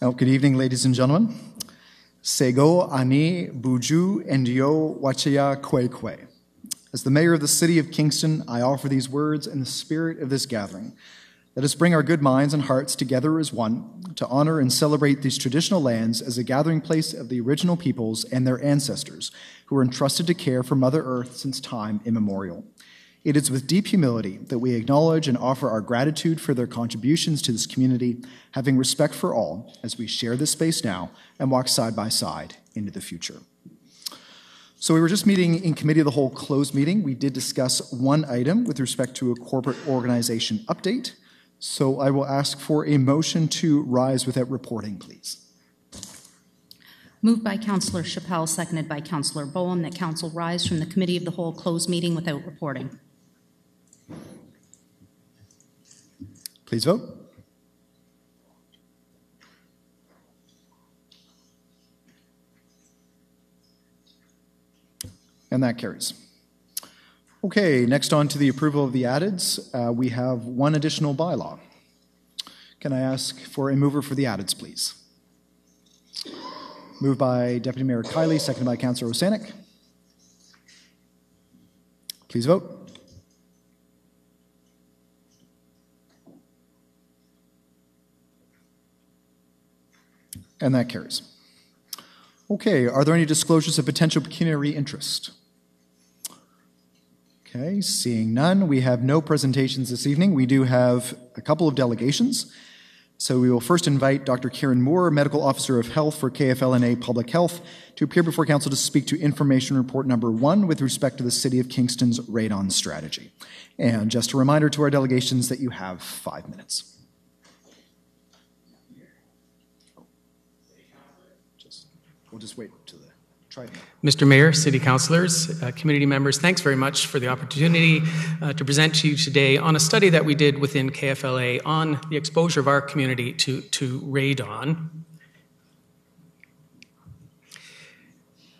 Well, good evening, ladies and gentlemen. Sego ani buju endio wachaya kwe kwe. As the mayor of the city of Kingston, I offer these words in the spirit of this gathering. Let us bring our good minds and hearts together as one to honor and celebrate these traditional lands as a gathering place of the original peoples and their ancestors who were entrusted to care for Mother Earth since time immemorial. It is with deep humility that we acknowledge and offer our gratitude for their contributions to this community, having respect for all as we share this space now and walk side by side into the future. So, we were just meeting in committee of the whole closed meeting. We did discuss one item with respect to a corporate organization update. So, I will ask for a motion to rise without reporting, please. Moved by Councillor Chapelle, seconded by Councillor Bowen, that Council rise from the Committee of the Whole closed meeting without reporting. Please vote. And that carries. Okay, next on to the approval of the addeds. Uh, we have one additional bylaw. Can I ask for a mover for the addeds, please? Moved by Deputy Mayor Kiley, seconded by Councillor Osanic. Please vote. And that carries. Okay, are there any disclosures of potential pecuniary interest? Okay, seeing none, we have no presentations this evening. We do have a couple of delegations. So we will first invite Dr. Kieran Moore, Medical Officer of Health for KFL&A Public Health, to appear before Council to speak to information report number one with respect to the City of Kingston's radon strategy. And just a reminder to our delegations that you have five minutes. We'll just wait to the. Mr. Mayor, City Councilors, uh, community members, thanks very much for the opportunity uh, to present to you today on a study that we did within KFLA on the exposure of our community to, to radon.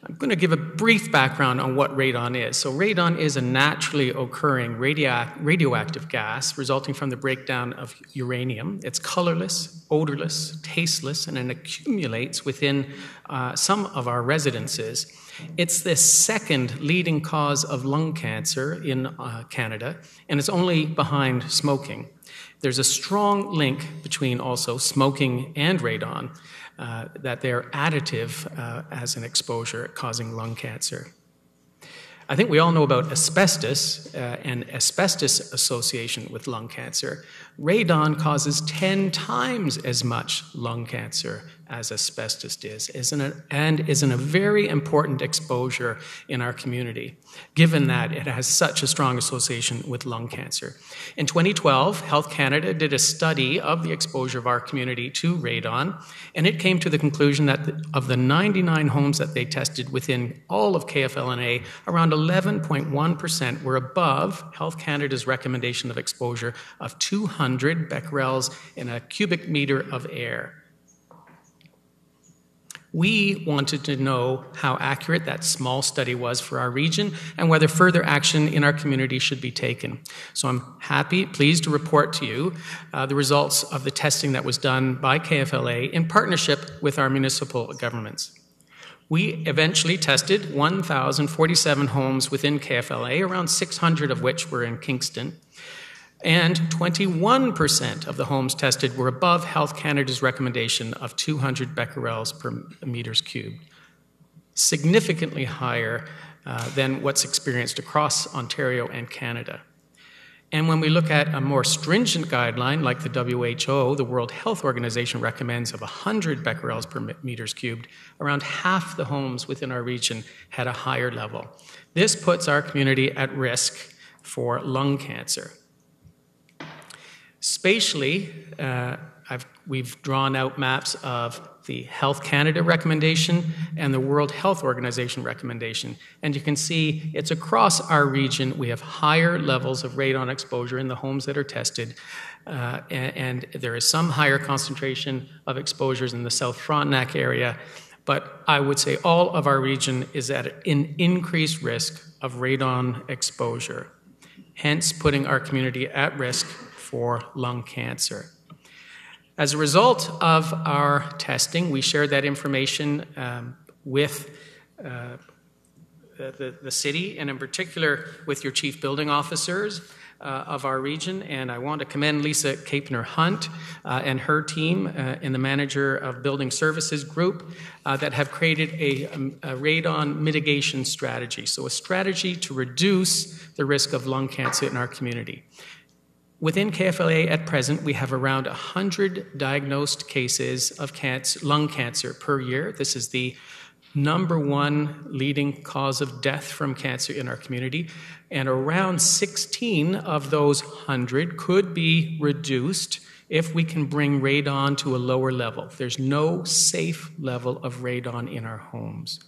I'm going to give a brief background on what radon is. So, radon is a naturally occurring radio- radioactive gas resulting from the breakdown of uranium. It's colorless, odorless, tasteless, and it accumulates within uh, some of our residences. It's the second leading cause of lung cancer in uh, Canada, and it's only behind smoking. There's a strong link between also smoking and radon uh, that they're additive uh, as an exposure causing lung cancer. I think we all know about asbestos uh, and asbestos association with lung cancer. Radon causes 10 times as much lung cancer as asbestos is, it? and is in a very important exposure in our community, given that it has such a strong association with lung cancer. In 2012, Health Canada did a study of the exposure of our community to radon, and it came to the conclusion that of the 99 homes that they tested within all of KFL&A, around 11.1% were above Health Canada's recommendation of exposure of 200 becquerels in a cubic meter of air. We wanted to know how accurate that small study was for our region and whether further action in our community should be taken. So I'm happy, pleased to report to you uh, the results of the testing that was done by KFLA in partnership with our municipal governments. We eventually tested 1,047 homes within KFLA, around 600 of which were in Kingston. And 21% of the homes tested were above Health Canada's recommendation of 200 becquerels per meters cubed, significantly higher uh, than what's experienced across Ontario and Canada. And when we look at a more stringent guideline like the WHO, the World Health Organization recommends of 100 becquerels per meters cubed, around half the homes within our region had a higher level. This puts our community at risk for lung cancer. Spatially, uh, we've drawn out maps of the Health Canada recommendation and the World Health Organization recommendation. And you can see it's across our region. We have higher levels of radon exposure in the homes that are tested. Uh, and, and, there is some higher concentration of exposures in the South Frontenac area. But I would say all of our region is at an increased risk of radon exposure, hence putting our community at risk for lung cancer. As a result of our testing, we shared that information um, with uh, the, the, city, and in particular with your chief building officers uh, of our region. And I want to commend Lisa Capener-Hunt uh, and her team uh, in the Manager of Building Services group uh, that have created a, um, a radon mitigation strategy. So, a strategy to reduce the risk of lung cancer in our community. Within KFLA at present, we have around 100 diagnosed cases of cancer, lung cancer per year. This is the number one leading cause of death from cancer in our community. And around 16 of those 100 could be reduced if we can bring radon to a lower level. There's no safe level of radon in our homes.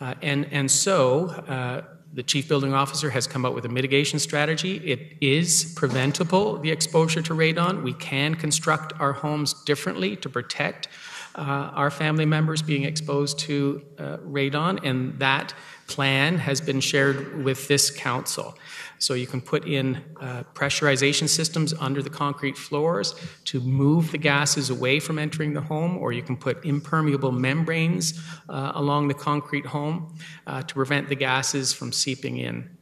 Uh, and, and so, uh, the chief building officer has come up with a mitigation strategy. It is preventable, the exposure to radon. We can construct our homes differently to protect uh, our family members being exposed to uh, radon, and that plan has been shared with this council. So you can put in uh, pressurization systems under the concrete floors to move the gases away from entering the home, or you can put impermeable membranes uh, along the concrete home uh, to prevent the gases from seeping in.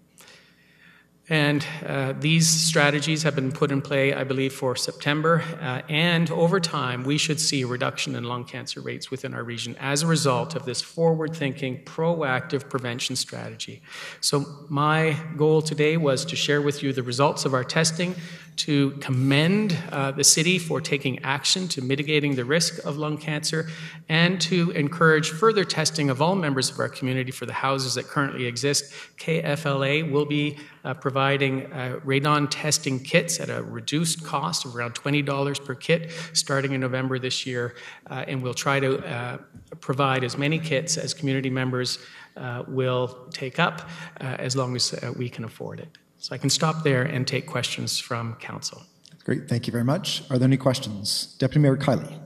And uh, these strategies have been put in play, I believe, for September. Uh, and over time, we should see a reduction in lung cancer rates within our region as a result of this forward thinking, proactive prevention strategy. So, my goal today was to share with you the results of our testing, to commend uh, the city for taking action to mitigating the risk of lung cancer, and to encourage further testing of all members of our community for the houses that currently exist. KFLA will be uh, providing uh, radon testing kits at a reduced cost of around $20 per kit starting in November this year. Uh, and we'll try to uh, provide as many kits as community members uh, will take up as long as we can afford it. So I can stop there and take questions from council. Great, thank you very much. Are there any questions? Deputy Mayor Kiley.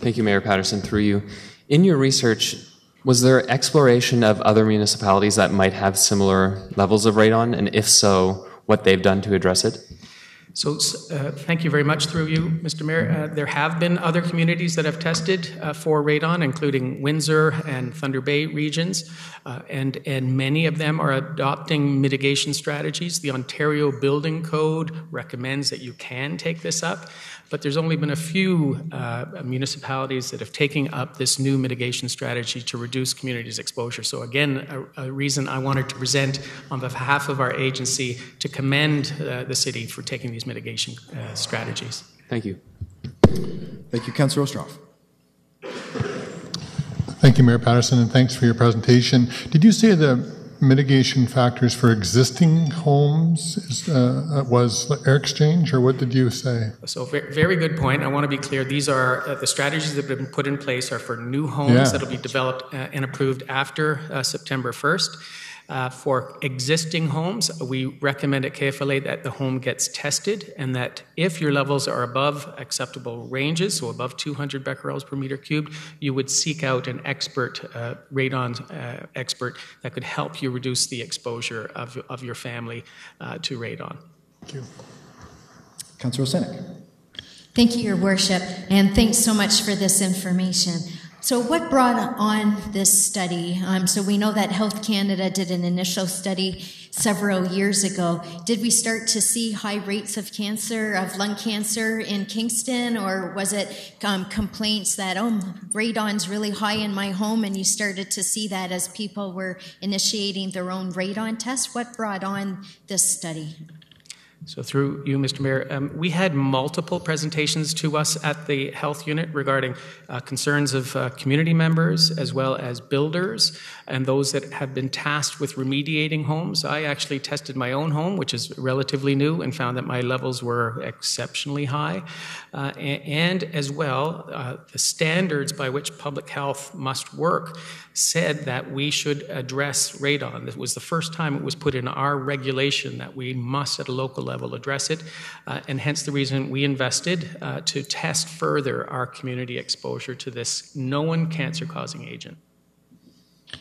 Thank you, Mayor Paterson. Through you. In your research, was there exploration of other municipalities that might have similar levels of radon? And if so, what they've done to address it? So, uh, thank you very much through you, Mr. Mayor. Uh, there have been other communities that have tested uh, for radon, including Windsor and Thunder Bay regions, uh, and, and many of them are adopting mitigation strategies. The Ontario Building Code recommends that you can take this up. But there's only been a few uh, municipalities that have taken up this new mitigation strategy to reduce communities' exposure. So, again, a, a reason I wanted to present on behalf of our agency to commend uh, the city for taking these mitigation uh, strategies. Thank you. Thank you, Councillor Ostroff. Thank you, Mayor Paterson, and thanks for your presentation. Did you say the mitigation factors for existing homes is, uh, was air exchange, or what did you say? So, very good point. I want to be clear. These are uh, the strategies that have been put in place are for new homes yeah. that will be developed uh, and approved after uh, September 1st. Uh, for existing homes, we recommend at KFLA that the home gets tested and that if your levels are above acceptable ranges, so above 200 becquerels per meter cubed, you would seek out an expert, uh, radon uh, expert, that could help you reduce the exposure of, of your family uh, to radon. Thank you. Councillor Senek. Thank you, Your Worship, and thanks so much for this information. So, what brought on this study? Um, so, we know that Health Canada did an initial study several years ago. Did we start to see high rates of cancer, of lung cancer in Kingston, or was it um, complaints that, oh, radon's really high in my home, and you started to see that as people were initiating their own radon tests? What brought on this study? So, through you, Mr. Mayor, um, we had multiple presentations to us at the health unit regarding uh, concerns of uh, community members as well as builders and those that have been tasked with remediating homes. I actually tested my own home, which is relatively new, and found that my levels were exceptionally high. Uh, and, as well, uh, the standards by which public health must work said that we should address radon. It was the first time it was put in our regulation that we must, at a local level, address it, uh, and hence the reason we invested uh, to test further our community exposure to this known cancer causing agent.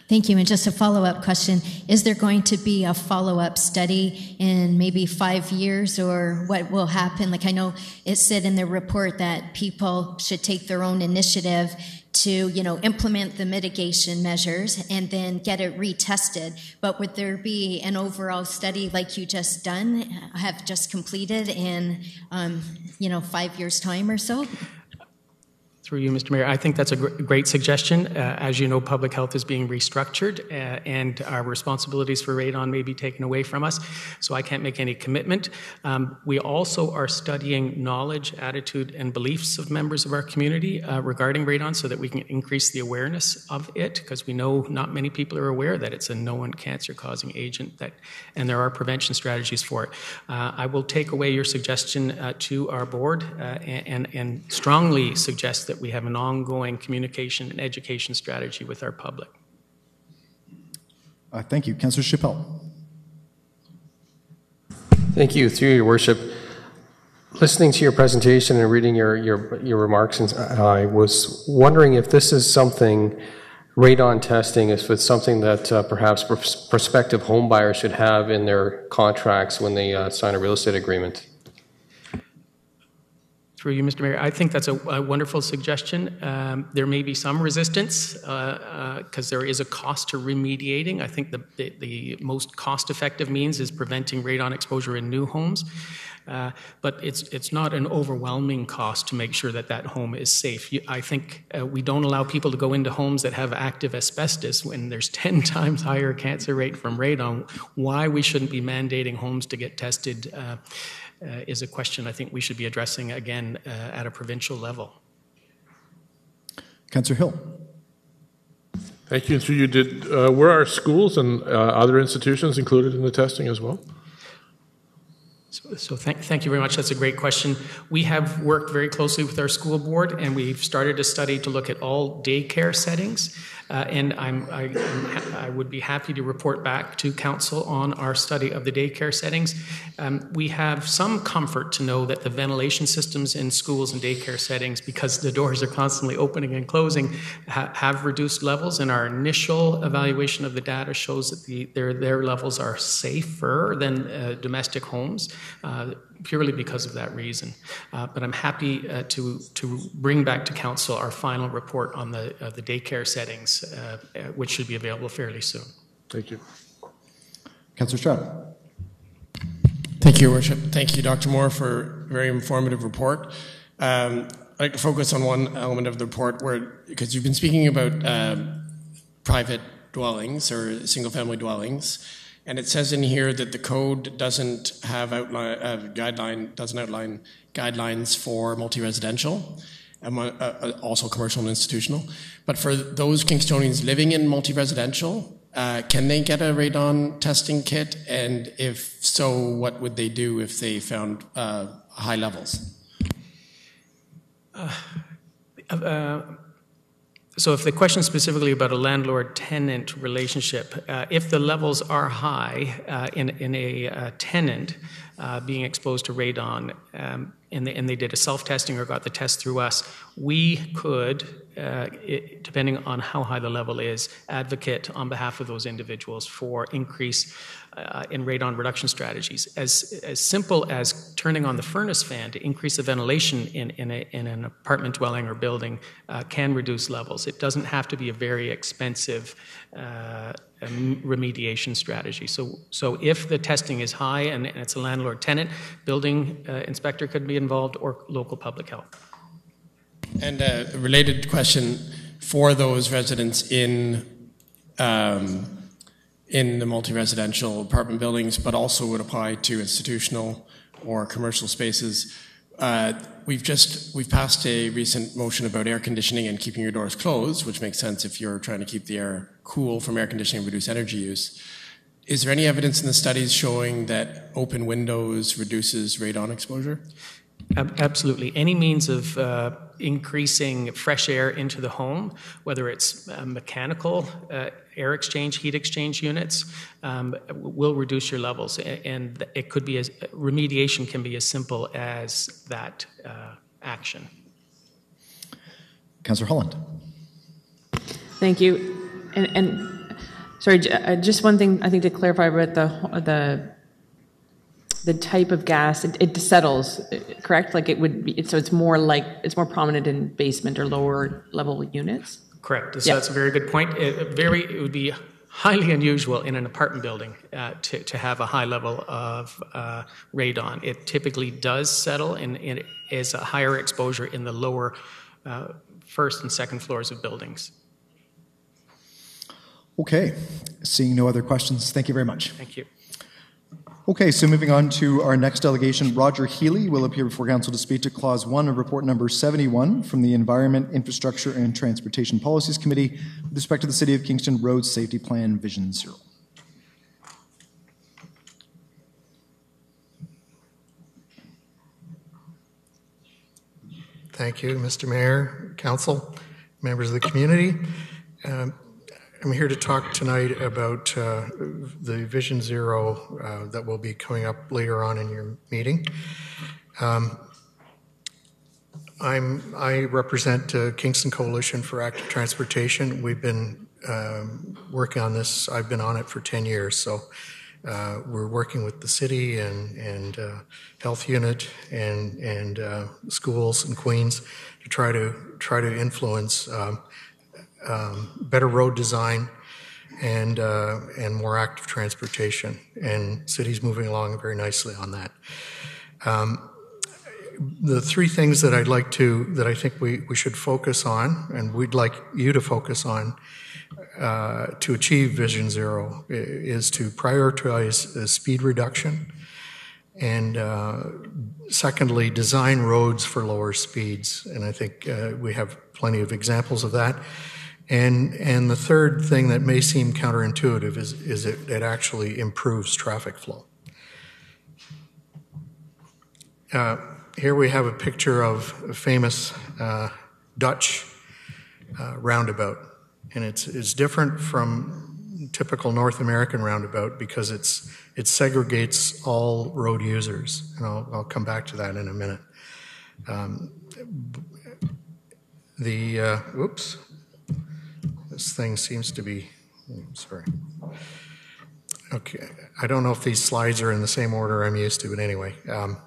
Thank you. And just a follow up question Is there going to be a follow up study in maybe five years, or what will happen? Like, I know it said in the report that people should take their own initiative to you know implement the mitigation measures and then get it retested. But would there be an overall study like you just done have just completed in um, you know five years time or so through you, Mr. Mayor, I think that's a gr- great suggestion. Uh, as you know, public health is being restructured, uh, and our responsibilities for radon may be taken away from us, so I can't make any commitment. Um, we also are studying knowledge, attitude, and beliefs of members of our community uh, regarding radon so that we can increase the awareness of it, because we know not many people are aware that it's a known cancer causing agent, that, and there are prevention strategies for it. Uh, I will take away your suggestion uh, to our board uh, and, and strongly suggest that that we have an ongoing communication and education strategy with our public. Uh, thank you. Councillor Chapelle. Thank you. Through your worship, listening to your presentation and reading your, your, your remarks, I was wondering if this is something, radon testing, if it's something that uh, perhaps prospective homebuyers should have in their contracts when they uh, sign a real estate agreement. Through you, Mr. Mayor, I think that's a, a wonderful suggestion. Um, there may be some resistance because uh, uh, there is a cost to remediating. I think the, the, the most cost effective means is preventing radon exposure in new homes. Uh, but it's it's not an overwhelming cost to make sure that that home is safe. I think uh, we don't allow people to go into homes that have active asbestos when there's 10 times higher cancer rate from radon. Why we shouldn't be mandating homes to get tested uh, is a question I think we should be addressing again uh, at a provincial level. Councillor Hill. Thank you. through you, did uh, were our schools and uh, other institutions included in the testing as well? So, so thank, thank you very much. That's a great question. We have worked very closely with our school board, and we've started a study to look at all daycare settings. Uh, and I'm, I, i would be happy to report back to council on our study of the daycare settings. Um, we have some comfort to know that the ventilation systems in schools and daycare settings, because the doors are constantly opening and closing, ha- have reduced levels. And our initial evaluation of the data shows that the, their, their levels are safer than uh, domestic homes. Uh, purely because of that reason. Uh, but I'm happy uh, to, to bring back to Council our final report on the, uh, the daycare settings, uh, uh, which should be available fairly soon. Thank you. Councillor Stroud. Thank you, Your Worship. Thank you, Dr. Moore, for a very informative report. Um, I'd like to focus on one element of the report where, because you've been speaking about um, private dwellings or single family dwellings. And it says in here that the code doesn't have outline, uh, guideline, doesn't outline guidelines for multi-residential, and, uh, uh, also commercial and institutional. But for those Kingstonians living in multi-residential, uh, can they get a radon testing kit? And if so, what would they do if they found uh, high levels? So, if the question is specifically about a landlord tenant relationship, uh, if the levels are high uh, in, in a uh, tenant uh, being exposed to radon, um, and, they, and they did a self testing or got the test through us, we could, uh, it, depending on how high the level is, advocate on behalf of those individuals for increase uh, in radon reduction strategies. As, as simple as turning on the furnace fan to increase the ventilation in, in, a, in an apartment dwelling or building uh, can reduce levels. It doesn't have to be a very expensive uh, remediation strategy. So, so if the testing is high and, and it's a landlord tenant, building uh, inspector could be involved or local public health. And a related question for those residents in um, in the multi-residential apartment buildings, but also would apply to institutional or commercial spaces. Uh, we've just we've passed a recent motion about air conditioning and keeping your doors closed, which makes sense if you're trying to keep the air cool from air conditioning and reduce energy use. Is there any evidence in the studies showing that open windows reduces radon exposure? Absolutely. Any means of uh, increasing fresh air into the home, whether it's uh, mechanical uh, air exchange, heat exchange units, um, will reduce your levels. And it could be as remediation can be as simple as that uh, action. Councillor Holland. Thank you. And, and Sorry, j- uh, just one thing I think to clarify about the the the type of gas. It, it settles, correct? Like it would be. So it's more like it's more prominent in basement or lower level units. Correct. So Yeah. that's a very good point. It, very, it would be highly unusual in an apartment building uh, to, to have a high level of uh, radon. It typically does settle and it is a higher exposure in the lower uh, first and second floors of buildings. Okay, seeing no other questions, thank you very much. Thank you. Okay, so moving on to our next delegation, Roger Healy will appear before council to speak to clause one of report number 71 from the Environment, Infrastructure, and Transportation Policies Committee with respect to the City of Kingston Road Safety Plan Vision Zero. Thank you, Mr. Mayor, Council, members of the community. Um, I'm here to talk tonight about uh, the Vision Zero uh, that will be coming up later on in your meeting. Um, I'm, I represent uh, Kingston Coalition for Active Transportation. We've been um, working on this, I've been on it for 10 years, so uh, we're working with the city and, and uh, health unit and, and uh, schools in Queen's to try to try to influence um, um, better road design and uh, and more active transportation. And cities moving along very nicely on that. Um, the three things that I'd like to that I think we, we should focus on, and we'd like you to focus on, uh, to achieve Vision Zero is to prioritize uh, speed reduction, and uh, secondly, design roads for lower speeds. And I think uh, we have plenty of examples of that. And and the third thing that may seem counterintuitive is is it, it actually improves traffic flow. Uh, here we have a picture of a famous uh, Dutch uh, roundabout, and it's, it's different from typical North American roundabout because it's it segregates all road users, and I'll, I'll come back to that in a minute. Um, the uh, oops, this thing seems to be oh, sorry. Okay, I don't know if these slides are in the same order I'm used to, but anyway. Um,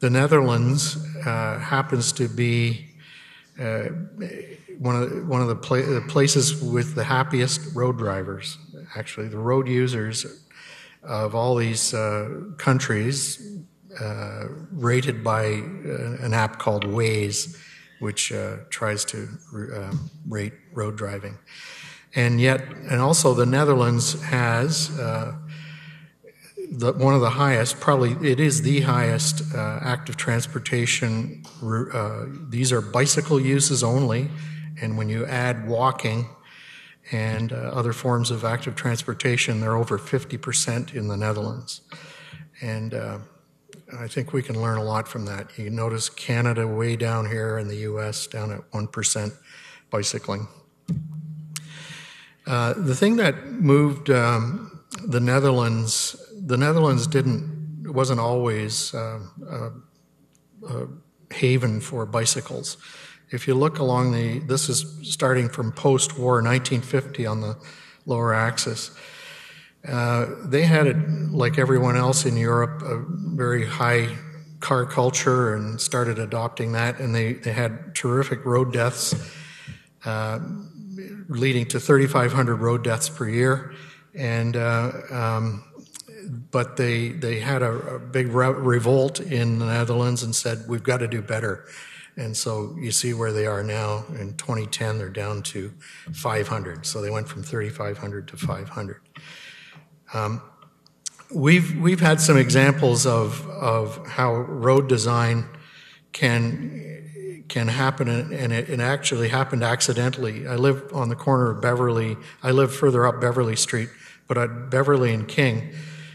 the Netherlands uh, happens to be uh, one of the, one of the, pla- the places with the happiest road drivers. Actually, the road users of all these uh, countries, uh, rated by uh, an app called Waze, which uh, tries to uh, rate road driving. And yet, and also the Netherlands has uh, the, one of the highest, probably it is the highest uh, active transportation. Uh, these are bicycle uses only, and when you add walking and uh, other forms of active transportation, they're over 50% in the Netherlands. And uh, I think we can learn a lot from that. You notice Canada way down here and the US down at 1% bicycling. Uh, the thing that moved um, the Netherlands, the Netherlands didn't, wasn't always uh, a, a haven for bicycles. If you look along the, this is starting from post war 1950 on the lower axis. Uh, they had it, like everyone else in Europe, a very high car culture and started adopting that, and they, they had terrific road deaths, uh, leading to 3,500 road deaths per year. And uh, um, but they they had a, a big re- revolt in the Netherlands and said we've got to do better. And so you see where they are now. In 2010, they're down to 500. So they went from 3,500 to 500. Um, we've we've had some examples of of how road design can can happen, and it, it actually happened accidentally. I live on the corner of Beverley. I live further up Beverley Street, but at Beverley and King,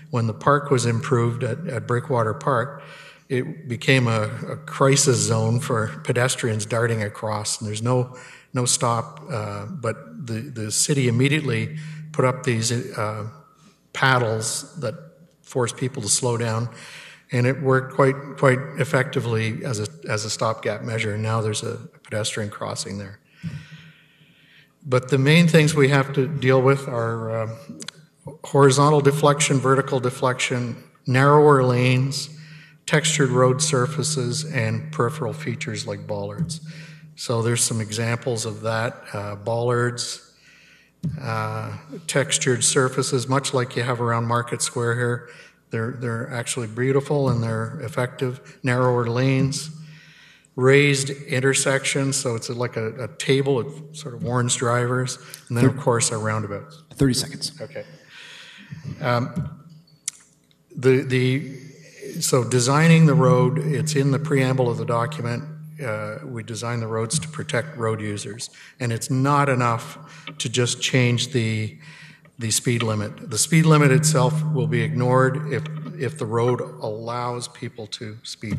when the park was improved at, at Breakwater Park, it became a, a crisis zone for pedestrians darting across, and there's no no stop. Uh, but the the city immediately put up these. Uh, paddles that force people to slow down, and it worked quite quite effectively as a as a stopgap measure. And now there's a pedestrian crossing there. but the main things we have to deal with are uh, horizontal deflection, vertical deflection, narrower lanes, textured road surfaces, and peripheral features like bollards. So there's some examples of that. Uh, bollards, uh, textured surfaces, much like you have around Market Square here. They're, they're actually beautiful and they're effective. Narrower lanes, raised intersections, so it's like a, a table, it sort of warns drivers. And then, of course, our roundabouts. 30 seconds. Okay. Um, the, the, so designing the road, it's in the preamble of the document. Uh, we design the roads to protect road users, and it's not enough to just change the the speed limit. The speed limit itself will be ignored if if the road allows people to speed.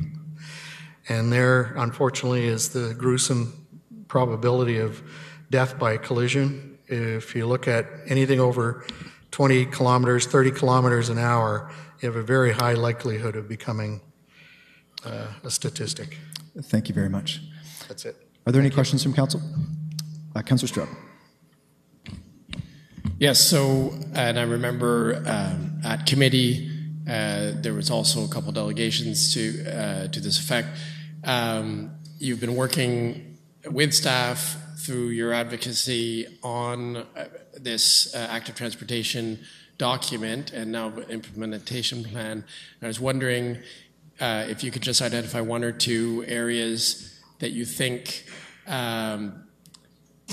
And there, unfortunately, is the gruesome probability of death by collision. If you look at anything over 20 kilometers, 30 kilometers an hour, you have a very high likelihood of becoming uh, a statistic. Thank you very much. That's it. Are there any questions from council? Uh, Councillor Stroud. Yes, so, and I remember um, at committee, uh, there was also a couple delegations to, uh, to this effect. Um, you've been working with staff through your advocacy on uh, this uh, active transportation document and now implementation plan. And I was wondering uh, if you could just identify one or two areas that you think um,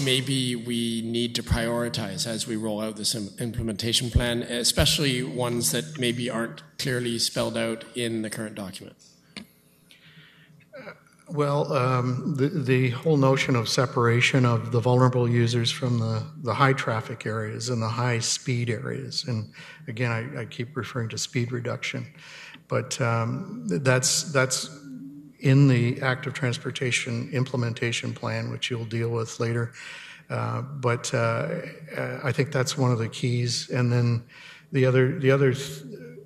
maybe we need to prioritize as we roll out this implementation plan, especially ones that maybe aren't clearly spelled out in the current document. Well, um, the, the whole notion of separation of the vulnerable users from the, the high traffic areas and the high speed areas, and again, I, I keep referring to speed reduction, but um, that's that's in the active transportation implementation plan, which you'll deal with later. Uh, but uh, I think that's one of the keys, and then the other the other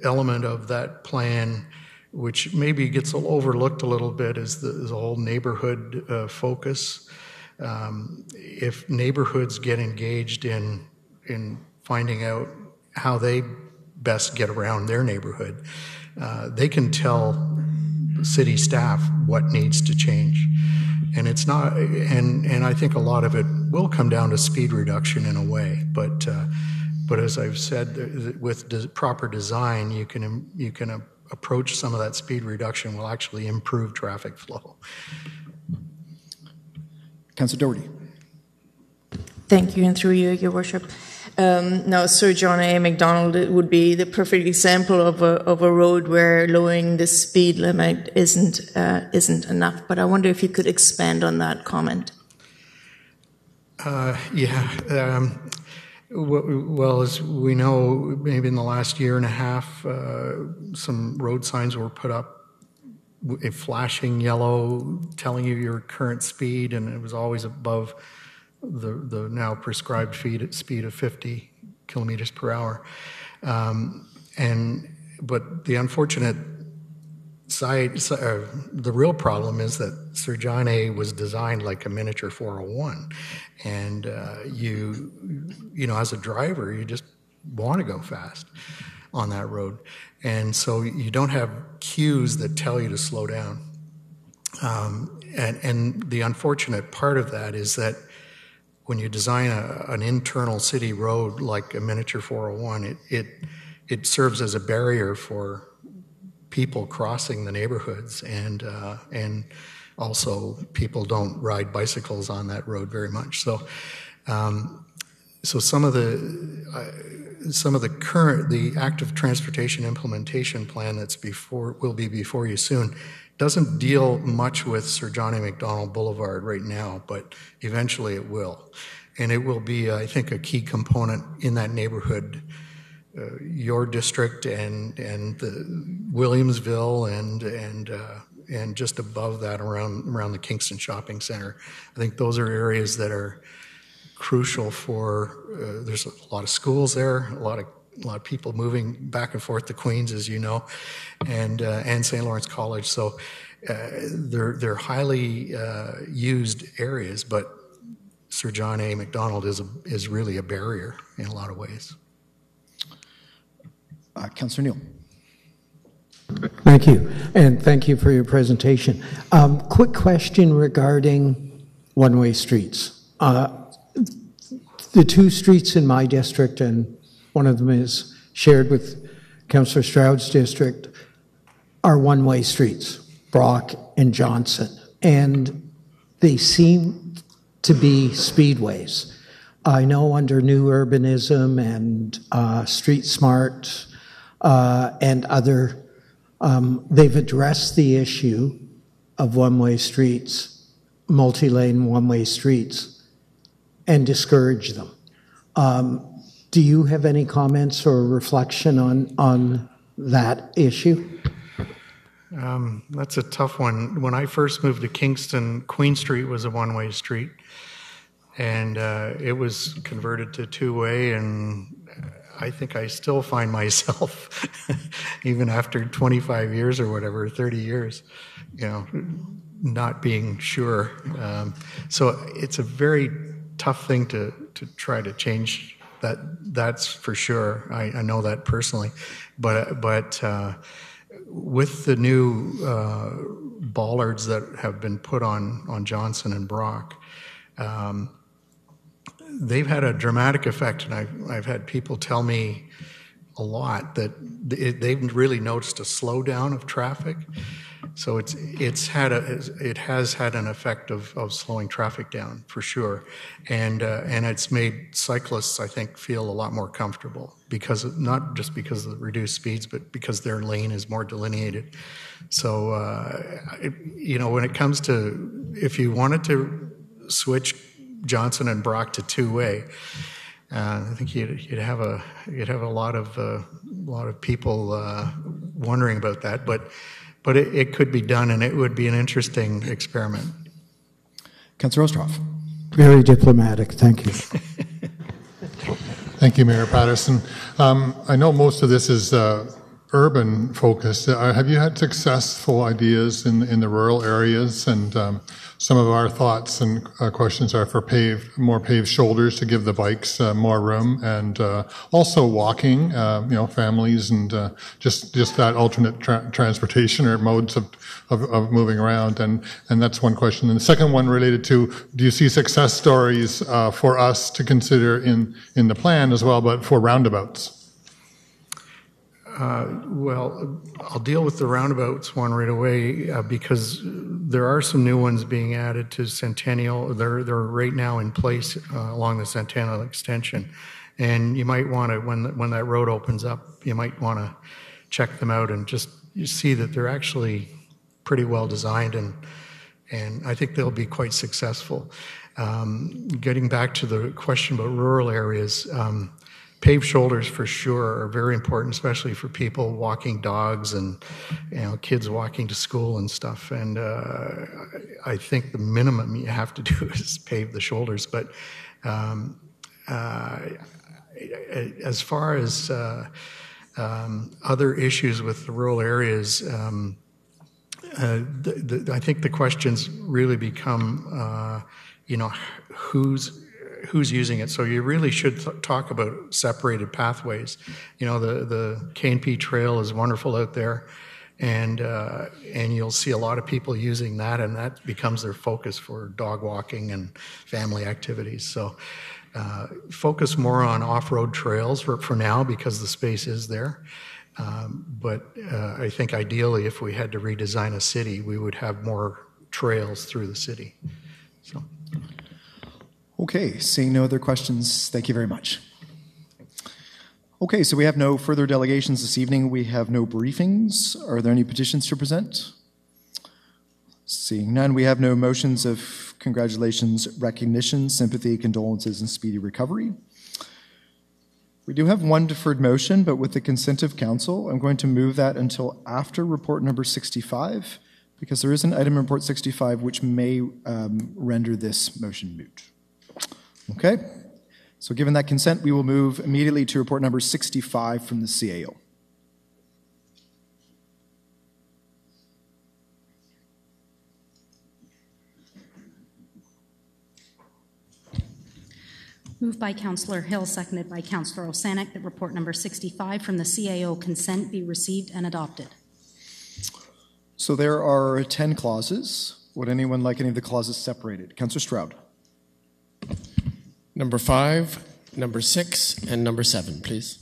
element of that plan which maybe gets overlooked a little bit, is the, is the whole neighborhood uh, focus. Um, if neighborhoods get engaged in in finding out how they best get around their neighborhood, uh, they can tell city staff what needs to change. And it's not, and and I think a lot of it will come down to speed reduction in a way, but. Uh, but as I've said, with de- proper design, you can you can approach some of that speed reduction will actually improve traffic flow. Councillor Doherty. Thank you, and through you, Your Worship. Um, now, Sir John A. Macdonald would be the perfect example of a, of a road where lowering the speed limit isn't uh, isn't enough. But I wonder if you could expand on that comment. Uh, yeah, um, well, as we know, maybe in the last year and a half, uh, some road signs were put up, a flashing yellow, telling you your current speed, and it was always above the, the now prescribed speed, speed of 50 kilometers per hour. Um, and but the unfortunate side, uh, the real problem is that Sir John A was designed like a miniature 401, and uh, you, you know, as a driver, you just want to go fast on that road, and so you don't have cues that tell you to slow down. Um, and, and the unfortunate part of that is that when you design a, an internal city road like a miniature 401, it, it, it serves as a barrier for people crossing the neighborhoods, and uh, and also people don't ride bicycles on that road very much. So, um, so some of the uh, some of the current the active transportation implementation plan that's before will be before you soon doesn't deal much with Sir John A. Macdonald Boulevard right now, but eventually it will, and it will be I think a key component in that neighborhood uh, your district and and the Williamsville and and uh, and just above that around around the Kingston Shopping Center. I think those are areas that are crucial for. Uh, there's a lot of schools there, a lot of a lot of people moving back and forth to Queen's, as you know, and uh, and St. Lawrence College. So uh, they're they're highly uh, used areas, but Sir John A. Macdonald is, a, is really a barrier in a lot of ways. Uh, Councillor Neill. Thank you, and thank you for your presentation. Um, quick question regarding one-way streets. Uh, the two streets in my district, and one of them is shared with Councillor Stroud's district, are one-way streets, Brock and Johnson, and they seem to be speedways. I know under new urbanism and uh, street smart uh, and other um, they've addressed the issue of one way streets, multi lane one way streets, and discouraged them. Um, do you have any comments or reflection on, on that issue? Um, that's a tough one. When I first moved to Kingston, Queen Street was a one way street, and uh, it was converted to two way, and I think I still find myself, even after 25 years or whatever, 30 years, you know, not being sure. Um, so it's a very tough thing to, to try to change. That that's for sure. I, I know that personally, but but uh, with the new uh, bollards that have been put on on Johnson and Brock. Um, they've had a dramatic effect, and I've, I've had people tell me a lot that they've really noticed a slowdown of traffic. So it's it's had a it has had an effect of, of slowing traffic down for sure, and uh, and it's made cyclists I think feel a lot more comfortable because of, not just because of the reduced speeds, but because their lane is more delineated. So uh, it, you know when it comes to if you wanted to switch Johnson and Brock to two way. Uh, I think you'd, you'd, have a you'd have a lot of uh, a lot of people uh, wondering about that, but but it, it, could be done, and it would be an interesting experiment. Councillor Oosterhof. Very diplomatic. Thank you. Thank you, Mayor Paterson. Um, I know most of this is uh, urban focused. Uh, have you had successful ideas in in the rural areas and um, some of our thoughts and uh, questions are for paved, more paved shoulders to give the bikes uh, more room, and uh, also walking. Uh, you know, families and uh, just just that alternate tra- transportation or modes of, of, of moving around. And and that's one question. And the second one related to: Do you see success stories uh, for us to consider in in the plan as well, but for roundabouts? Uh, well, I'll deal with the roundabouts one right away uh, because there are some new ones being added to Centennial. They're they're right now in place uh, along the Centennial extension, and you might want to when when that road opens up, you might want to check them out and just see that they're actually pretty well designed and and I think they'll be quite successful. Um, getting back to the question about rural areas. Um, paved shoulders for sure are very important, especially for people walking dogs and you know kids walking to school and stuff. And uh, I think the minimum you have to do is pave the shoulders. But um, uh, as far as uh, um, other issues with the rural areas. Um, uh, the, the, I think the questions really become, uh, you know, who's who's using it. So you really should th- talk about separated pathways. You know, the the K&P Trail is wonderful out there, and uh, and you'll see a lot of people using that, and that becomes their focus for dog walking and family activities. So. Uh, focus more on off-road trails for, for now because the space is there. Um, but uh, I think ideally, if we had to redesign a city, we would have more trails through the city. So. Okay, seeing no other questions, thank you very much. Okay, so we have no further delegations this evening. We have no briefings. Are there any petitions to present? Seeing none, we have no motions of congratulations, recognition, sympathy, condolences, and speedy recovery. We do have one deferred motion, but with the consent of council, I'm going to move that until after report number 65, because there is an item in report 65 which may um, render this motion moot. Okay? So, given that consent, we will move immediately to report number 65 from the CAO. Moved by Councillor Hill, seconded by Councillor Osanic, that report number 65 from the CAO consent be received and adopted. So there are 10 clauses. Would anyone like any of the clauses separated? Councillor Stroud. Number five, number six, and number seven, please.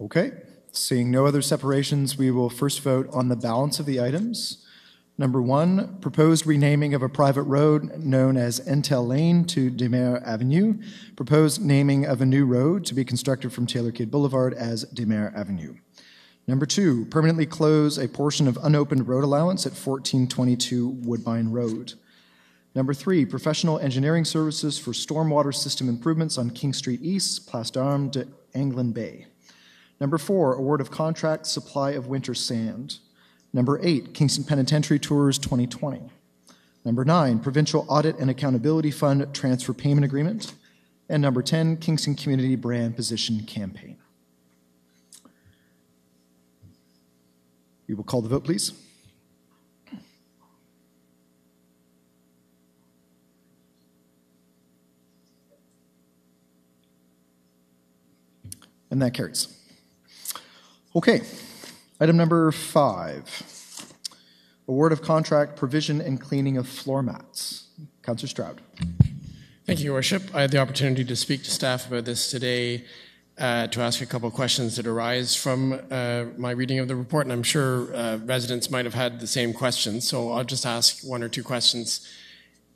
Okay. Seeing no other separations, we will first vote on the balance of the items. Number one, proposed renaming of a private road known as Intel Lane to Desmarais Avenue. Proposed naming of a new road to be constructed from Taylor Kidd Boulevard as Desmarais Avenue. Number two, permanently close a portion of unopened road allowance at 1422 Woodbine Road. Number three, professional engineering services for stormwater system improvements on King Street East, Place d'Armes de Anglin Bay. Number four, award of contract supply of winter sand. Number eight, Kingston Penitentiary Tours 2020. Number nine, Provincial Audit and Accountability Fund Transfer Payment Agreement. And number 10, Kingston Community Brand Position Campaign. We will call the vote, please. And that carries. Okay, item number five award of contract provision and cleaning of floor mats. Councillor Stroud. Thank you, Your Worship. I had the opportunity to speak to staff about this today uh, to ask a couple of questions that arise from uh, my reading of the report, and I'm sure uh, residents might have had the same questions, so I'll just ask one or two questions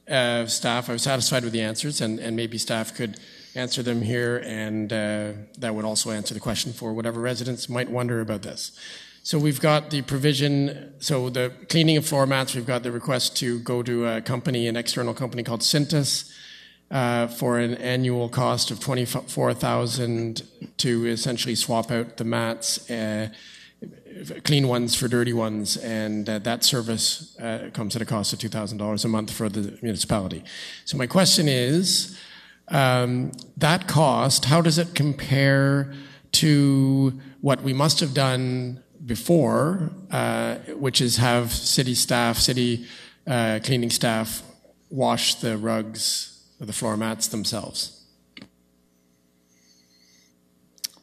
of staff. I was satisfied with the answers, and, and maybe staff could answer them here, and uh, that would also answer the question for whatever residents might wonder about this. So we've got the provision, so the cleaning of floor mats, we've got the request to go to a company, an external company called Cintas, uh, for an annual cost of 24000 to essentially swap out the mats, uh, clean ones for dirty ones, and uh, that service uh, comes at a cost of $2,000 a month for the municipality. So my question is, um, that cost, how does it compare to what we must have done before, uh, which is have city staff, city uh, cleaning staff wash the rugs or the floor mats themselves?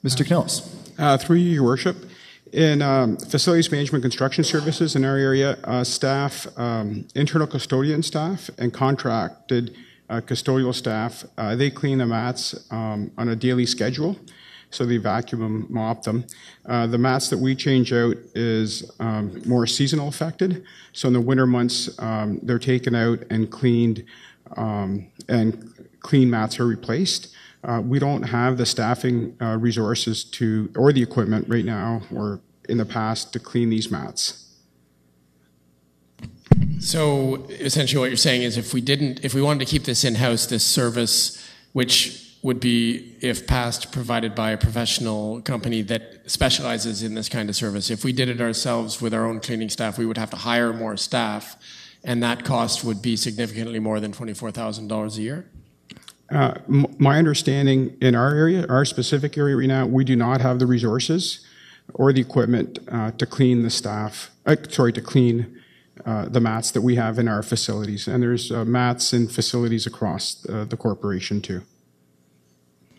Mr. Kanellos. Uh, through you, Your Worship. In um, facilities management construction services in our area, uh, staff, um, internal custodian staff, and contracted uh, custodial staff. Uh, they clean the mats um, on a daily schedule, so they vacuum them, mop them. Uh, the mats that we change out is um, more seasonal affected. So in the winter months, um, they're taken out and cleaned, um, and clean mats are replaced. Uh, we don't have the staffing uh, resources to, or the equipment right now, or in the past, to clean these mats. So essentially, what you're saying is, if we didn't, if we wanted to keep this in house, this service, which would be, if passed, provided by a professional company that specializes in this kind of service. If we did it ourselves with our own cleaning staff, we would have to hire more staff, and that cost would be significantly more than twenty-four thousand dollars a year. Uh, m- my understanding in our area, our specific area right now, we do not have the resources or the equipment uh, to clean the staff. Uh, sorry, to clean uh, the mats that we have in our facilities. And there's uh, mats in facilities across uh, the corporation too.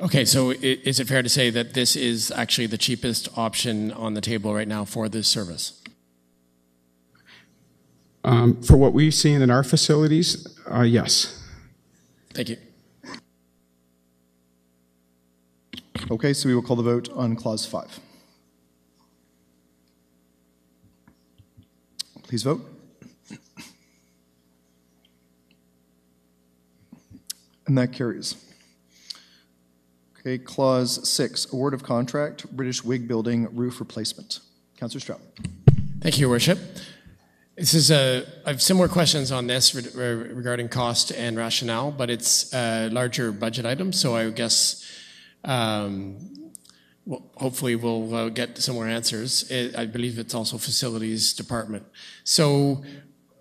Okay, so i- is it fair to say that this is actually the cheapest option on the table right now for this service? Um, for what we've seen in our facilities, uh, yes. Thank you. Okay, so we will call the vote on clause five. Please vote. And that carries. Okay, clause six, award of contract, British Whig Building roof replacement. Councillor Stroud. Thank you, Your Worship. This is a, I have similar questions on this re- re- regarding cost and rationale, but it's a larger budget item, so I guess um, well, hopefully we'll uh, get some more answers. It, I believe it's also facilities department. So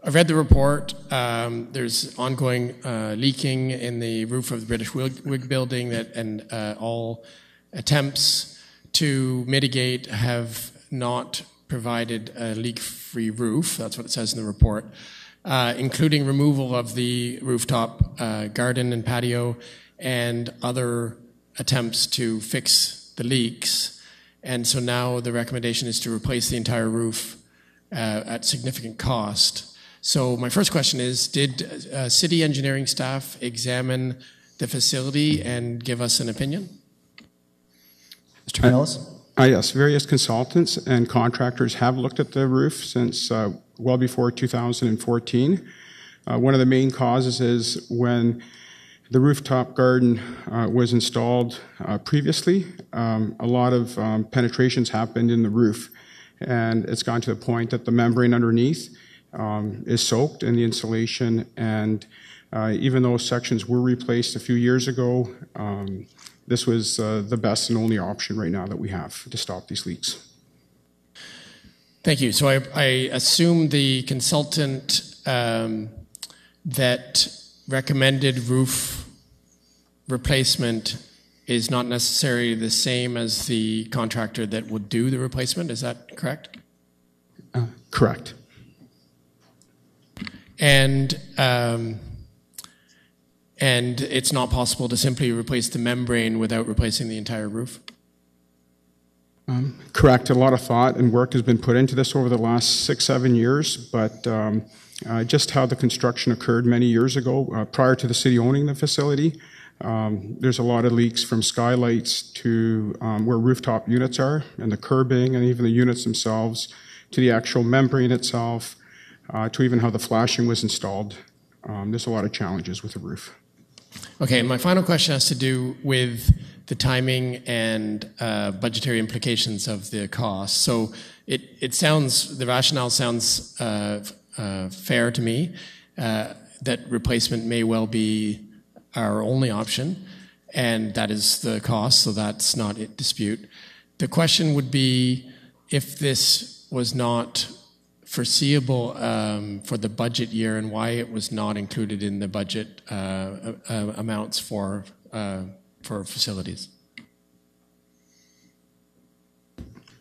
I read the report. Um, there's ongoing uh, leaking in the roof of the British Whig, Whig building, that, and uh, all attempts to mitigate have not provided a leak-free roof. That's what it says in the report. uh, including removal of the rooftop uh, garden and patio and other attempts to fix the leaks. And so now the recommendation is to replace the entire roof uh, at significant cost. So my first question is, did uh, city engineering staff examine the facility and give us an opinion? Mr. Kanellos? Uh, yes, various consultants and contractors have looked at the roof since uh, well before 2014. Uh, one of the main causes is when the rooftop garden uh, was installed uh, previously, um, a lot of um, penetrations happened in the roof, and it's gone to the point that the membrane underneath um, is soaked in the insulation. And uh, even though sections were replaced a few years ago, um, this was uh, the best and only option right now that we have to stop these leaks. Thank you. So I, I assume the consultant um, that recommended roof replacement is not necessarily the same as the contractor that would do the replacement. Is that correct? Uh, correct. And um, and it's not possible to simply replace the membrane without replacing the entire roof. Um, correct. A lot of thought and work has been put into this over the last six, seven years, but um, uh, just how the construction occurred many years ago, uh, prior to the city owning the facility, um, there's a lot of leaks from skylights to um, where rooftop units are, and the curbing, and even the units themselves, to the actual membrane itself, uh, to even how the flashing was installed. Um, there's a lot of challenges with the roof. Okay, my final question has to do with the timing and uh, budgetary implications of the cost. So it, it sounds, the rationale sounds uh, uh, fair to me uh, that replacement may well be our only option, and that is the cost, so that's not in dispute. The question would be if this was not foreseeable um, for the budget year and why it was not included in the budget uh, uh, amounts for, uh, for facilities?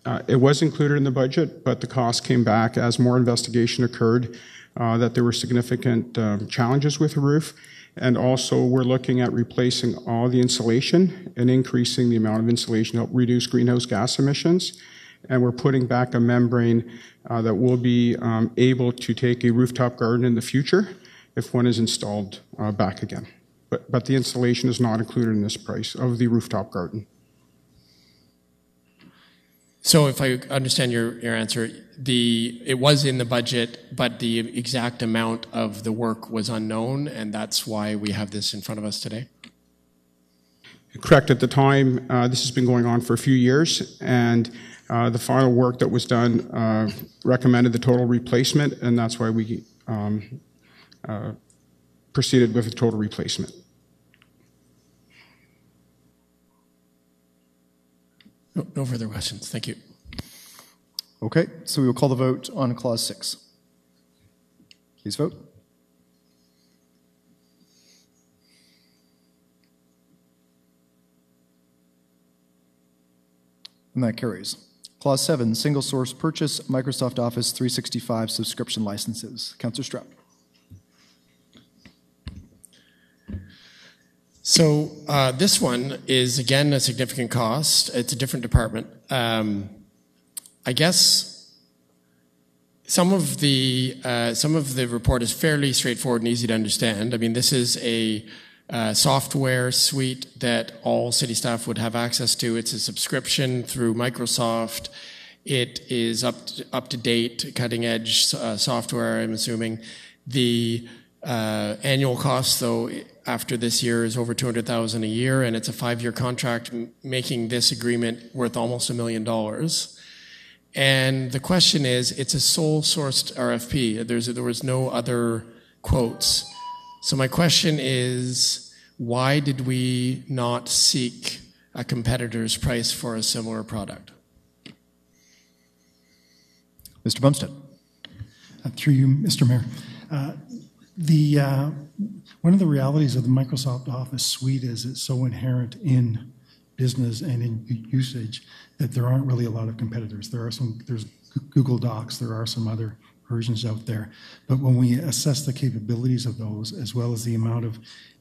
Uh, it was included in the budget, but the cost came back as more investigation occurred uh, that there were significant um, challenges with the roof. And also, we're looking at replacing all the insulation and increasing the amount of insulation to help reduce greenhouse gas emissions and we're putting back a membrane uh, that will be um, able to take a rooftop garden in the future if one is installed uh, back again. But, but the installation is not included in this price of the rooftop garden. So, if I understand your, your answer, the it was in the budget, but the exact amount of the work was unknown, and that's why we have this in front of us today. Correct. At the time, uh, this has been going on for a few years, and uh, the final work that was done uh, recommended the total replacement, and that's why we um, uh, proceeded with the total replacement. No, no further questions. Thank you. Okay, so we will call the vote on Clause 6. Please vote. And that carries. Clause 7, single source purchase, Microsoft Office 365 subscription licenses. Councillor Stroud. So uh, this one is again a significant cost. It's a different department. Um, I guess some of the uh, some of the report is fairly straightforward and easy to understand. I mean, this is a uh, software suite that all city staff would have access to. It's a subscription through Microsoft. It is up to, up to date, cutting edge uh, software. I'm assuming the uh, annual cost, though, after this year is over 200,000 a year, and it's a five-year contract, making this agreement worth almost a million dollars. And the question is, it's a sole sourced RFP. There's, there was no other quotes. So my question is, why did we not seek a competitor's price for a similar product? Mr. Bumstead. Uh, through you, Mr. Mayor. Uh, the uh, one of the realities of the Microsoft Office suite is it's so inherent in business and in usage that there aren't really a lot of competitors. There are some. There's Google Docs. There are some other versions out there. But when we assess the capabilities of those, as well as the amount of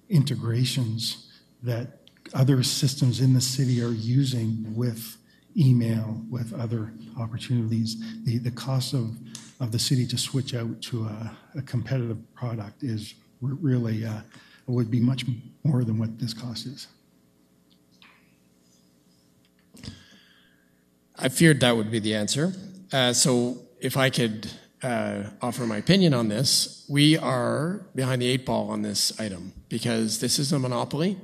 integrations that other systems in the city are using with email, with other opportunities, the, the cost of, of the city to switch out to a, a competitive product is really, uh, would be much more than what this cost is. I feared that would be the answer. Uh, so, if I could uh, offer my opinion on this, we are behind the eight ball on this item because this is a monopoly.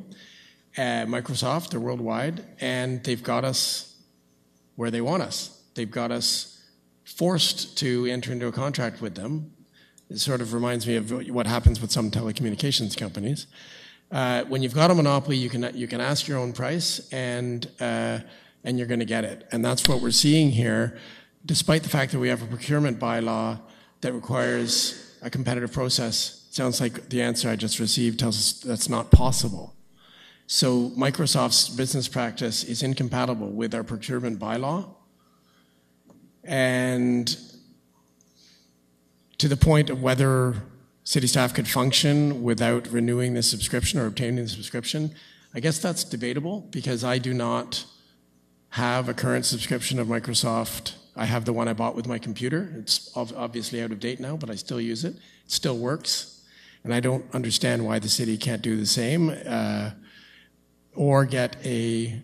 Microsoft, they're worldwide, and they've got us where they want us. They've got us forced to enter into a contract with them. It sort of reminds me of what happens with some telecommunications companies. Uh, when you've got a monopoly, you can you can ask your own price, and uh, and you're going to get it. And that's what we're seeing here, despite the fact that we have a procurement bylaw that requires a competitive process. Sounds like the answer I just received tells us that's not possible. So Microsoft's business practice is incompatible with our procurement bylaw. And to the point of whether city staff could function without renewing the subscription or obtaining the subscription, I guess that's debatable because I do not have a current subscription of Microsoft. I have the one I bought with my computer. It's obviously out of date now, but I still use it. It still works. And I don't understand why the city can't do the same. Uh, or get a,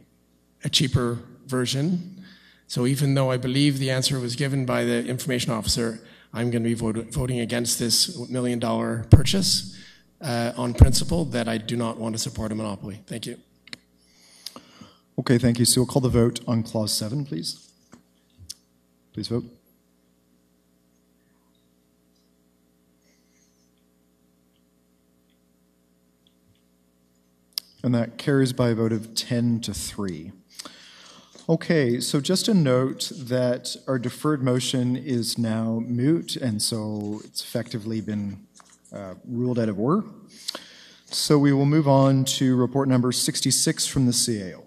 a cheaper version. So even though I believe the answer was given by the information officer, I'm going to be vote, voting against this million dollar purchase uh, on principle that I do not want to support a monopoly. Thank you. Okay, thank you. So we'll call the vote on clause seven, please. Please vote. And that carries by a vote of 10 to 3. Okay, so just a note that our deferred motion is now moot, and so it's effectively been uh, ruled out of order. So we will move on to report number 66 from the CAO.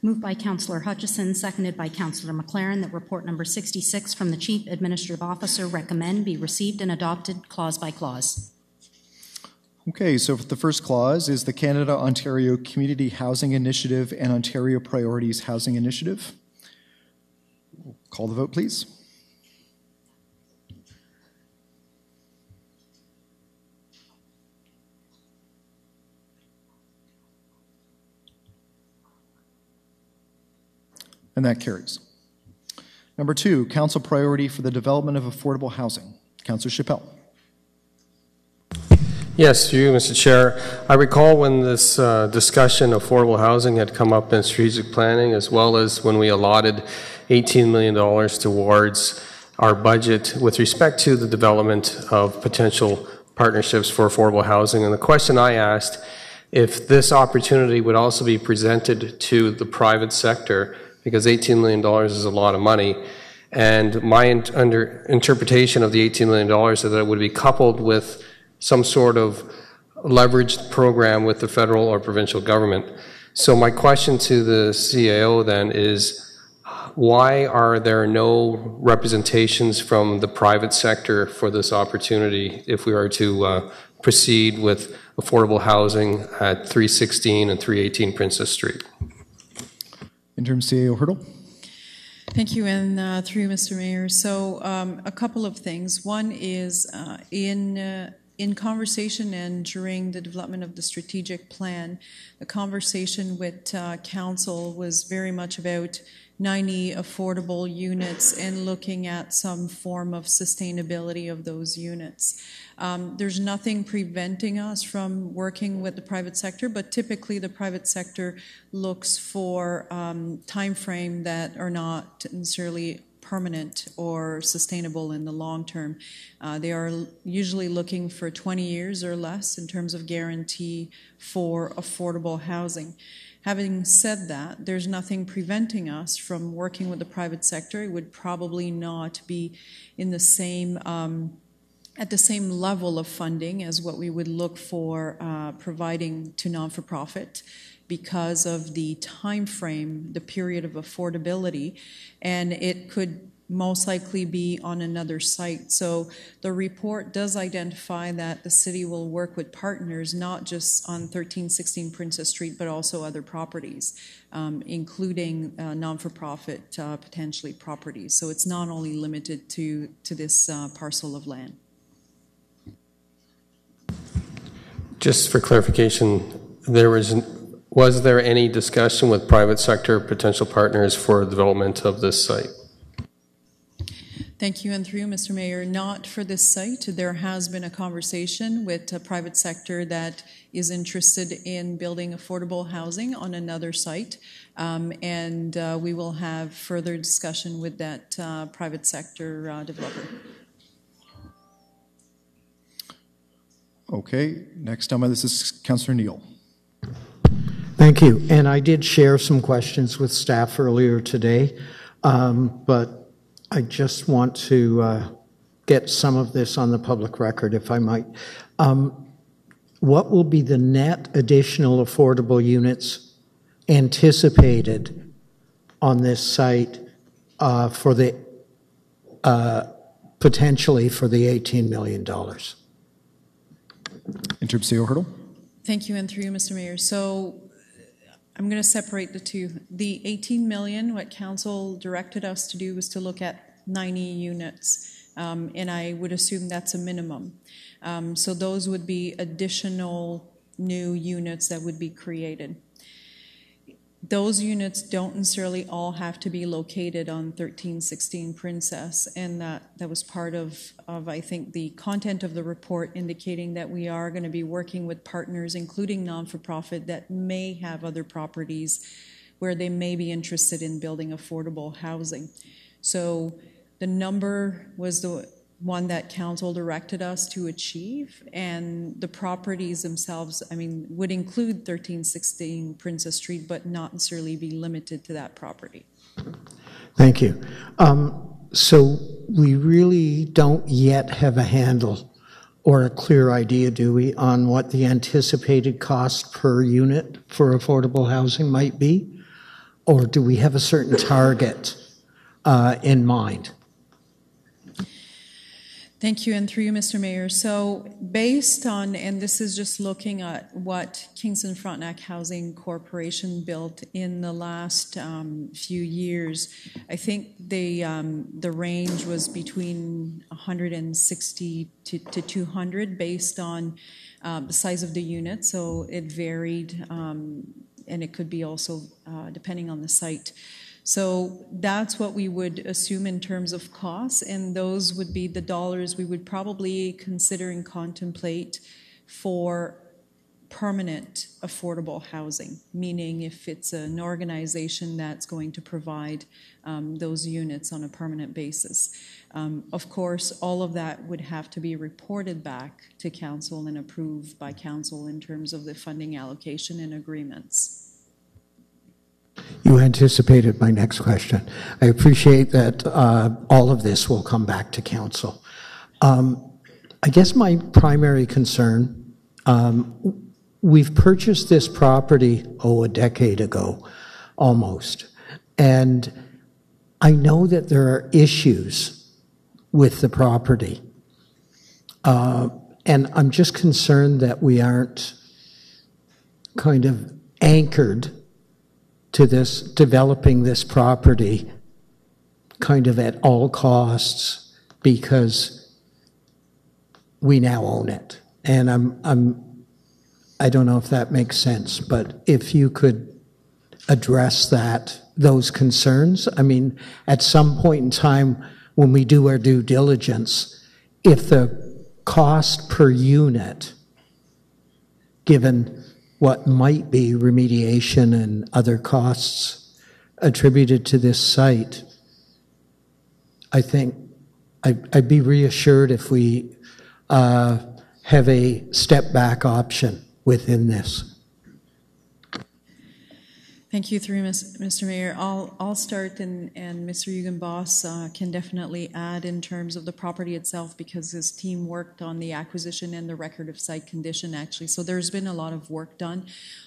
Moved by Councillor Hutchison, seconded by Councillor McLaren, that report number 66 from the Chief Administrative Officer recommend be received and adopted clause by clause. Okay, so the first clause is the Canada Ontario Community Housing Initiative and Ontario Priorities Housing Initiative. Call the vote, please. And that carries. Number two, council priority for the development of affordable housing. Councillor Chapelle. Yes, you, Mr. Chair. I recall when this uh, discussion of affordable housing had come up in strategic planning, as well as when we allotted $18 million towards our budget with respect to the development of potential partnerships for affordable housing. And the question I asked if this opportunity would also be presented to the private sector because $18 million is a lot of money. And my under interpretation of the $18 million is that it would be coupled with some sort of leveraged program with the federal or provincial government. So my question to the CAO then is, why are there no representations from the private sector for this opportunity if we are to uh, proceed with affordable housing at 316 and 318 Princess Street? Interim CAO Hurdle. Thank you, and uh, through Mr. Mayor. So, um, a couple of things. One is uh, in uh, in conversation and during the development of the strategic plan, the conversation with uh, council was very much about 90 affordable units and looking at some form of sustainability of those units. Um, there's nothing preventing us from working with the private sector, but typically the private sector looks for um, time frame that are not necessarily permanent or sustainable in the long term. Uh, they are usually looking for 20 years or less in terms of guarantee for affordable housing. Having said that, there's nothing preventing us from working with the private sector. It would probably not be in the same um, at the same level of funding as what we would look for uh, providing to non-for-profit because of the time frame, the period of affordability, and it could most likely be on another site. So the report does identify that the city will work with partners, not just on 1316 Princess Street, but also other properties, um, including uh, non-for-profit uh, potentially properties. So it's not only limited to to this uh, parcel of land. Just for clarification, there was was there any discussion with private sector potential partners for development of this site? Thank you, and through Mr. Mayor. Not for this site. There has been a conversation with a private sector that is interested in building affordable housing on another site, um, and uh, we will have further discussion with that uh, private sector uh, developer. Okay, next on my list is Councillor Neill. Thank you. And I did share some questions with staff earlier today, um, but I just want to uh, get some of this on the public record, if I might. Um, what will be the net additional affordable units anticipated on this site uh, for the uh, potentially for the $18 million? Interim CEO Hurdle. Thank you, and through you, Mr. Mayor. So I'm going to separate the two. The 18 million, what council directed us to do was to look at 90 units, um, and I would assume that's a minimum. Um, so those would be additional new units that would be created. Those units don't necessarily all have to be located on 1316 Princess, and that, that was part of, of, I think, the content of the report indicating that we are going to be working with partners, including non for profit, that may have other properties where they may be interested in building affordable housing. So the number was the one that council directed us to achieve, and the properties themselves, I mean, would include 1316 Princess Street, but not necessarily be limited to that property. Thank you. Um, so we really don't yet have a handle or a clear idea, do we, on what the anticipated cost per unit for affordable housing might be? Or do we have a certain target uh, in mind? Thank you, and through you, Mr. Mayor. So, based on, and this is just looking at what Kingston Frontenac Housing Corporation built in the last um, few years, I think the um, the range was between 160 to, to 200 based on uh, the size of the unit. So it varied, um, and it could be also uh, depending on the site. So that's what we would assume in terms of costs, and those would be the dollars we would probably consider and contemplate for permanent affordable housing, meaning if it's an organization that's going to provide um, those units on a permanent basis. Um, of course, all of that would have to be reported back to council and approved by council in terms of the funding allocation and agreements. You anticipated my next question. I appreciate that uh, all of this will come back to council. Um, I guess my primary concern, um, we've purchased this property, oh, a decade ago, almost. And I know that there are issues with the property. Uh, and I'm just concerned that we aren't kind of anchored to this developing this property kind of at all costs because we now own it. And I'm, I'm, I don't know if that makes sense, but if you could address that, those concerns. I mean, at some point in time when we do our due diligence, if the cost per unit, given what might be remediation and other costs attributed to this site, I think I'd, I'd be reassured if we uh, have a step back option within this. Thank you, through Mr. Mayor. I'll, I'll start and, and Mr. Huigenbos uh, can definitely add in terms of the property itself because his team worked on the acquisition and the record of site condition actually. So there's been a lot of work done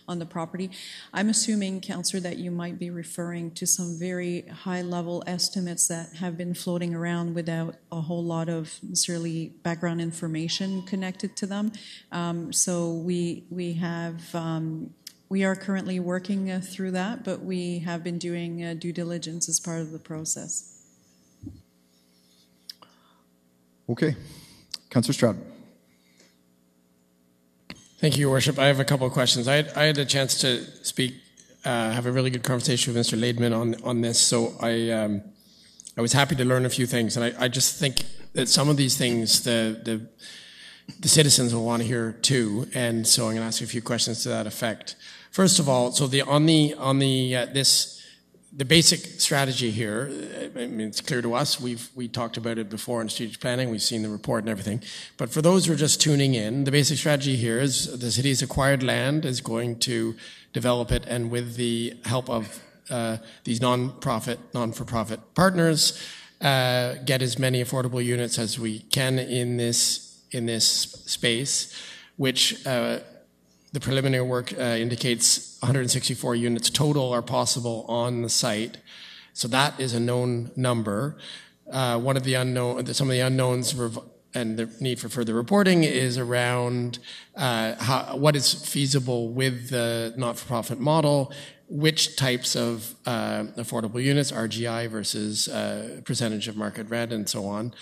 on the property. I'm assuming, Councillor, that you might be referring to some very high level estimates that have been floating around without a whole lot of necessarily background information connected to them. Um, so we, we have um, we are currently working uh, through that, but we have been doing uh, due diligence as part of the process. Okay. Councillor Stroud. Thank you, Your Worship. I have a couple of questions. I had, I had a chance to speak, uh, have a really good conversation with Mr. Laidman on, on this, so I, um, I was happy to learn a few things. And I, I just think that some of these things, the, the, the citizens will want to hear too. And so I'm going to ask you a few questions to that effect. First of all, so the on the on the uh, this the basic strategy here. I mean, it's clear to us. We've we talked about it before in strategic planning. We've seen the report and everything. But for those who are just tuning in, the basic strategy here is the city's acquired land is going to develop it, and with the help of uh, these non-profit, non-for-profit partners, uh, get as many affordable units as we can in this in this space, which uh, the preliminary work uh, indicates 164 units total are possible on the site. So that is a known number. Uh, one of the unknown, some of the unknowns and the need for further reporting is around uh, how, what is feasible with the not-for-profit model, which types of affordable units, RGI versus percentage of market rent, and so on,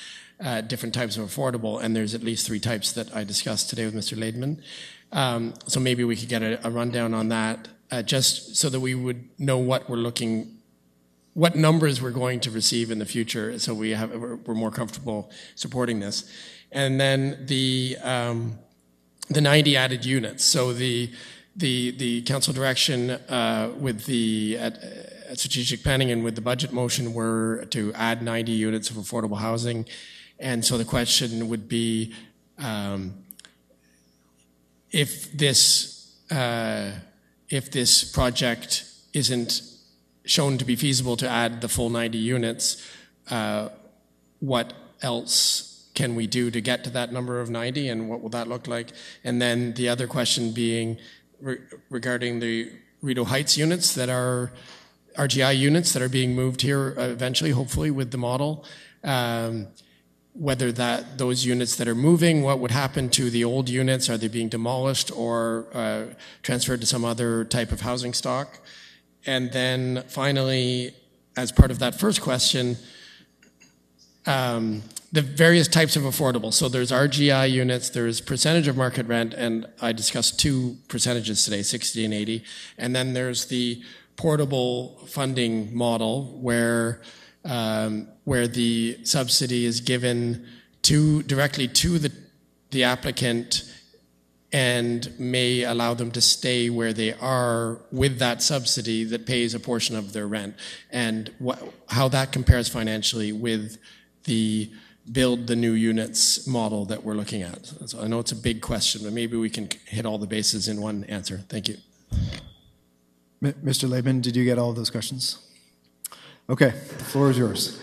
different types of affordable, and there's at least three types that I discussed today with Mr. Laidman. Um, so maybe we could get a, rundown on that, uh, just so that we would know what we're looking, what numbers we're going to receive in the future, so we have we're, more comfortable supporting this. And then the um, the 90 added units. So the council direction uh, with the at, at strategic planning and with the budget motion were to add 90 units of affordable housing. And so the question would be. If this uh, if this project isn't shown to be feasible to add the full 90 units, uh, what else can we do to get to that number of 90 and what will that look like? And then the other question being re- regarding the Rideau Heights units that are RGI units that are being moved here eventually, hopefully, with the model. Um, whether that those units that are moving, what would happen to the old units? Are they being demolished or uh, transferred to some other type of housing stock? And then finally, as part of that first question, um, the various types of affordable. So there's RGI units, there's percentage of market rent, and I discussed two percentages today, 60 and 80. And then there's the portable funding model where um, where the subsidy is given to directly to the the applicant and may allow them to stay where they are with that subsidy that pays a portion of their rent and wh- how that compares financially with the build the new units model that we're looking at. So I know it's a big question, but maybe we can hit all the bases in one answer. Thank you. M- Mr. Laidman, did you get all of those questions? Okay, the floor is yours.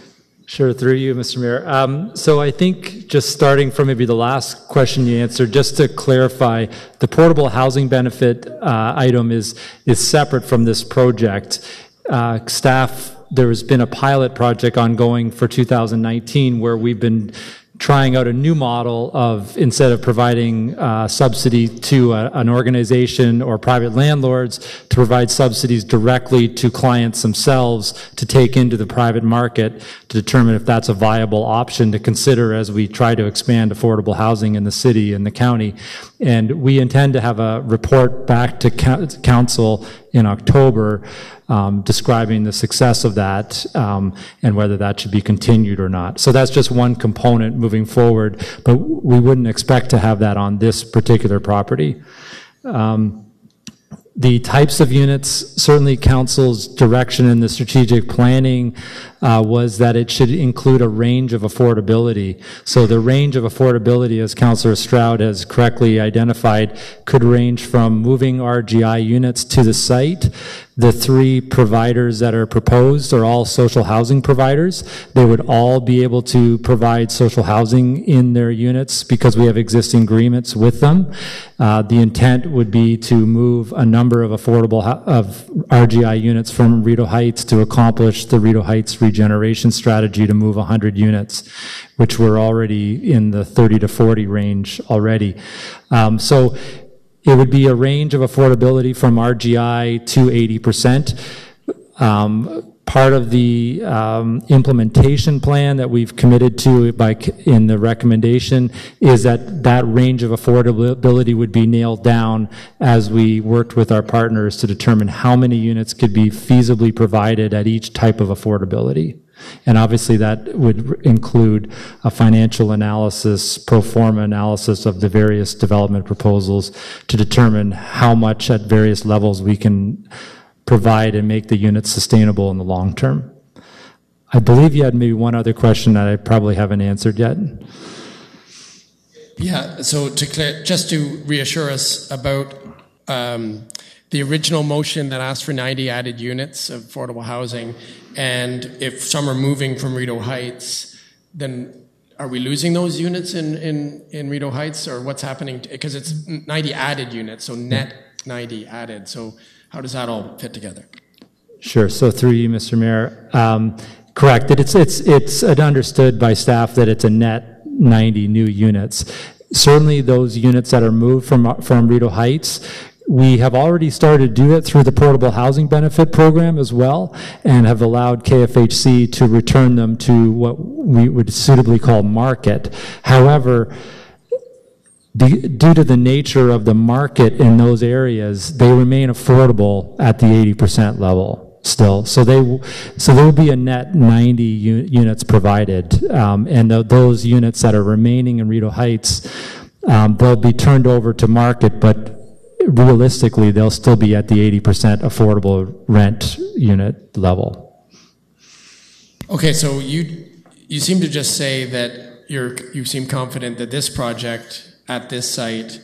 Sure, through you, Mr. Mayor. Um, so I think just starting from maybe the last question you answered, just to clarify, the portable housing benefit uh, item is is separate from this project. Uh, staff, there has been a pilot project ongoing for 2019 where we've been trying out a new model of instead of providing uh, subsidy to a, an organization or private landlords to provide subsidies directly to clients themselves to take into the private market to determine if that's a viable option to consider as we try to expand affordable housing in the city and the county and we intend to have a report back to council in October um, describing the success of that um, and whether that should be continued or not. So that's just one component moving forward, but we wouldn't expect to have that on this particular property. Um, the types of units, certainly council's direction in the strategic planning uh, was that it should include a range of affordability. So the range of affordability, as Councillor Stroud has correctly identified, could range from moving RGI units to the site The three providers that are proposed are all social housing providers. They would all be able to provide social housing in their units because we have existing agreements with them. Uh, the intent would be to move a number of affordable of RGI units from Rideau Heights to accomplish the Rideau Heights regeneration strategy to move 100 units, which we're already in the 30 to 40 range already. Um, so it would be a range of affordability from RGI to 80%. Um, Part of the um, implementation plan that we've committed to by, in the recommendation is that that range of affordability would be nailed down as we worked with our partners to determine how many units could be feasibly provided at each type of affordability. And obviously, that would include a financial analysis, pro forma analysis of the various development proposals to determine how much at various levels we can provide and make the units sustainable in the long term. I believe you had maybe one other question that I probably haven't answered yet. Yeah, so to clear, just to reassure us about um, the original motion that asked for 90 added units of affordable housing, and if some are moving from Rideau Heights, then are we losing those units in, in, in Rideau Heights, or what's happening? Because it's 90 added units, so net 90 added. So how does that all fit together? Sure. So through you, Mr. Mayor, um, correct. It's it's it's understood by staff that it's a net 90 new units. Certainly, those units that are moved from from Rideau Heights. We have already started to do it through the Portable Housing Benefit Program as well, and have allowed KFHC to return them to what we would suitably call market. However, due to the nature of the market in those areas, they remain affordable at the 80% level still. So they, so there will be a net 90 u- units provided, um, and th- those units that are remaining in Rideau Heights, um, they'll be turned over to market, but realistically, they'll still be at the 80% affordable rent unit level. Okay, so you you seem to just say that you're you seem confident that this project at this site,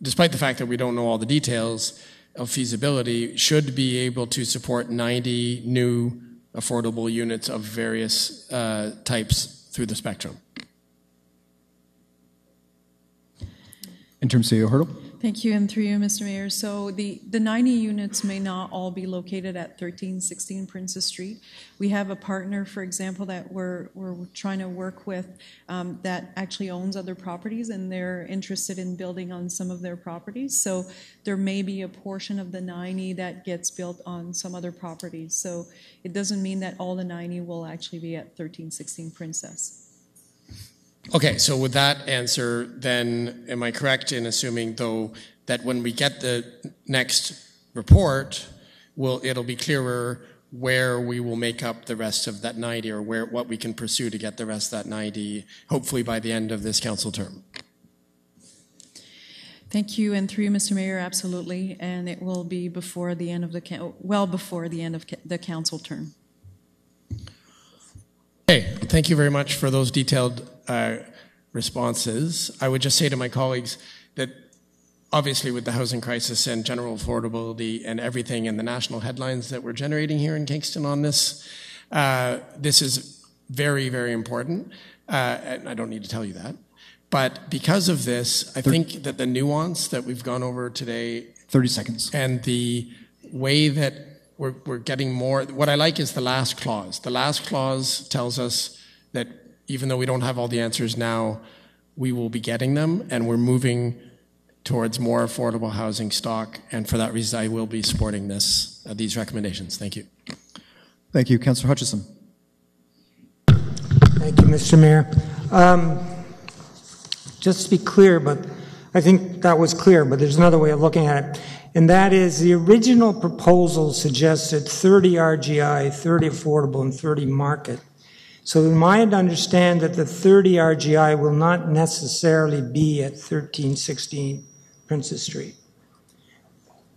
despite the fact that we don't know all the details of feasibility, should be able to support 90 new affordable units of various uh, types through the spectrum. Interim CEO Hurdle. Thank you, and through you, Mr. Mayor. So the, the 90 units may not all be located at 1316 Princess Street. We have a partner, for example, that we're, we're trying to work with um, that actually owns other properties, and they're interested in building on some of their properties. So there may be a portion of the 90 that gets built on some other properties. So it doesn't mean that all the 90 will actually be at 1316 Princess. Okay, so with that answer, then am I correct in assuming, though, that when we get the next report, will it'll be clearer where we will make up the rest of that 90 or where what we can pursue to get the rest of that 90, hopefully by the end of this council term? Thank you, and through you, Mr. Mayor, absolutely, and it will be before the end of the well before the end of the council term. Okay, thank you very much for those detailed uh, responses. I would just say to my colleagues that obviously with the housing crisis and general affordability and everything and the national headlines that we're generating here in Kingston on this, uh, this is very, very important. Uh, and I don't need to tell you that. But because of this, I think that the nuance that we've gone over today 30 seconds. And the way that we're, we're getting more, what I like is the last clause. The last clause tells us that even though we don't have all the answers now, we will be getting them, and we're moving towards more affordable housing stock. And for that reason, I will be supporting this uh, these recommendations. Thank you. Thank you, Councillor Hutchison. Thank you, Mr. Mayor. Um, just to be clear, but I think that was clear, but there's another way of looking at it. And that is the original proposal suggested 30 RGI, 30 affordable, and 30 market. So we might understand that the 30 RGI will not necessarily be at 1316 Princess Street.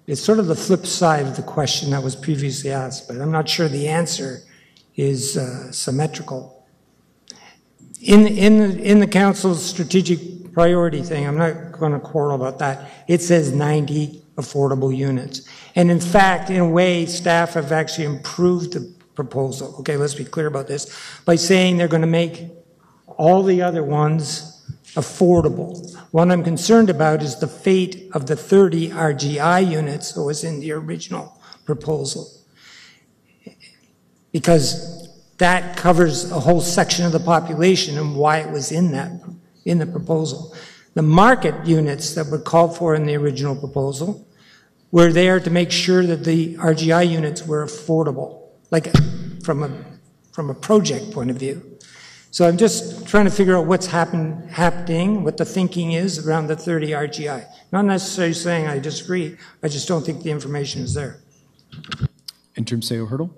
It's sort of the flip side of the question that was previously asked, but I'm not sure the answer is uh, symmetrical. In, in, the, in the council's strategic priority thing, I'm not going to quarrel about that. It says 90 affordable units. And in fact, in a way, staff have actually improved the proposal. Okay, let's be clear about this by saying they're going to make all the other ones affordable. What I'm concerned about is the fate of the 30 RGI units that was in the original proposal. Because that covers a whole section of the population and why it was in that in the proposal. The market units that were called for in the original proposal were there to make sure that the RGI units were affordable, like from a from a project point of view. So I'm just trying to figure out what's happen, happening, what the thinking is around the 30 RGI. Not necessarily saying I disagree, I just don't think the information is there. Interim CEO Hurdle.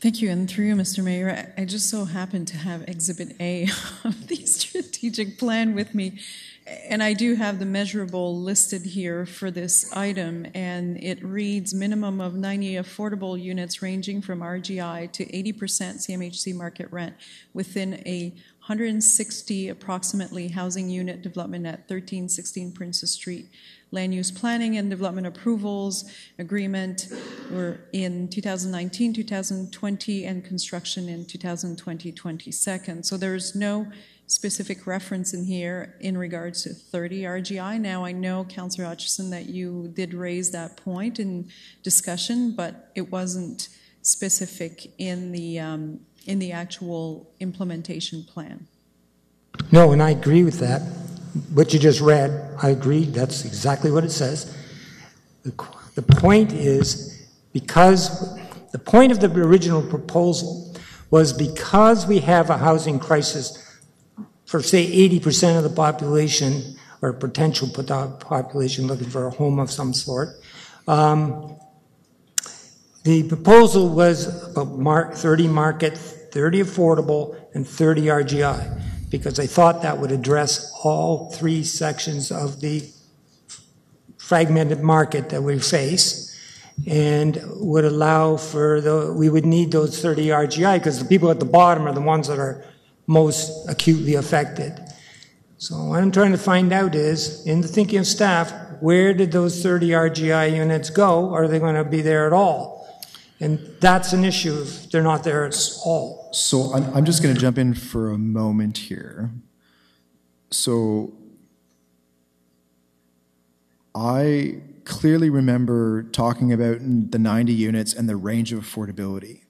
Thank you. And through you, Mr. Mayor, I just so happen to have Exhibit A of the strategic plan with me. And I do have the measurable listed here for this item, and it reads minimum of 90 affordable units ranging from RGI to 80% CMHC market rent within a 160 approximately housing unit development at 1316 Princess Street. Land use planning and development approvals agreement were in 2019, 2020, and construction in 2020, 22nd. So there's no specific reference in here in regards to 30 RGI. Now, I know, Councillor Hutchison, that you did raise that point in discussion, but it wasn't specific in the, um, in the actual implementation plan. No, and I agree with that. What you just read, I agree. That's exactly what it says. The, the point is because the point of the original proposal was because we have a housing crisis for say 80% of the population or potential population looking for a home of some sort. Um, the proposal was about 30 market, 30 affordable, and 30 RGI because I thought that would address all three sections of the fragmented market that we face and would allow for the, we would need those 30 RGI because the people at the bottom are the ones that are most acutely affected. So what I'm trying to find out is, in the thinking of staff, where did those 30 RGI units go? Are they going to be there at all? And that's an issue if they're not there at all. So I'm, just going to jump in for a moment here. So I clearly remember talking about the 90 units and the range of affordability,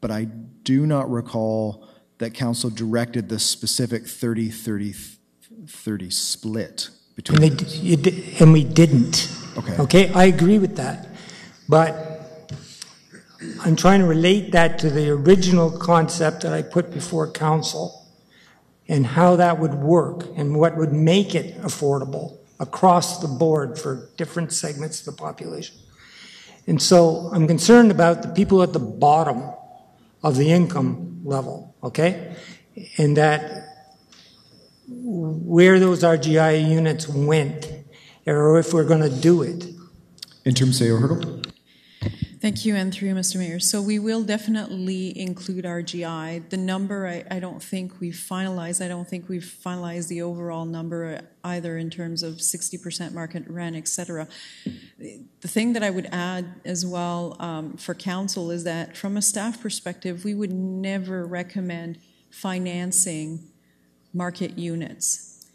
but I do not recall that council directed the specific 30 30 30 split between and, they, and we didn't. Okay. Okay i agree with that. But i'm trying to relate that to the original concept that i put before council and how that would work and what would make it affordable across the board for different segments of the population. And so i'm concerned about the people at the bottom of the income level okay? And that where those RGI units went, or if we're going to do it. Interim CEO Hurdle. Thank you, and through Mr. Mayor. So we will definitely include RGI. The number, I, I, don't think we've finalized. I don't think we've finalized the overall number either in terms of 60% market rent, et cetera. The thing that I would add as well um, for council is that from a staff perspective, we would never recommend financing market units.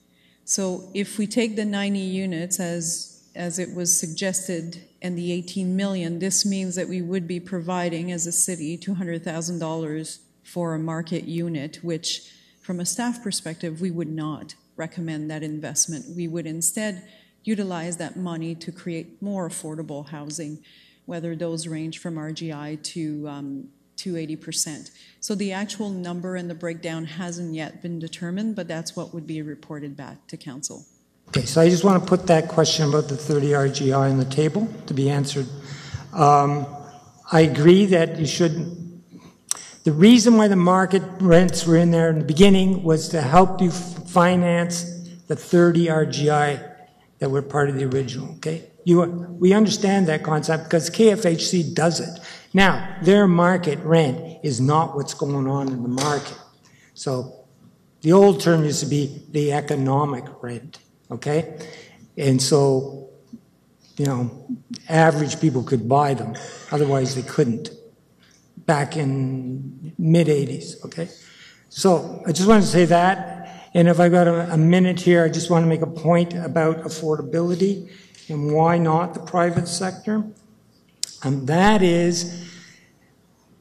So if we take the 90 units as as it was suggested and the 18 million, this means that we would be providing as a city $200,000 for a market unit, which from a staff perspective, we would not recommend that investment. We would instead utilize that money to create more affordable housing, whether those range from RGI to um, to 80%. So the actual number and the breakdown hasn't yet been determined, but that's what would be reported back to council. Okay, so I just want to put that question about the 30 RGI on the table to be answered. Um, I agree that you should. The reason why the market rents were in there in the beginning was to help you finance the 30 RGI that were part of the original. Okay, you we understand that concept because KFHC does it. Now their market rent is not what's going on in the market. So the old term used to be the economic rent. Okay? And so you know, average people could buy them. Otherwise, they couldn't. Back in mid 80s, okay? So I just wanted to say that. And if I got a, a minute here, I just want to make a point about affordability and why not the private sector. And that is,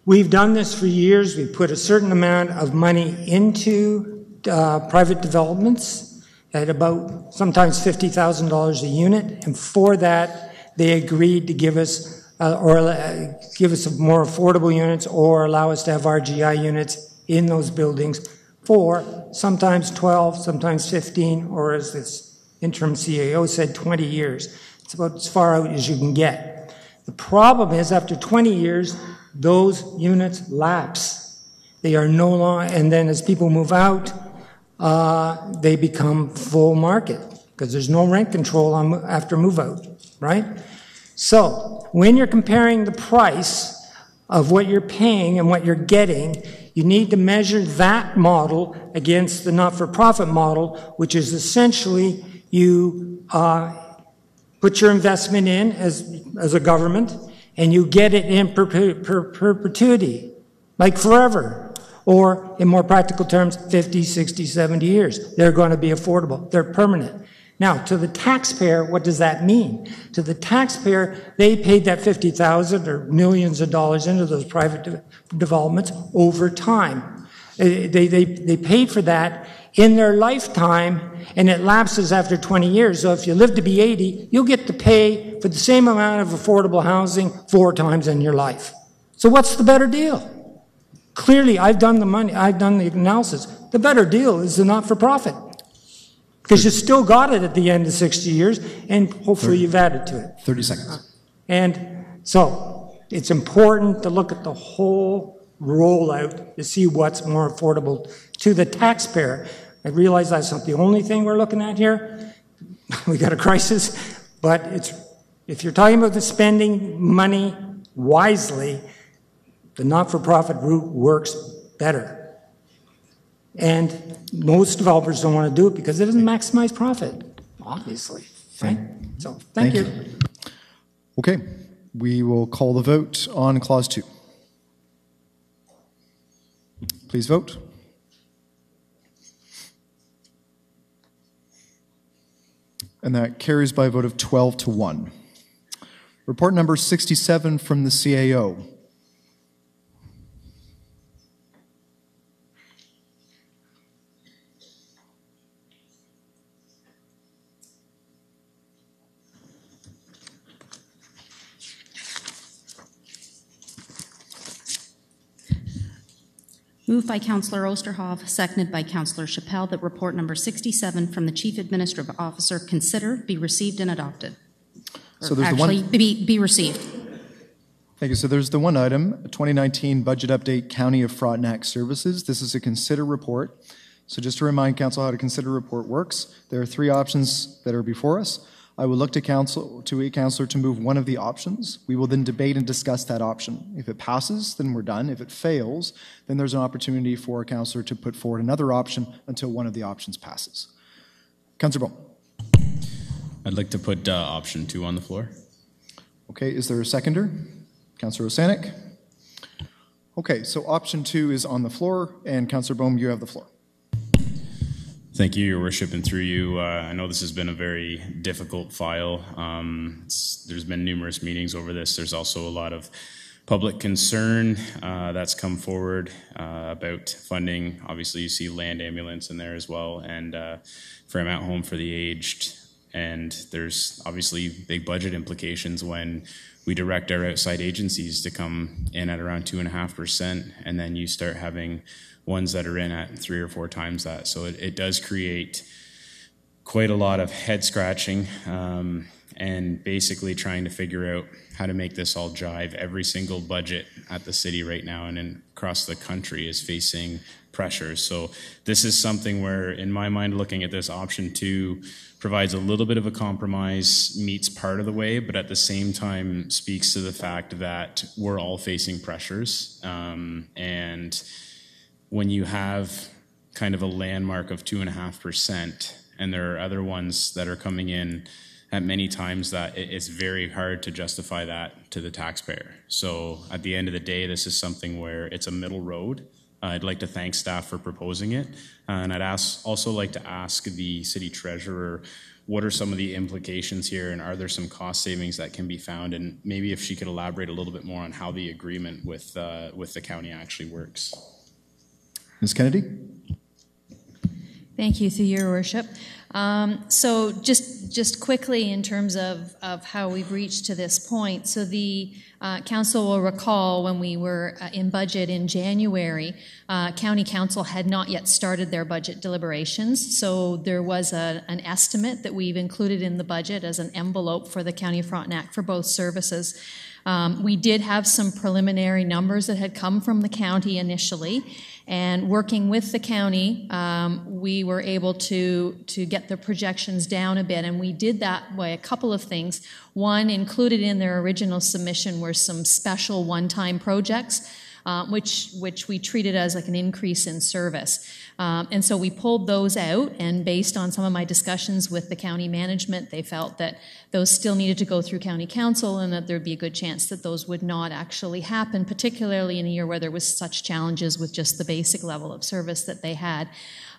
we've done this for years. We put a certain amount of money into uh, private developments at about sometimes $50,000 a unit. And for that, they agreed to give us uh, or uh, give us more affordable units or allow us to have RGI units in those buildings for sometimes 12, sometimes 15, or as this interim CAO said, 20 years. It's about as far out as you can get. The problem is after 20 years, those units lapse. They are no longer, and then as people move out, uh, they become full market because there's no rent control on, after move out, right? So when you're comparing the price of what you're paying and what you're getting, you need to measure that model against the not for profit model, which is essentially you uh, put your investment in as, as a government and you get it in per, per, perpetuity, like forever. Or, in more practical terms, 50, 60, 70 years. They're going to be affordable, they're permanent. Now, to the taxpayer, what does that mean? To the taxpayer, they paid that 50,000 or millions of dollars into those private de- developments over time. Uh, they, they, they paid for that in their lifetime and it lapses after 20 years. So if you live to be 80, you'll get to pay for the same amount of affordable housing four times in your life. So what's the better deal? Clearly, I've done the money, I've done the analysis. The better deal is the not-for-profit. Because you still got it at the end of 60 years, and hopefully 30. you've added to it. 30 seconds. And so it's important to look at the whole rollout to see what's more affordable to the taxpayer. I realize that's not the only thing we're looking at here. we got a crisis, but it's if you're talking about the spending money wisely, the not-for-profit route works better. And most developers don't want to do it because it doesn't maximize profit, obviously. Right? So thank, Thank you. you. Okay, we will call the vote on Clause 2. Please vote. And that carries by a vote of 12 to 1. Report number 67 from the CAO. Moved by Councillor Oosterhof, seconded by Councillor Chapelle, that report number 67 from the Chief Administrative Officer consider, be received and adopted. So there's the one- be, be received. Thank you. So there's the one item, 2019 Budget Update County of Frontenac Services. This is a consider report. So just to remind council how to consider report works, there are three options that are before us. I will look to council, to a councillor to move one of the options. We will then debate and discuss that option. If it passes, then we're done. If it fails, then there's an opportunity for a councillor to put forward another option until one of the options passes. Councillor Boehme. I'd like to put uh, option two on the floor. Okay, is there a seconder? Councillor Osanic? Okay, so option two is on the floor, and Councillor Boehme, you have the floor. Thank you, Your Worship, and through you, uh, I know this has been a very difficult file. Um, there's been numerous meetings over this. There's also a lot of public concern uh, that's come forward uh, about funding. Obviously, you see land ambulance in there as well, and uh, Fairmount home for the aged. And there's obviously big budget implications when we direct our outside agencies to come in at around two and a half percent, and then you start having ones that are in at three or four times that. So it, it does create quite a lot of head scratching um, and basically trying to figure out how to make this all jive. Every single budget at the city right now and in, across the country is facing pressures. So this is something where, in my mind, looking at this option two provides a little bit of a compromise, meets part of the way, but at the same time speaks to the fact that we're all facing pressures. Um, and when you have kind of a landmark of two and a half percent, and there are other ones that are coming in at many times that it's very hard to justify that to the taxpayer. So at the end of the day, this is something where it's a middle road. Uh, I'd like to thank staff for proposing it, uh, and I'd ask, also like to ask the city treasurer what are some of the implications here, and are there some cost savings that can be found? And maybe if she could elaborate a little bit more on how the agreement with uh, with the county actually works. Ms. Kennedy. Thank you, through your worship. Um, so just just quickly in terms of, of how we've reached to this point. So the uh, council will recall when we were uh, in budget in January, uh, county council had not yet started their budget deliberations. So there was a, an estimate that we've included in the budget as an envelope for the county of Frontenac for both services. Um, we did have some preliminary numbers that had come from the county initially, and working with the county, um, we were able to, to get the projections down a bit. And we did that by a couple of things. One, included in their original submission were some special one time projects which, which we treated as like an increase in service. Um, and so we pulled those out, and based on some of my discussions with the county management, they felt that those still needed to go through county council and that there'd be a good chance that those would not actually happen, particularly in a year where there was such challenges with just the basic level of service that they had.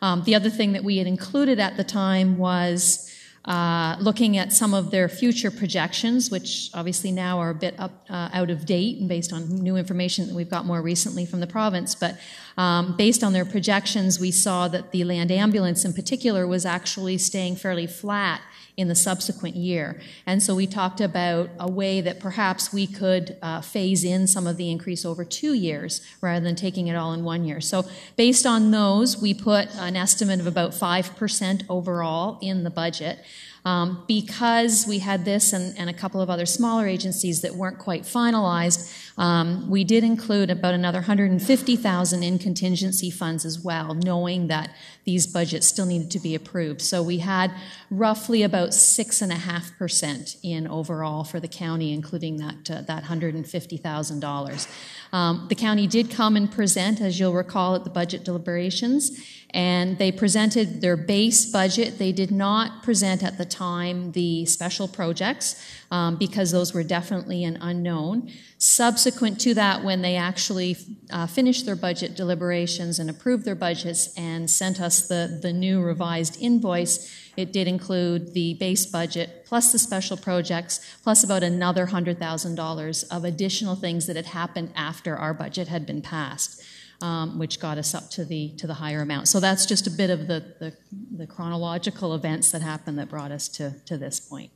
Um, the other thing that we had included at the time was uh, looking at some of their future projections, which obviously now are a bit up, uh, out of date and based on new information that we've got more recently from the province. But um, based on their projections, we saw that the land ambulance in particular was actually staying fairly flat in the subsequent year. And so we talked about a way that perhaps we could uh, phase in some of the increase over two years rather than taking it all in one year. So based on those, we put an estimate of about 5% overall in the budget. Um, because we had this and, and, a couple of other smaller agencies that weren't quite finalized, um, we did include about another 150,000 in contingency funds as well, knowing that these budgets still needed to be approved. So we had roughly about six and a half percent in overall for the county, including that uh, that $150,000. Um, the county did come and present, as you'll recall, at the budget deliberations and they presented their base budget. They did not present at the time the special projects um, because those were definitely an unknown. Subsequent to that, when they actually uh, finished their budget deliberations and approved their budgets and sent us the, the new revised invoice, it did include the base budget plus the special projects, plus about another $100,000 of additional things that had happened after our budget had been passed um, which got us up to the to the higher amount. So that's just a bit of the, the, the chronological events that happened that brought us to, to this point.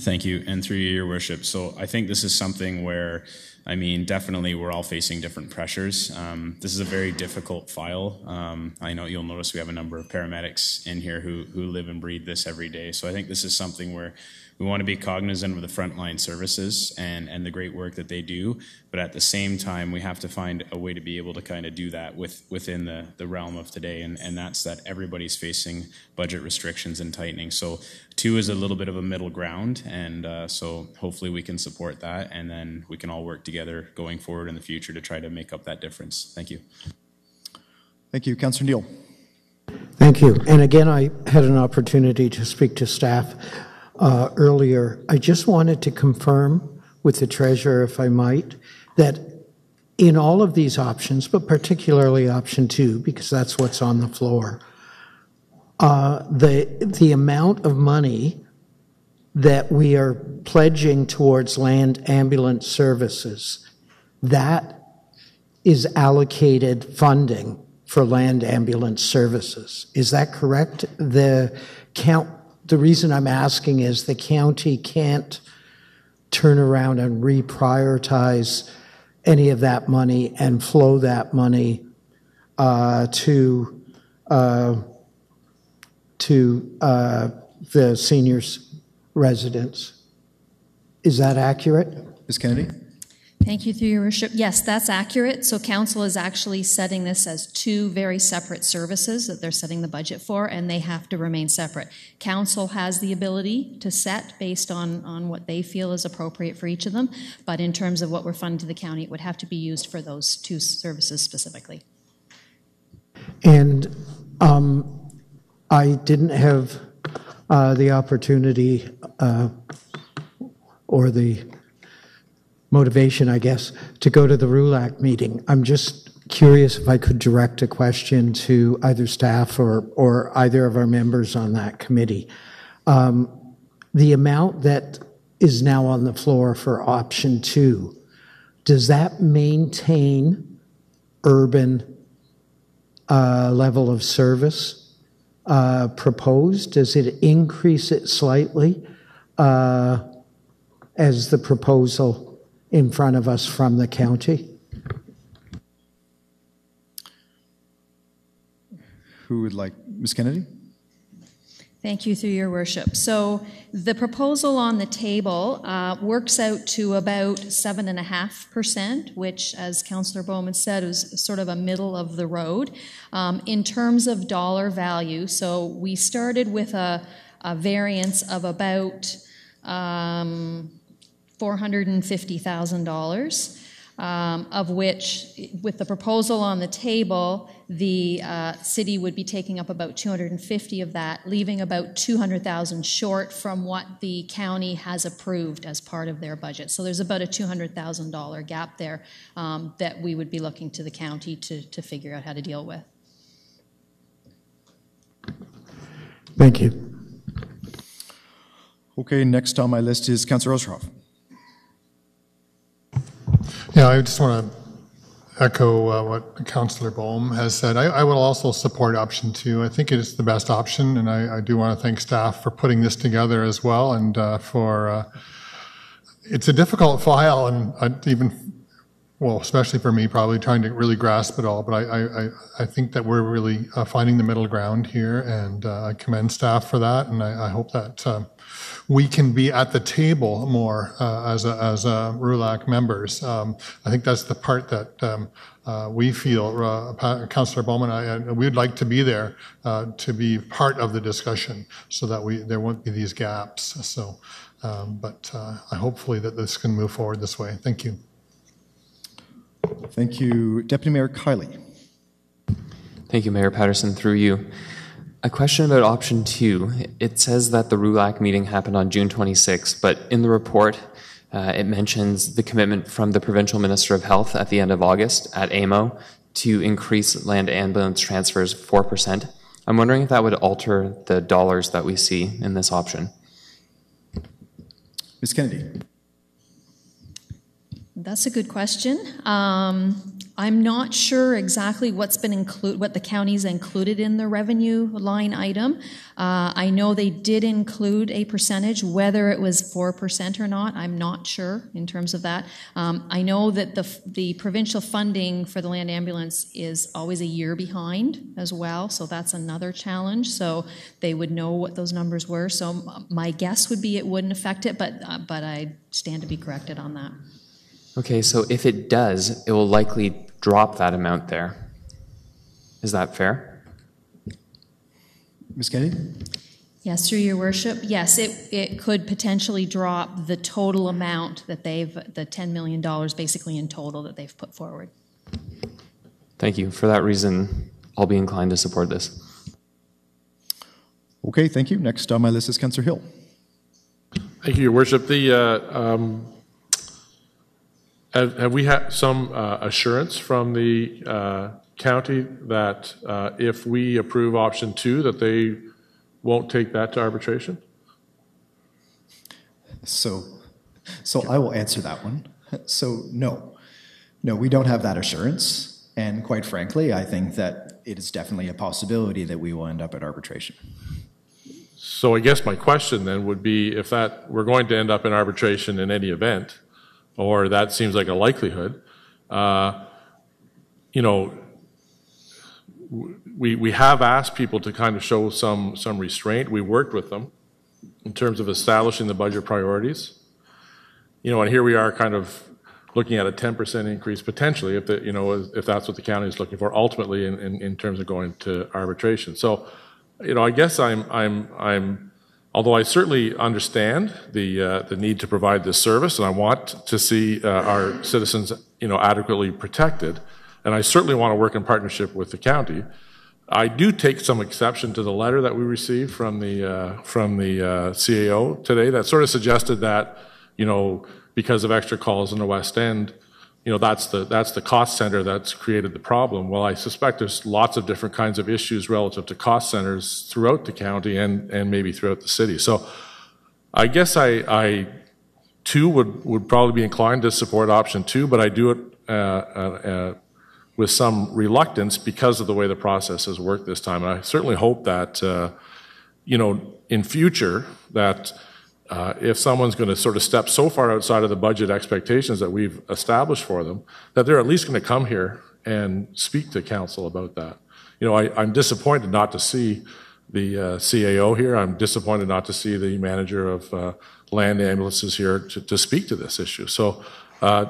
Thank you, and through your worship. So I think this is something where, I mean, definitely we're all facing different pressures. Um, this is a very difficult file. Um, I know you'll notice we have a number of paramedics in here who who live and breathe this every day. So I think this is something where we want to be cognizant of the frontline services and, and the great work that they do, but at the same time, we have to find a way to be able to kind of do that with, within the, the realm of today, and, and that's that everybody's facing budget restrictions and tightening. So, two is a little bit of a middle ground, and uh, so hopefully we can support that, and then we can all work together going forward in the future to try to make up that difference. Thank you. Thank you. Councillor Neill. Thank you. And again, I had an opportunity to speak to staff earlier. I just wanted to confirm with the treasurer, if I might, that in all of these options, but particularly option two, because that's what's on the floor, uh, the the amount of money that we are pledging towards land ambulance services, that is allocated funding for land ambulance services. Is that correct? The count the reason I'm asking is the county can't turn around and reprioritize any of that money and flow that money uh, to uh, to uh, the seniors' residents. Is that accurate? Ms. Kennedy? Thank you, through your worship. Yes, that's accurate. So council is actually setting this as two very separate services that they're setting the budget for, and they have to remain separate. Council has the ability to set based on, on what they feel is appropriate for each of them, but in terms of what we're funding to the county, it would have to be used for those two services specifically. And um, I didn't have uh, the opportunity uh, or the motivation, I guess, to go to the RULAC meeting. I'm just curious if I could direct a question to either staff or, or either of our members on that committee. Um, the amount that is now on the floor for option two, does that maintain urban uh, level of service uh, proposed? Does it increase it slightly uh, as the proposal in front of us from the county? Who would like, Ms. Kennedy? Thank you, through your worship. So the proposal on the table uh, works out to about 7.5%, which, as Councillor Boehme said, is sort of a middle of the road. Um, in terms of dollar value, so we started with a, a variance of about um, $450,000 um, of which, with the proposal on the table, the uh, city would be taking up about 250 of that, leaving about 200,000 short from what the county has approved as part of their budget. So there's about a $200,000 gap there um, that we would be looking to the county to, to figure out how to deal with. Thank you. Okay, next on my list is Councillor Oosterhof. Yeah, I just want to echo uh, what Councillor Boehme has said. I, I, will also support option two. I think it is the best option, and I, I do want to thank staff for putting this together as well, and uh, for uh, it's a difficult file, and even well, especially for me, probably trying to really grasp it all. But I, I, I think that we're really uh, finding the middle ground here, and uh, I commend staff for that, and I, I hope that um, we can be at the table more uh, as a, as a RULAC members. Um, I think that's the part that um, uh, we feel, uh, Councillor Boehme, I, we'd like to be there uh, to be part of the discussion so that we there won't be these gaps. So, um, but uh, hopefully that this can move forward this way. Thank you. Thank you, Deputy Mayor Kiley. Thank you, Mayor Paterson. Through you. A question about option two. It says that the RULAC meeting happened on June 26, but in the report, uh, it mentions the commitment from the Provincial Minister of Health at the end of August at AMO to increase land ambulance transfers 4%. I'm wondering if that would alter the dollars that we see in this option. Ms. Kennedy. That's a good question. Um, I'm not sure exactly what's been included, what the county's included in the revenue line item. Uh, I know they did include a percentage, whether it was 4% or not, I'm not sure in terms of that. Um, I know that the, the provincial funding for the land ambulance is always a year behind as well, so that's another challenge. So they would know what those numbers were. So my guess would be it wouldn't affect it, but, uh, but I stand to be corrected on that. Okay, so if it does, it will likely drop that amount there. Is that fair? Ms. Kennedy? Yes, through your worship. Yes, it, it could potentially drop the total amount that they've, the $10 million basically in total that they've put forward. Thank you. For that reason, I'll be inclined to support this. Okay, thank you. Next on my list is Councillor Hill. Thank you, Your Worship. The uh, um, have, have we had some uh, assurance from the uh, county that uh, if we approve option two, that they won't take that to arbitration? So, so I will answer that one. So no, no, we don't have that assurance, and quite frankly, I think that it is definitely a possibility that we will end up at arbitration. So I guess my question then would be if that we're going to end up in arbitration in any event, or that seems like a likelihood. Uh, you know, we, we have asked people to kind of show some, some restraint. We worked with them in terms of establishing the budget priorities. You know, and here we are kind of looking at a 10% increase potentially if, the, you know, if that's what the county is looking for ultimately in, in, in terms of going to arbitration. So, you know, I guess I'm, I'm, I'm Although I certainly understand the, uh, the need to provide this service, and I want to see uh, our citizens you know, adequately protected, and I certainly want to work in partnership with the county, I do take some exception to the letter that we received from the uh, from the uh, CAO today that sort of suggested that you know because of extra calls in the West End, you know that's the that's the cost center that's created the problem. Well, I suspect there's lots of different kinds of issues relative to cost centers throughout the county and and maybe throughout the city. So, I guess I I too would would probably be inclined to support option two, but I do it. Uh, uh, uh with some reluctance because of the way the process has worked this time. And I certainly hope that, uh, you know, in future, that uh, if someone's going to sort of step so far outside of the budget expectations that we've established for them, that they're at least going to come here and speak to council about that. You know, I, am disappointed not to see the uh, CAO here. I'm disappointed not to see the manager of uh, land ambulances here to, to, speak to this issue. So uh,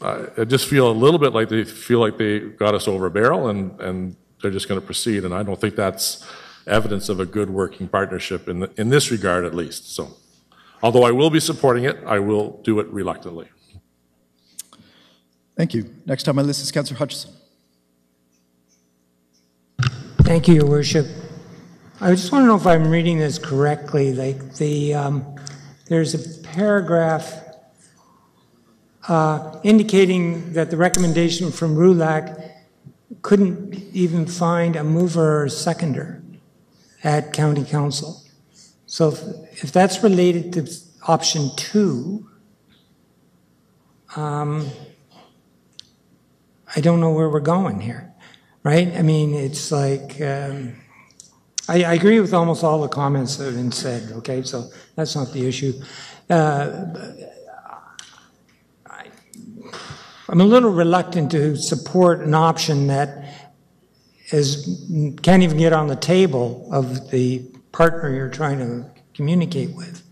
I just feel a little bit like they feel like they got us over a barrel and, and they're just going to proceed. And I don't think that's evidence of a good working partnership in, the, in this regard, at least. So, although I will be supporting it, I will do it reluctantly. Thank you. Next on my list is Councillor Hutchison. Thank you, Your Worship. I just want to know if I'm reading this correctly. Like the um, there's a paragraph uh, indicating that the recommendation from RULAC couldn't even find a mover or seconder at county council. So if, that's related to option two, um, I don't know where we're going here, right? I mean, it's like, um, I, I, agree with almost all the comments that have been said, okay? So that's not the issue. Uh, I'm a little reluctant to support an option that is can't even get on the table of the partner you're trying to communicate with.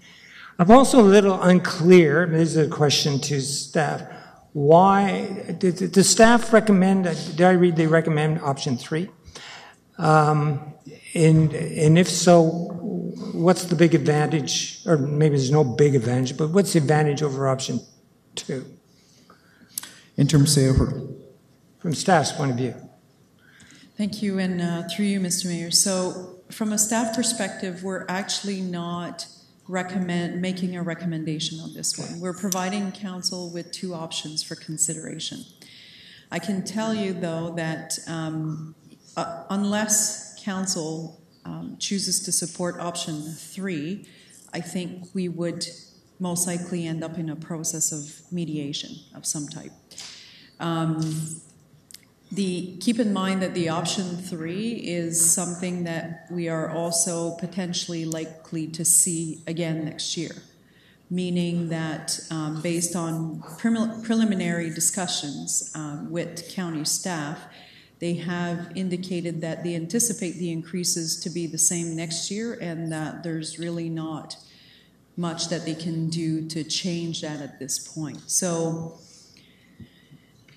I'm also a little unclear. This is a question to staff. Why did the staff recommend? Did I read they recommend option three? Um, and and if so, what's the big advantage? Or maybe there's no big advantage, but what's the advantage over option two? In Interim CEO From staff's point of view. Thank you, and uh, through you, Mr. Mayor. So, from a staff perspective, we're actually not recommend making a recommendation on this one. We're providing council with two options for consideration. I can tell you, though, that um, uh, unless council um, chooses to support option three, I think we would most likely end up in a process of mediation of some type. Um, keep in mind that the option three is something that we are also potentially likely to see again next year, meaning that um, based on preliminary discussions um, with county staff, they have indicated that they anticipate the increases to be the same next year and that there's really not much that they can do to change that at this point. So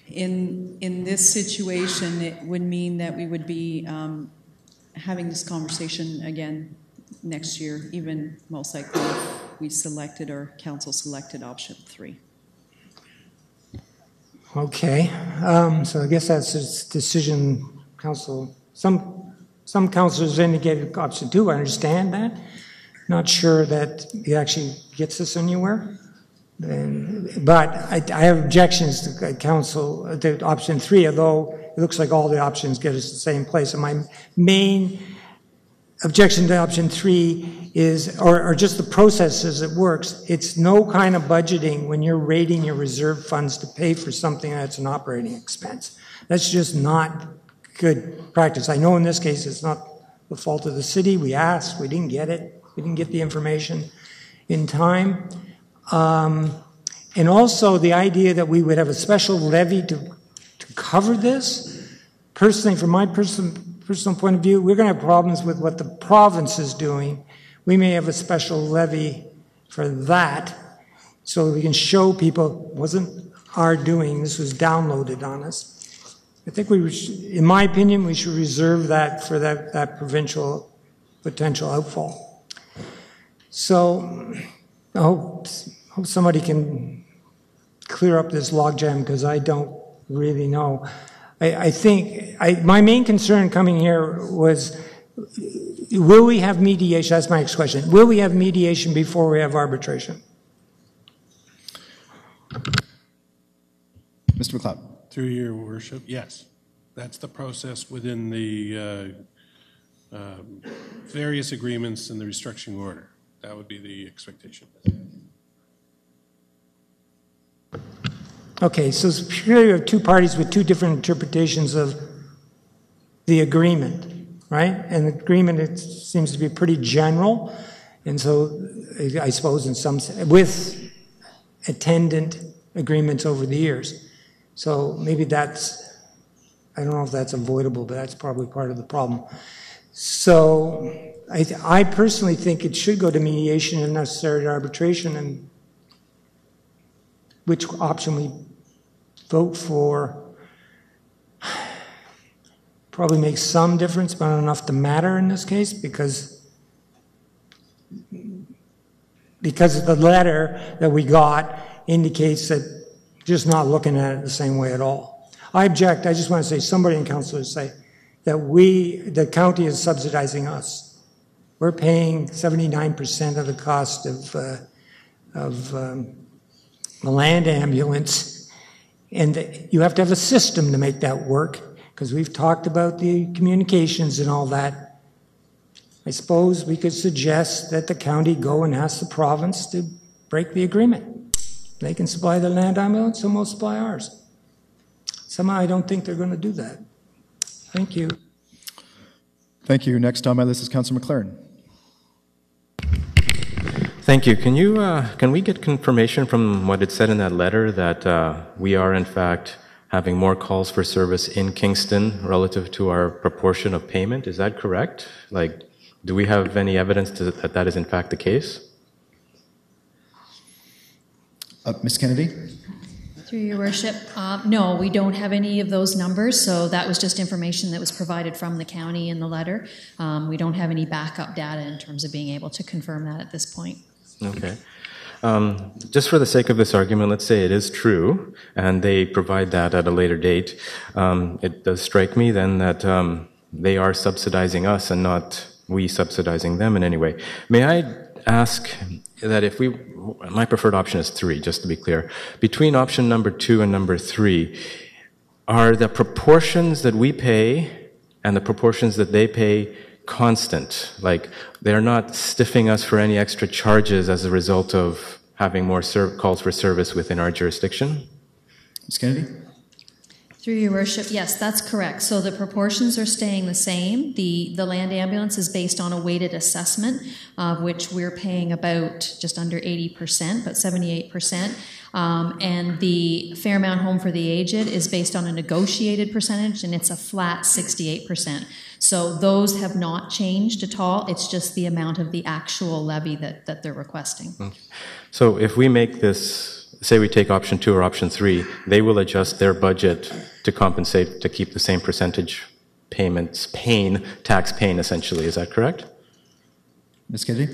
in in this situation, it would mean that we would be um, having this conversation again next year, even most likely if we selected or council selected option three. Okay, um, so I guess that's a decision council. Some some councilors indicated option two. I understand that. Not sure that it actually gets us anywhere. But I, have objections to uh, council uh, to option three, although it looks like all the options get us to the same place. And my main objection to option three is, or, or just the process as it works, it's no kind of budgeting when you're rating your reserve funds to pay for something that's an operating expense. That's just not good practice. I know in this case it's not the fault of the city. We asked, we didn't get it, we didn't get the information in time. Um, and also the idea that we would have a special levy to, to cover this. Personally, from my person, personal point of view, we're going to have problems with what the province is doing. We may have a special levy for that so that we can show people it wasn't our doing, this was downloaded on us. I think we, in my opinion, we should reserve that for that, that provincial potential outfall. So, I hope hope somebody can clear up this logjam because I don't really know. I, I think I, my main concern coming here was will we have mediation? That's my next question. Will we have mediation before we have arbitration? Mr. McLeod. Through your worship, yes. That's the process within the uh, um, various agreements in the restructuring order. That would be the expectation. Okay, so it's purely of two parties with two different interpretations of the agreement, right? And the agreement it seems to be pretty general, and so I suppose in some with attendant agreements over the years. So maybe that's I don't know if that's avoidable, but that's probably part of the problem. So I, I personally think it should go to mediation and necessary to arbitration, and which option we vote for probably makes some difference, but not enough to matter in this case because because the letter that we got indicates that just not looking at it the same way at all. I object. I just want to say somebody in council say that we, the county is subsidizing us. We're paying 79% of the cost of, uh, of um, the land ambulance. And you have to have a system to make that work because we've talked about the communications and all that. I suppose we could suggest that the county go and ask the province to break the agreement. They can supply the land ambulance, and we'll supply ours. Somehow I don't think they're going to do that. Thank you. Thank you. Next on my list is Councillor McLaren. Thank you. Can you uh, can we get confirmation from what it said in that letter that uh, we are in fact having more calls for service in Kingston relative to our proportion of payment? Is that correct? Like, do we have any evidence to, that that is in fact the case? Uh, Ms. Kennedy. Through your worship, uh, no, we don't have any of those numbers, so that was just information that was provided from the county in the letter. Um, we don't have any backup data in terms of being able to confirm that at this point. Okay. Um, just for the sake of this argument, let's say it is true, and they provide that at a later date. Um, it does strike me then that um, they are subsidizing us and not we subsidizing them in any way. May I ask that if we, my preferred option is three, just to be clear. Between option number two and number three, are the proportions that we pay and the proportions that they pay constant? Like they're not stiffing us for any extra charges as a result of having more ser- calls for service within our jurisdiction? Ms. Kennedy? Through your worship, yes, that's correct. So the proportions are staying the same. The, the land ambulance is based on a weighted assessment, of which we're paying about just under 80%, but 78%. Um, and the Fairmount Home for the Aged is based on a negotiated percentage, and it's a flat 68%. So those have not changed at all. It's just the amount of the actual levy that, that they're requesting. Okay. So if we make this say we take option two or option three, they will adjust their budget to compensate to keep the same percentage payments, pain, tax pain essentially. Is that correct? Ms. Kennedy?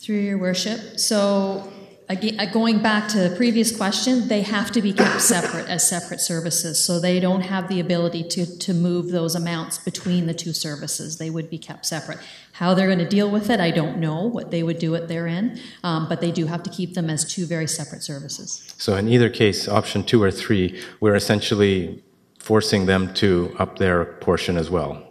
Through your worship. So again, uh, going back to the previous question, they have to be kept separate as separate services. So they don't have the ability to, to move those amounts between the two services. They would be kept separate. How they're going to deal with it, I don't know what they would do at their end, um, but they do have to keep them as two very separate services. So in either case, option two or three, we're essentially forcing them to up their portion as well.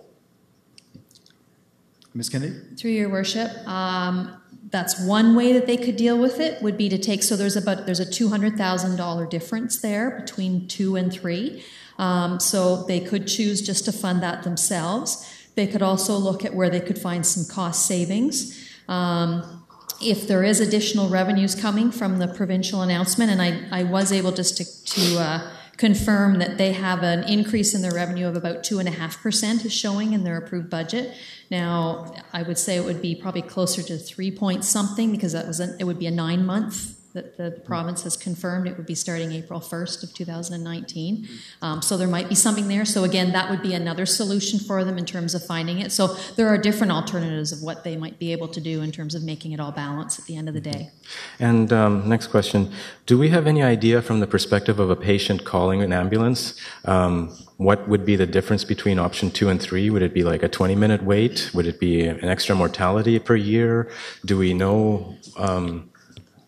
Ms. Kennedy? Through your worship, um, that's one way that they could deal with it would be to take so there's about there's a $200000 difference there between two and three. Um, so they could choose just to fund that themselves. They could also look at where they could find some cost savings. Um, if there is additional revenues coming from the provincial announcement and i, I was able just to, to uh, confirm that they have an increase in their revenue of about 2.5% is showing in their approved budget. Now, I would say it would be probably closer to 3 point something because that was it would be a nine month that the province has confirmed. It would be starting April 1st of 2019. Um, so there might be something there. So again, that would be another solution for them in terms of finding it. So there are different alternatives of what they might be able to do in terms of making it all balance at the end of the day. And um, next question Do we have any idea from the perspective of a patient calling an ambulance? Um, what would be the difference between option two and three? Would it be like a 20 minute wait? Would it be an extra mortality per year? Do we know um,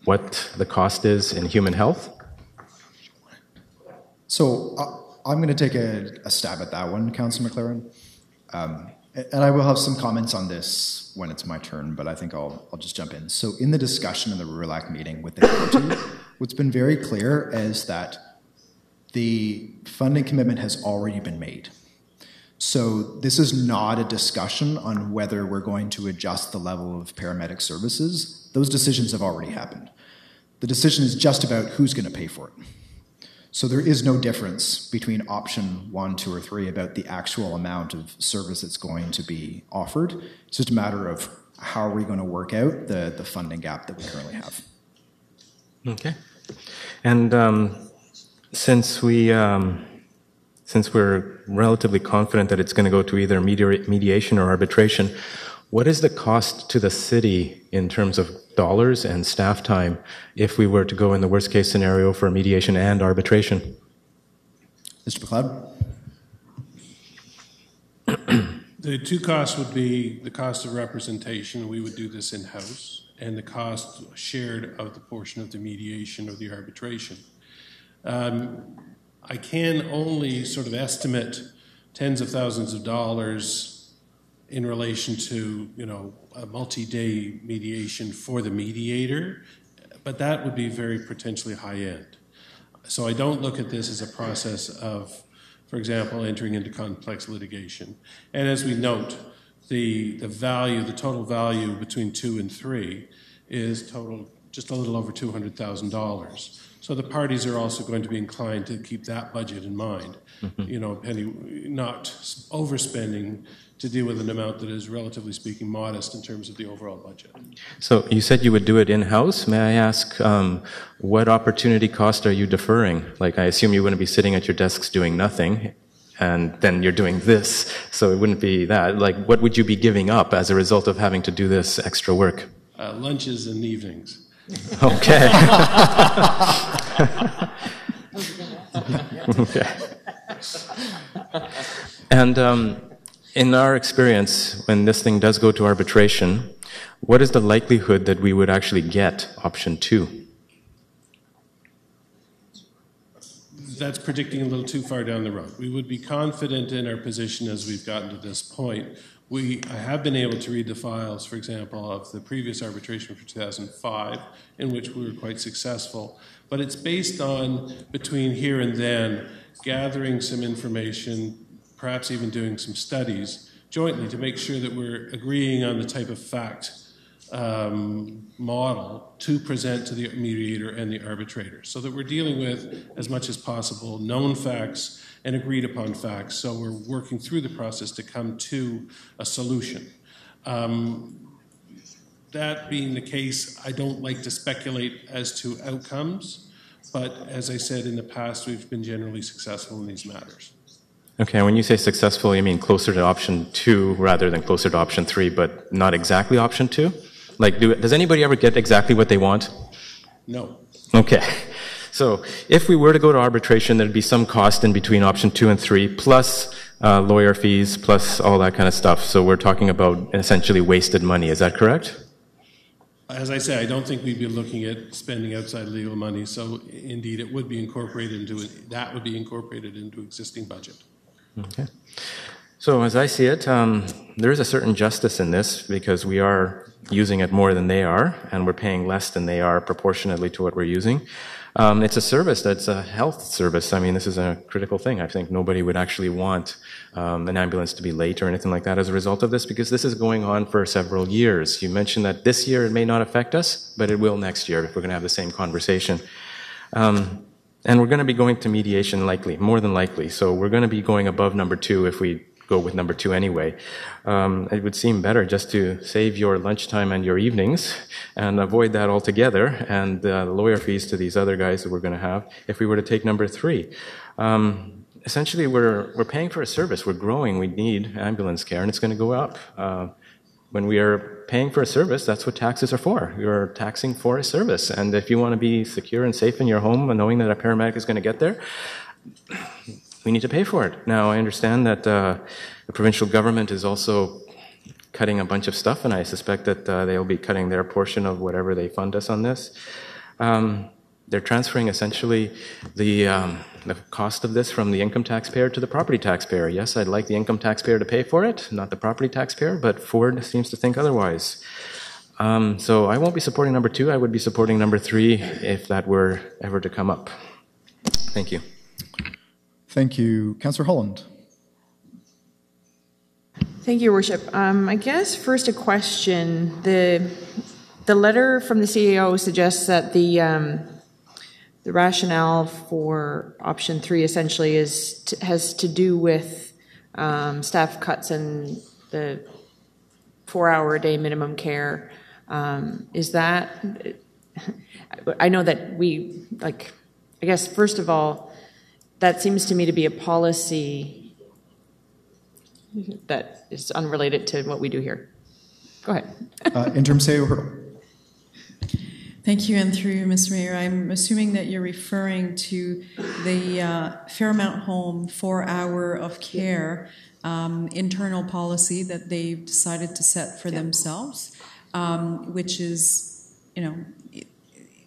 what the cost is in human health? So uh, I'm going to take a, a, stab at that one, Councillor McLaren. Um, and I will have some comments on this when it's my turn, but I think I'll, I'll just jump in. So, in the discussion in the RULAC meeting with the county, what's been very clear is that the funding commitment has already been made. So, this is not a discussion on whether we're going to adjust the level of paramedic services. Those decisions have already happened. The decision is just about who's going to pay for it. So there is no difference between option one, two, or three about the actual amount of service that's going to be offered. It's just a matter of how are we going to work out the, the funding gap that we currently have. Okay. And um, since we um, since we're relatively confident that it's going to go to either mediation or arbitration, what is the cost to the city in terms of dollars and staff time if we were to go in the worst case scenario for mediation and arbitration? Mr. MacLeod? the two costs would be the cost of representation, we would do this in house, and the cost shared of the portion of the mediation or the arbitration. Um, I can only sort of estimate tens of thousands of dollars in relation to, you know, a multi-day mediation for the mediator, but that would be very potentially high end. So I don't look at this as a process of, for example, entering into complex litigation. And as we note, the, the value, the total value between two and three is total just a little over $200,000. So the parties are also going to be inclined to keep that budget in mind. Mm-hmm. You know, penny, not overspending to deal with an amount that is, relatively speaking, modest in terms of the overall budget. So you said you would do it in house. May I ask um, what opportunity cost are you deferring? Like, I assume you wouldn't be sitting at your desks doing nothing. And then you're doing this, so it wouldn't be that. Like, what would you be giving up as a result of having to do this extra work? Uh, lunches and evenings. Okay. okay. And um, in our experience, when this thing does go to arbitration, what is the likelihood that we would actually get option two? That's predicting a little too far down the road. We would be confident in our position as we've gotten to this point. We I have been able to read the files, for example, of the previous arbitration for 2005, in which we were quite successful. But it's based on, between here and then, gathering some information, perhaps even doing some studies jointly to make sure that we're agreeing on the type of fact um, model to present to the mediator and the arbitrator so that we're dealing with, as much as possible, known facts and agreed upon facts. So we're working through the process to come to a solution. Um, that being the case, I don't like to speculate as to outcomes, but as I said in the past, we've been generally successful in these matters. Okay, when you say successful, you mean closer to option two rather than closer to option three, but not exactly option two? Like, do, does anybody ever get exactly what they want? No. Okay. So, if we were to go to arbitration, there'd be some cost in between option two and three, plus uh, lawyer fees, plus all that kind of stuff. So, we're talking about essentially wasted money. Is that correct? As I say, I don't think we'd be looking at spending outside legal money. So, indeed, it would be incorporated into it. That would be incorporated into existing budget. Okay. So, as I see it, um, there is a certain justice in this because we are using it more than they are, and we're paying less than they are proportionately to what we're using. Um, it's a service that's a health service. I mean, this is a critical thing. I think nobody would actually want um, an ambulance to be late or anything like that as a result of this because this is going on for several years. You mentioned that this year it may not affect us, but it will next year if we're going to have the same conversation. Um, and we're going to be going to mediation likely, more than likely. So we're going to be going above number two if we go with number two anyway. Um, it would seem better just to save your lunchtime and your evenings and avoid that altogether and uh, the lawyer fees to these other guys that we're going to have if we were to take number three. Um, essentially, we're, we're paying for a service. We're growing. We need ambulance care, and it's going to go up. Uh, when we are paying for a service, that's what taxes are for. You're taxing for a service. And if you want to be secure and safe in your home and knowing that a paramedic is going to get there, we need to pay for it. Now, I understand that uh, the provincial government is also cutting a bunch of stuff, and I suspect that uh, they'll be cutting their portion of whatever they fund us on this. Um, they're transferring essentially the, um, the cost of this from the income taxpayer to the property taxpayer. Yes, I'd like the income taxpayer to pay for it, not the property taxpayer, but Ford seems to think otherwise. Um, so I won't be supporting number two. I would be supporting number three if that were ever to come up. Thank you. Thank you. Councillor Holland. Thank you, Your Worship. Um, I guess first a question. The the letter from the CAO suggests that the um, the rationale for option three essentially is to, has to do with um, staff cuts and the four hour a day minimum care. Um, is that? I know that we like. I guess first of all, that seems to me to be a policy that is unrelated to what we do here. Go ahead. uh, interim CEO Hurdle. Thank you, and through you, Mr. Mayor, I'm assuming that you're referring to the uh, Fairmount Home four hour of care um, internal policy that they've decided to set for themselves, um, which is, you know,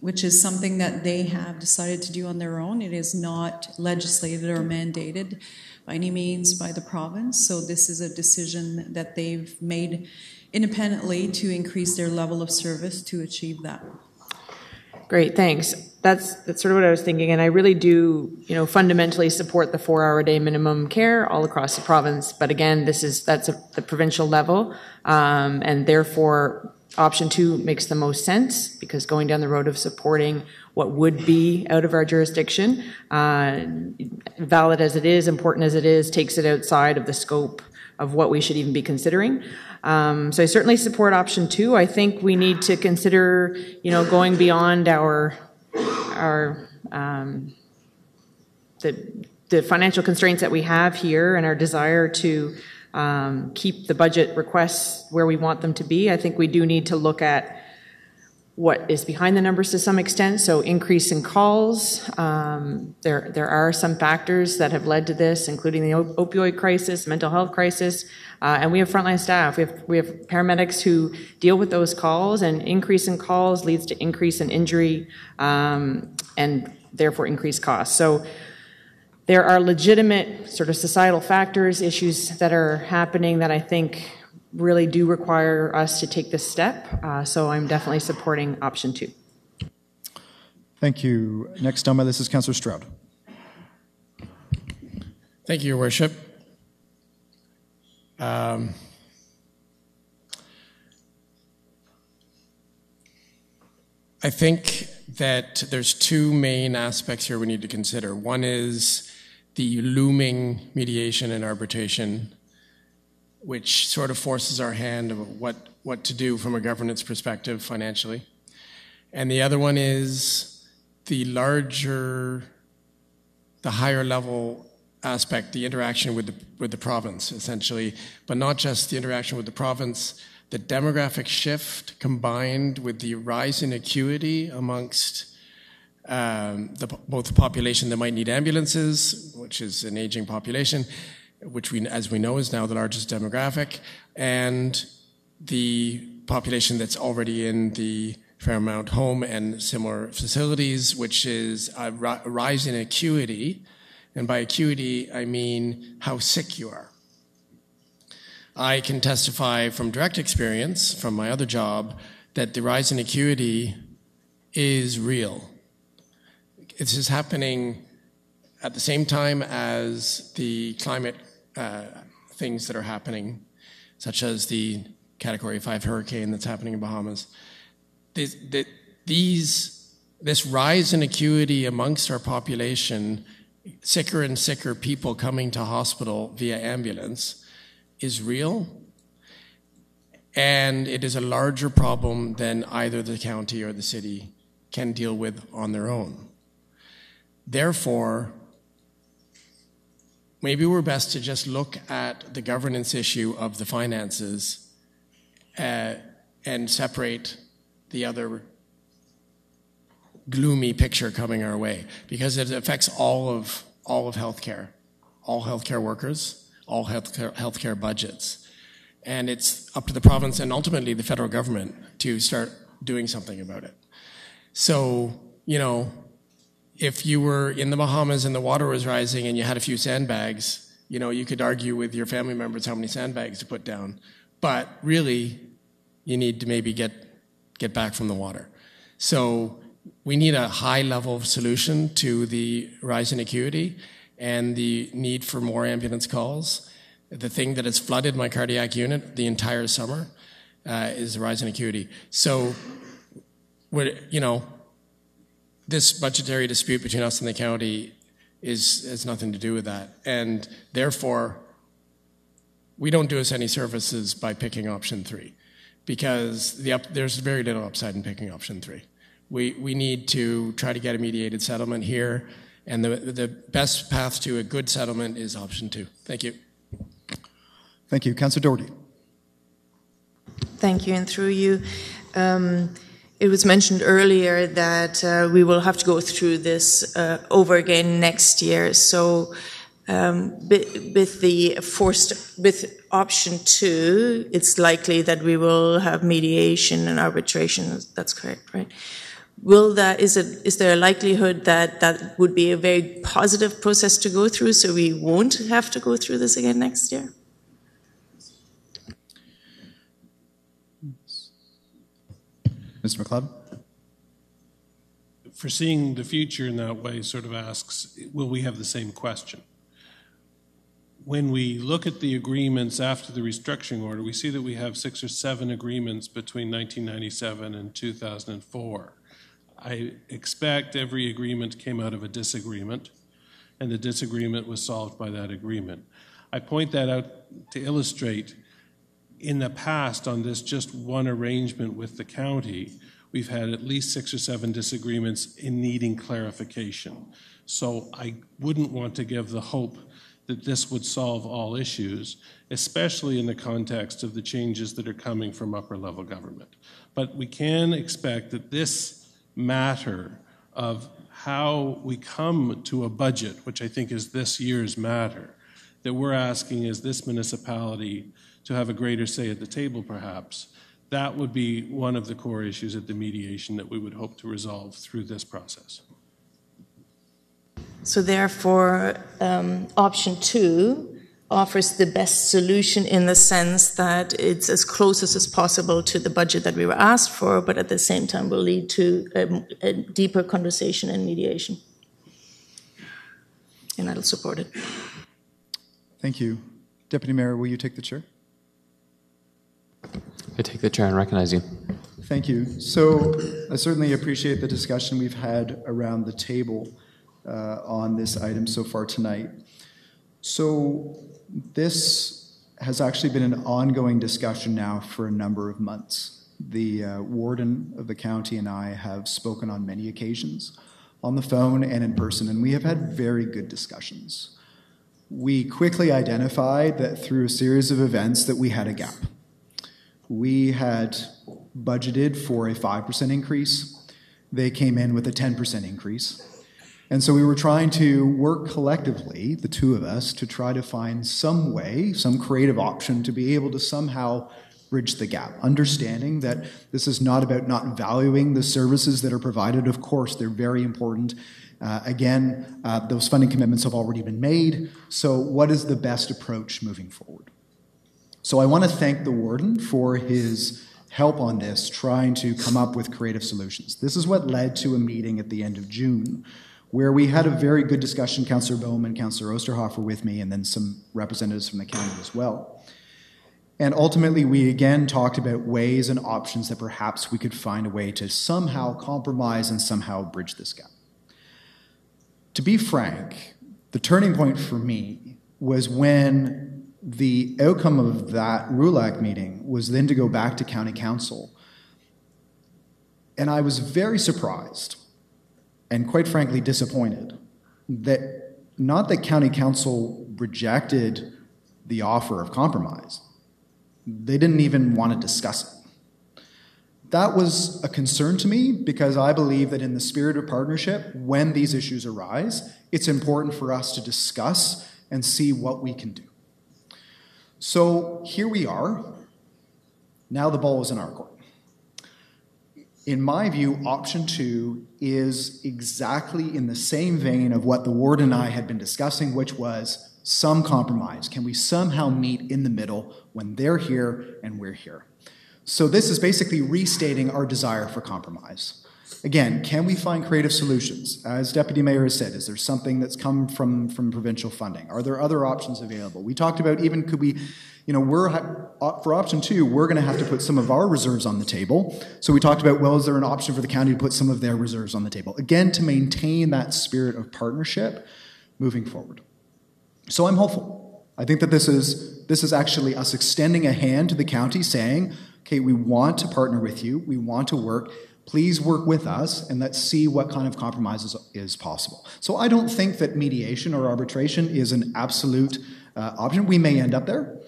which is something that they have decided to do on their own. It is not legislated or mandated by any means by the province. So this is a decision that they've made independently to increase their level of service to achieve that. Great, thanks. That's that's sort of what I was thinking, and I really do, you know, fundamentally support the four-hour day minimum care all across the province. But again, this is that's a, the provincial level, um, and therefore option two makes the most sense because going down the road of supporting what would be out of our jurisdiction, uh, valid as it is, important as it is, takes it outside of the scope of what we should even be considering. Um, so I certainly support option two. I think we need to consider, you know, going beyond our our um, the the financial constraints that we have here and our desire to um, keep the budget requests where we want them to be. I think we do need to look at what is behind the numbers to some extent. So increase in calls. Um, there, there are some factors that have led to this, including the op- opioid crisis, mental health crisis, uh, and we have frontline staff. We have we have paramedics who deal with those calls, and increase in calls leads to increase in injury, um, and therefore increased costs. So. There are legitimate sort of societal factors, issues that are happening that I think really do require us to take this step. Uh, so I'm definitely supporting option two. Thank you. Next on my list is Councillor Stroud. Thank you, Your Worship. Um, I think that there's two main aspects here we need to consider. One is the looming mediation and arbitration which sort of forces our hand of what, what to do from a governance perspective financially. And the other one is the larger, the higher level aspect, the interaction with the, with the province, essentially, but not just the interaction with the province, the demographic shift combined with the rise in acuity amongst um, the, both the population that might need ambulances, which is an aging population, which we, as we know, is now the largest demographic, and the population that's already in the Fairmount home and similar facilities, which is a rise in acuity. And by acuity, I mean how sick you are. I can testify from direct experience from my other job that the rise in acuity is real. This is happening at the same time as the climate uh, things that are happening, such as the Category 5 hurricane that's happening in Bahamas. These, these, this rise in acuity amongst our population, sicker and sicker people coming to hospital via ambulance, is real, and it is a larger problem than either the county or the city can deal with on their own. Therefore, maybe we're best to just look at the governance issue of the finances uh, and separate the other gloomy picture coming our way because it affects all of all of healthcare, all healthcare workers, all healthcare, healthcare budgets. And it's up to the province and ultimately the federal government to start doing something about it. So, you know, if you were in the Bahamas and the water was rising and you had a few sandbags, you know, you could argue with your family members how many sandbags to put down. But really, you need to maybe get, get back from the water. So we need a high level solution to the rise in acuity and the need for more ambulance calls. The thing that has flooded my cardiac unit the entire summer uh, is the rise in acuity. So, you know, this budgetary dispute between us and the county is has nothing to do with that, and therefore, we don't do us any services by picking option three, because the up, there's very little upside in picking option three. We we need to try to get a mediated settlement here, and the the best path to a good settlement is option two. Thank you. Thank you, Councillor Doherty. Thank you, and through you. Um, it was mentioned earlier that uh, we will have to go through this uh, over again next year. So, um, with the forced, with option two, it's likely that we will have mediation and arbitration. That's correct, right? Will that is it is there a likelihood that that would be a very positive process to go through, so we won't have to go through this again next year? Mr. McLeod? Foreseeing the future in that way sort of asks will we have the same question? When we look at the agreements after the restructuring order, we see that we have six or seven agreements between 1997 and 2004. I expect every agreement came out of a disagreement, and the disagreement was solved by that agreement. I point that out to illustrate in the past on this just one arrangement with the county, we've had at least six or seven disagreements in needing clarification. So I wouldn't want to give the hope that this would solve all issues, especially in the context of the changes that are coming from upper level government. But we can expect that this matter of how we come to a budget, which I think is this year's matter, that we're asking is this municipality to have a greater say at the table, perhaps, that would be one of the core issues at the mediation that we would hope to resolve through this process. So, therefore, um, option two offers the best solution in the sense that it's as close as possible to the budget that we were asked for, but at the same time will lead to a, a deeper conversation and mediation. And I'll support it. Thank you. Deputy Mayor, will you take the chair? I take the chair and recognize you. Thank you. So I certainly appreciate the discussion we've had around the table uh, on this item so far tonight. So this has actually been an ongoing discussion now for a number of months. The uh, warden of the county and I have spoken on many occasions on the phone and in person, and we have had very good discussions. We quickly identified that through a series of events that we had a gap we had budgeted for a 5% increase. They came in with a 10% increase. And so we were trying to work collectively, the two of us, to try to find some way, some creative option to be able to somehow bridge the gap, understanding that this is not about not valuing the services that are provided. Of course, they're very important. Uh, again, uh, those funding commitments have already been made. So, what is the best approach moving forward? So I want to thank the warden for his help on this, trying to come up with creative solutions. This is what led to a meeting at the end of June where we had a very good discussion. Councillor Bowman, Councillor Osterhofer with me, and then some representatives from the county as well. And ultimately, we again talked about ways and options that perhaps we could find a way to somehow compromise and somehow bridge this gap. To be frank, the turning point for me was when the outcome of that RULAC meeting was then to go back to county council. And I was very surprised and quite frankly disappointed that not that county council rejected the offer of compromise, they didn't even want to discuss it. That was a concern to me because I believe that in the spirit of partnership, when these issues arise, it's important for us to discuss and see what we can do. So here we are. Now the ball is in our court. In my view, option two is exactly in the same vein of what the ward and I had been discussing, which was some compromise. Can we somehow meet in the middle when they're here and we're here? So this is basically restating our desire for compromise. Again, can we find creative solutions? As Deputy Mayor has said, is there something that's come from, from provincial funding? Are there other options available? We talked about even could we, you know, we're uh, for option two, we're going to have to put some of our reserves on the table. So we talked about, well, is there an option for the county to put some of their reserves on the table? Again, to maintain that spirit of partnership moving forward. So I'm hopeful. I think that this is this is actually us extending a hand to the county saying, okay, we want to partner with you, we want to work. Please work with us and let's see what kind of compromises is possible. So I don't think that mediation or arbitration is an absolute uh, option. We may end up there,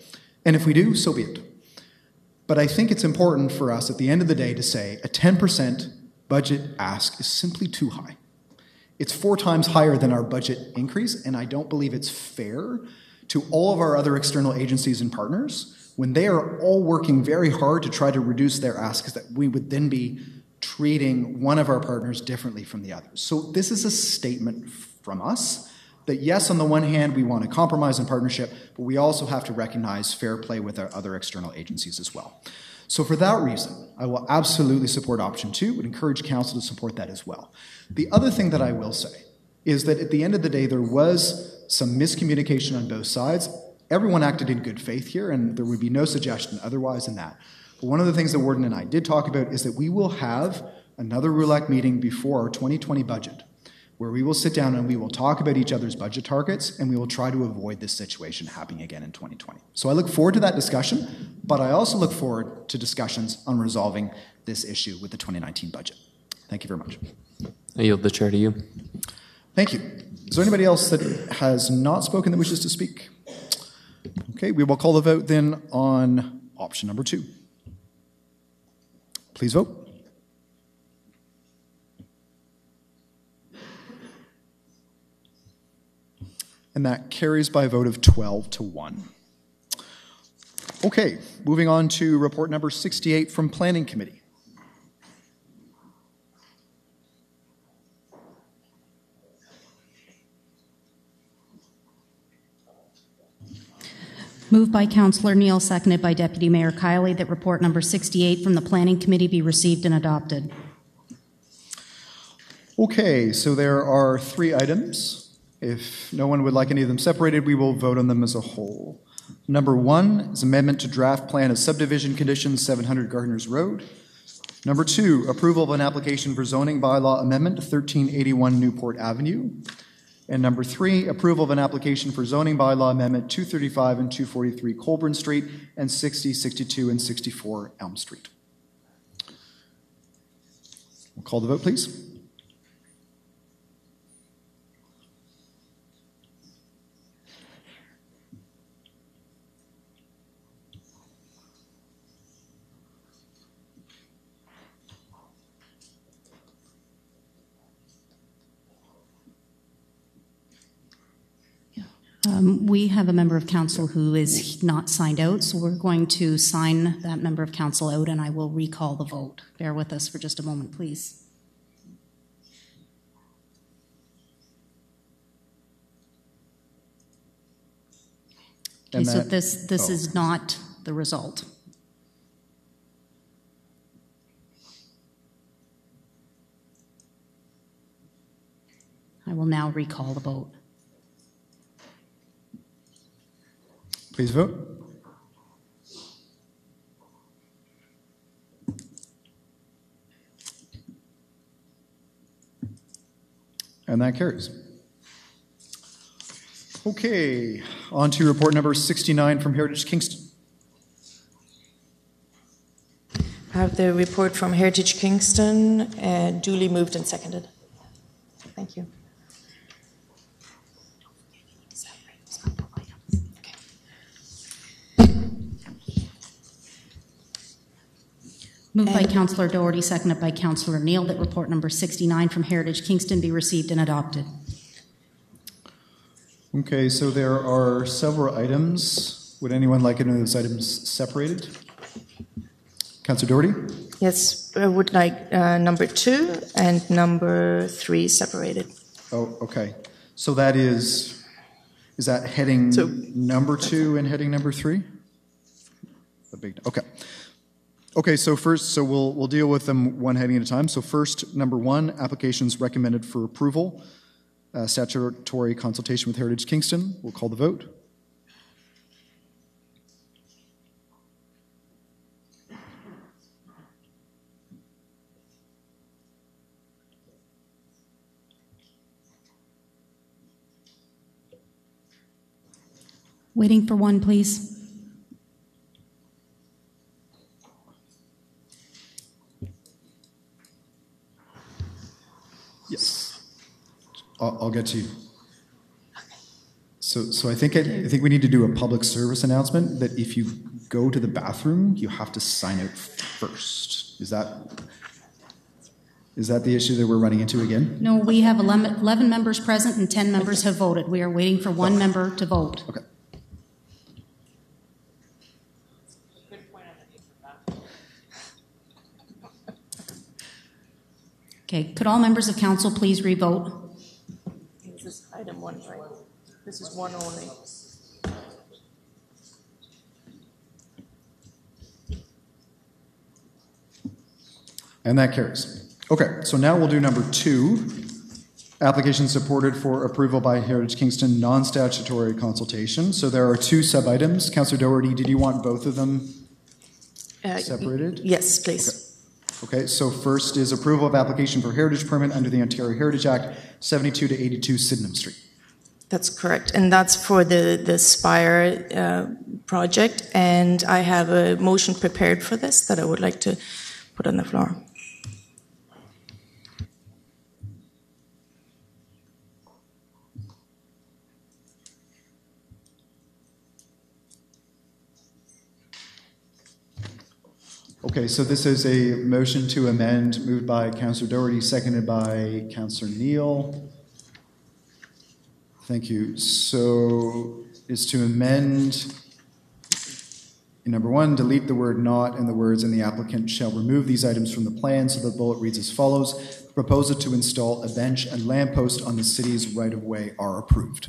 and if we do, so be it. But I think it's important for us at the end of the day to say a 10% budget ask is simply too high. It's four times higher than our budget increase, and I don't believe it's fair to all of our other external agencies and partners when they are all working very hard to try to reduce their asks that we would then be treating one of our partners differently from the others. So this is a statement from us that yes, on the one hand, we want to compromise and partnership, but we also have to recognize fair play with our other external agencies as well. So for that reason, I will absolutely support option two, would encourage council to support that as well. The other thing that I will say is that at the end of the day, there was some miscommunication on both sides. Everyone acted in good faith here, and there would be no suggestion otherwise in that. But one of the things that Warden and I did talk about is that we will have another RULAC meeting before our 2020 budget, where we will sit down and we will talk about each other's budget targets, and we will try to avoid this situation happening again in 2020. So I look forward to that discussion, but I also look forward to discussions on resolving this issue with the 2019 budget. Thank you very much. I yield the chair to you. Thank you. Is there anybody else that has not spoken that wishes to speak? Okay, we will call the vote then on option number two. Please vote. And that carries by a vote of 12 to 1. Okay, moving on to report number 68 from Planning Committee. Moved by Councillor Neill, seconded by Deputy Mayor Kiley, that report number 68 from the Planning Committee be received and adopted. Okay, so there are three items. If no one would like any of them separated, we will vote on them as a whole. Number one is amendment to draft plan of subdivision conditions 700 Gardiners Road. Number two, approval of an application for zoning bylaw amendment 1381 Newport Avenue. And number three, approval of an application for zoning bylaw amendment 235 and 243 Colborne Street and 60, 62, and 64 Elm Street. We'll call the vote, please. Um, we have a member of council who is not signed out, so we're going to sign that member of council out and I will recall the vote. Bear with us for just a moment, please. Okay, so this, this oh. is not the result. I will now recall the vote. Please vote. And that carries. Okay, On to report number 69 from Heritage Kingston. I have the report from Heritage Kingston, uh, duly moved and seconded. Thank you. Moved by Councillor Doherty, seconded by Councillor Neill, that report number 69 from Heritage Kingston be received and adopted. Okay, so there are several items. Would anyone like any of those items separated? Councillor Doherty? Yes, I would like uh, number two and number three separated. Oh, okay. So that is, is that heading number two and heading number three? The big, okay. Okay, so first, so we'll, we'll deal with them one heading at a time. So first, number one, applications recommended for approval. Uh, statutory consultation with Heritage Kingston. We'll call the vote. Waiting for one, please. Yes. I'll, I'll get to you. So, so I think I, I think we need to do a public service announcement that if you go to the bathroom, you have to sign out first. Is that is that the issue that we're running into again? No, we have 11 11 members present and 10 members have voted. We are waiting for one member to vote. Okay. Okay, could all members of council please revote? This is item one, right? This is one only. And that carries. Okay, so now we'll do number two. Application supported for approval by Heritage Kingston non-statutory consultation. So there are two sub-items. Councillor Doherty, did you want both of them Uh, separated? Yes, please. Okay, so first is approval of application for heritage permit under the Ontario Heritage Act, 72 to 82 Sydenham Street. That's correct. And that's for the, the Spire uh, project. And I have a motion prepared for this that I would like to put on the floor. Okay, so this is a motion to amend moved by Councillor Doherty, seconded by Councillor Neill. Thank you. So is to amend number one, delete the word not and the words and the applicant shall remove these items from the plan. So the bullet reads as follows. Proposal to install a bench and lamppost on the city's right of way are approved.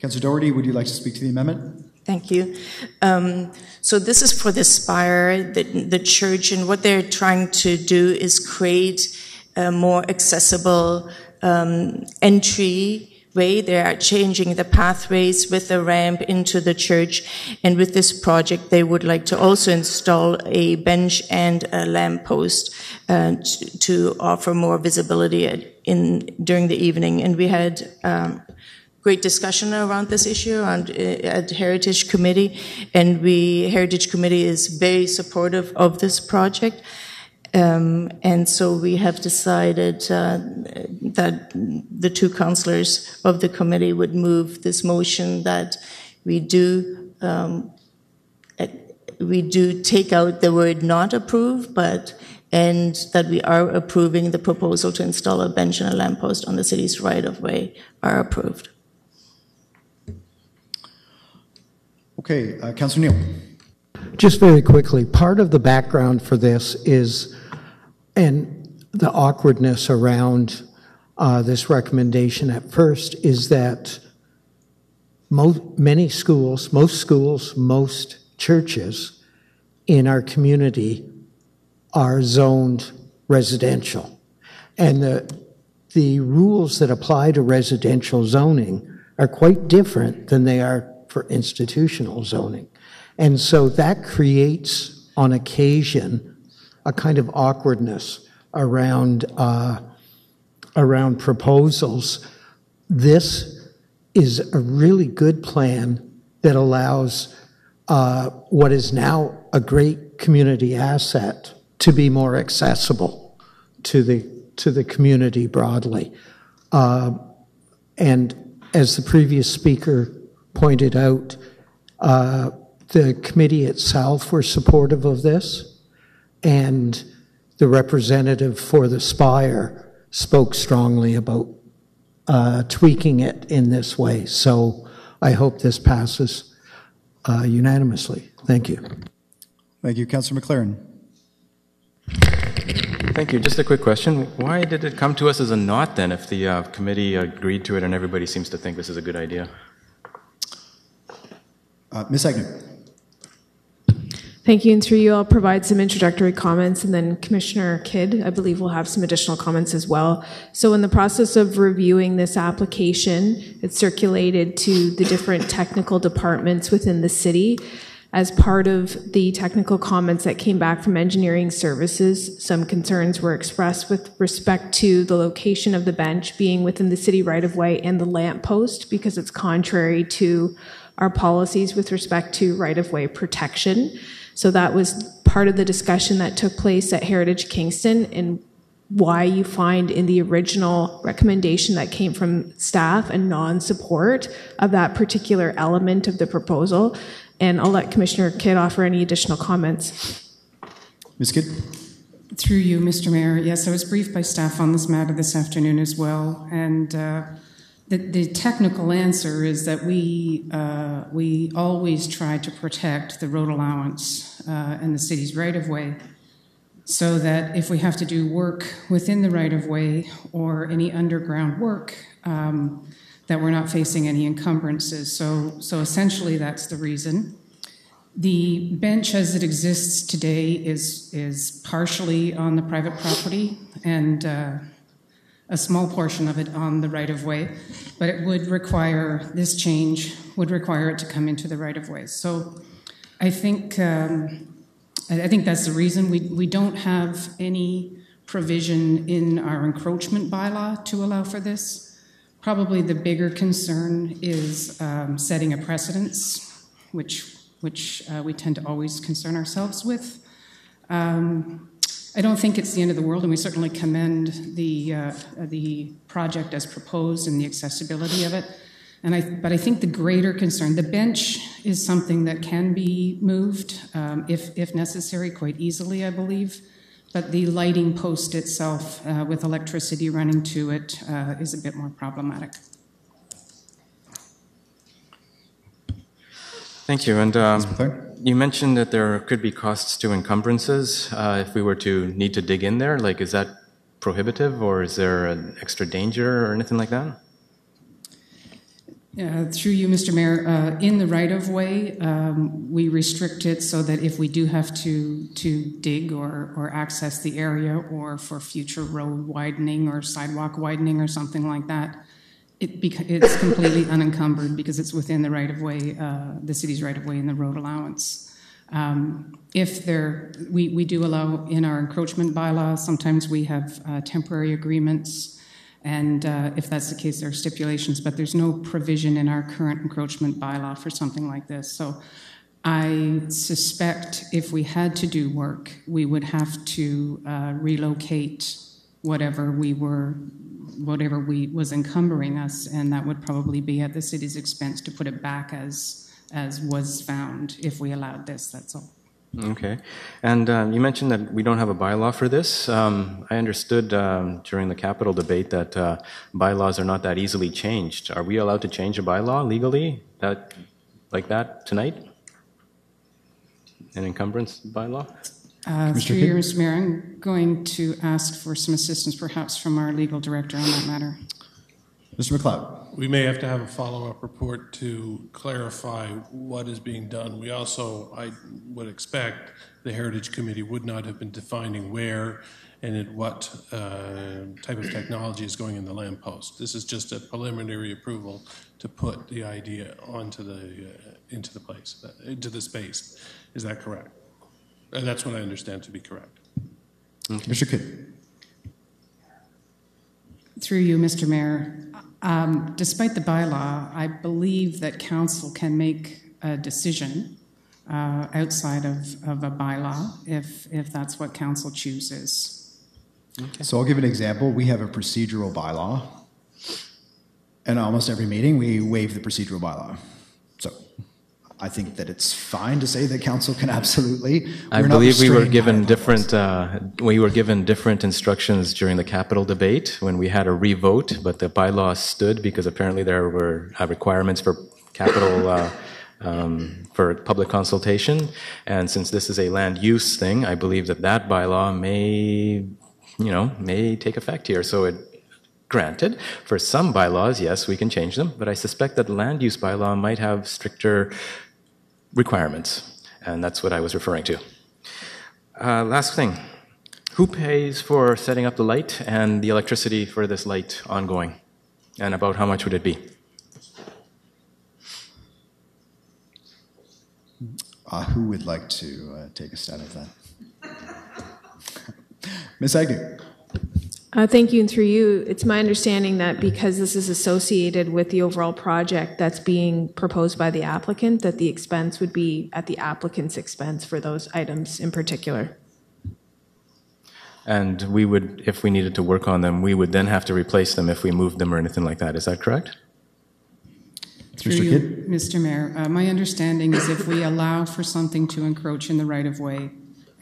Councillor Doherty, would you like to speak to the amendment? Thank you. Um, so this is for the Spire, the, the church, and what they're trying to do is create a more accessible um, entry way. They are changing the pathways with the ramp into the church, and with this project, they would like to also install a bench and a lamppost uh, to, to offer more visibility in during the evening. And we had. Um, great discussion around this issue on, at Heritage Committee, and we Heritage Committee is very supportive of this project. Um, and so we have decided uh, that the two councillors of the committee would move this motion that we do um, we do take out the word not approve, but and that we are approving the proposal to install a bench and a lamppost on the city's right of way are approved. Okay, uh, Councillor Neill. Just very quickly, part of the background for this is, and the awkwardness around uh, this recommendation at first is that mo- many schools, most schools, most churches in our community are zoned residential. And the, the rules that apply to residential zoning are quite different than they are for institutional zoning. And so that creates, on occasion, a kind of awkwardness around, uh, around proposals. This is a really good plan that allows uh, what is now a great community asset to be more accessible to the to the community broadly. Uh, and as the previous speaker pointed out, uh, the committee itself were supportive of this, and the representative for the Spire spoke strongly about uh, tweaking it in this way. So I hope this passes uh, unanimously. Thank you. Thank you, Councillor McLaren. Thank you. Just a quick question. Why did it come to us as a not then if the uh, committee agreed to it and everybody seems to think this is a good idea? Uh, Ms. Agnew. Thank you. And through you, I'll provide some introductory comments, and then Commissioner Kidd, I believe, will have some additional comments as well. So, in the process of reviewing this application, it's circulated to the different technical departments within the city. As part of the technical comments that came back from engineering services, some concerns were expressed with respect to the location of the bench being within the city right of way and the lamp post because it's contrary to our policies with respect to right of way protection. So that was part of the discussion that took place at Heritage Kingston and why you find in the original recommendation that came from staff a non support of that particular element of the proposal. And I'll let Commissioner Kidd offer any additional comments. Ms. Kidd? Through you, Mr. Mayor. Yes, I was briefed by staff on this matter this afternoon as well. And uh, the, technical answer is that we, uh, we always try to protect the road allowance uh, and the city's right of way so that if we have to do work within the right of way or any underground work, um, that we're not facing any encumbrances. So, so essentially, that's the reason. The bench as it exists today is, is partially on the private property and uh, a small portion of it on the right of way, but it would require this change would require it to come into the right of way. So I think um, I think that's the reason we we don't have any provision in our encroachment bylaw to allow for this. Probably the bigger concern is um, setting a precedence, which which uh, we tend to always concern ourselves with. Um, I don't think it's the end of the world, and we certainly commend the, uh, the project as proposed and the accessibility of it. And I, but I think the greater concern, the bench is something that can be moved um, if, if necessary quite easily, I believe. But the lighting post itself, uh, with electricity running to it, uh, is a bit more problematic. Thank you. And um, you mentioned that there could be costs to encumbrances uh, if we were to need to dig in there. Like, is that prohibitive, or is there an extra danger or anything like that? Uh, through you, Mr. Mayor, uh, in the right of way, um, we restrict it so that if we do have to to dig or or access the area, or for future road widening or sidewalk widening or something like that, it beca- it's completely unencumbered because it's within the right of way, uh, the city's right of way and the road allowance. Um, if there, we, we do allow in our encroachment bylaw, sometimes we have uh, temporary agreements, and uh, if that's the case, there are stipulations, but there's no provision in our current encroachment bylaw for something like this. So I suspect if we had to do work, we would have to uh, relocate whatever we were whatever we was encumbering us, and that would probably be at the city's expense to put it back as as was found if we allowed this. That's all. Okay. And um, you mentioned that we don't have a bylaw for this. Um, I understood um, during the capital debate that uh, bylaws are not that easily changed. Are we allowed to change a bylaw legally that, like that tonight? An encumbrance bylaw? Uh, through you, Mr. Mayor, I'm going to ask for some assistance perhaps from our legal director on that matter. Mr. McLeod. We may have to have a follow-up report to clarify what is being done. We also, I would expect, the Heritage Committee would not have been defining where and at what uh, type of technology is going in the lamppost. This is just a preliminary approval to put the idea onto the uh, into the place, uh, into the space. Is that correct? And that's what I understand to be correct. Mr. Kidd. Through you, Mr. Mayor, um, despite the bylaw, I believe that council can make a decision uh, outside of, of a bylaw if, if that's what council chooses. So I'll give an example. We have a procedural bylaw. And almost every meeting, we waive the procedural bylaw. I think that it's fine to say that council can absolutely. I believe we were given different, uh, we were given different instructions during the capital debate when we had a revote, but the bylaw stood because apparently there were uh, requirements for capital, uh, um, for public consultation. And since this is a land use thing, I believe that that bylaw may, you know, may take effect here. So it, granted, for some bylaws, yes, we can change them, but I suspect that the land use bylaw might have stricter requirements. And that's what I was referring to. Uh, last thing. Who pays for setting up the light and the electricity for this light ongoing? And about how much would it be? Uh, who would like to uh, take a stab at that? Ms. Agnew. Uh, thank you, and through you, it's my understanding that because this is associated with the overall project that's being proposed by the applicant, that the expense would be at the applicant's expense for those items in particular. And we would, if we needed to work on them, we would then have to replace them if we moved them or anything like that. Is that correct? Through you, Mr. Mayor, uh, my understanding is if we allow for something to encroach in the right of way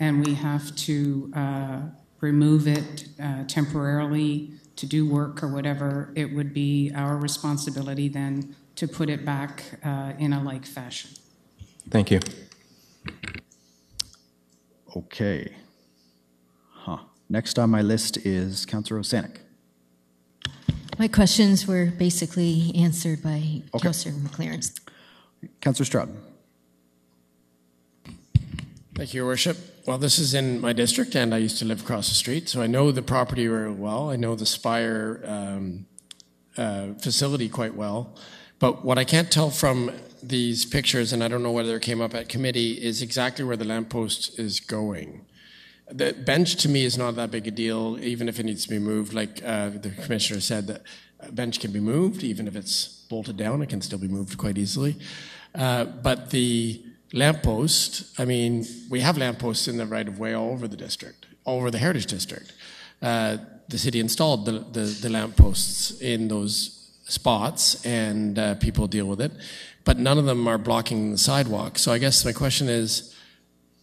and we have to uh, remove it uh, temporarily to do work or whatever, it would be our responsibility then to put it back uh, in a like fashion. Thank you. Okay. Huh. Next on my list is Councillor Osanic. My questions were basically answered by okay. Councillor McLaren. Councillor Stroud. Thank you, Your Worship. Well, this is in my district, and I used to live across the street, so I know the property very well. I know the Spire um, uh, facility quite well. But what I can't tell from these pictures, and I don't know whether it came up at committee, is exactly where the lamppost is going. The bench to me is not that big a deal, even if it needs to be moved. Like uh, the commissioner said, that a bench can be moved, even if it's bolted down, it can still be moved quite easily. Uh, but the lamppost, I mean, we have lampposts in the right of way all over the district, all over the Heritage District. Uh, the city installed the, the, the lampposts in those spots, and uh, people deal with it, but none of them are blocking the sidewalk. So I guess my question is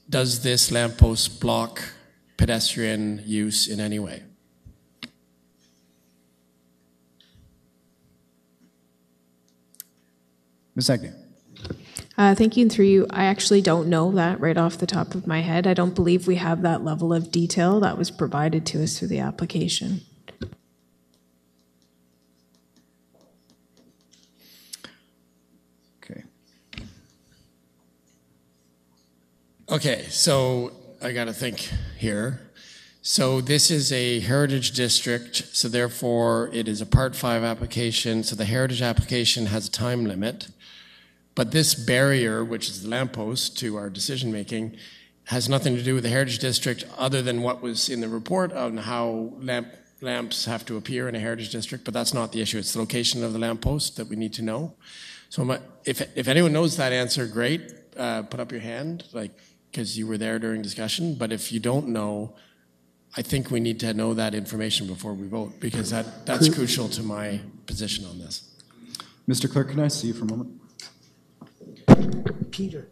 does this lamppost block pedestrian use in any way? Ms. Agnew. Uh, and through you, I actually don't know that right off the top of my head. I don't believe we have that level of detail that was provided to us through the application. Okay. Okay, so I got to think here. So this is a heritage district, so therefore it is a Part 5 application. So the heritage application has a time limit. But this barrier, which is the lamppost to our decision making, has nothing to do with the Heritage District other than what was in the report on how lamp, lamps have to appear in a Heritage District, but that's not the issue. It's the location of the lamppost that we need to know. So my, if, if anyone knows that answer, great. Uh, put up your hand, like, because you were there during discussion. But if you don't know, I think we need to know that information before we vote, because that, that's crucial to my position on this. Mr. Clerk, can I see you for a moment? Peter.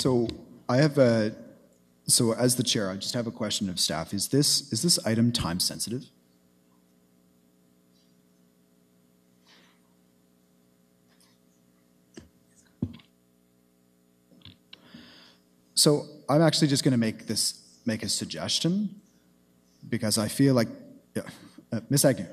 So I have a, so as the chair, I just have a question of staff. Is this, is this item time sensitive? So I'm actually just going to make this, make a suggestion because I feel like, yeah, uh, Ms. Agnew.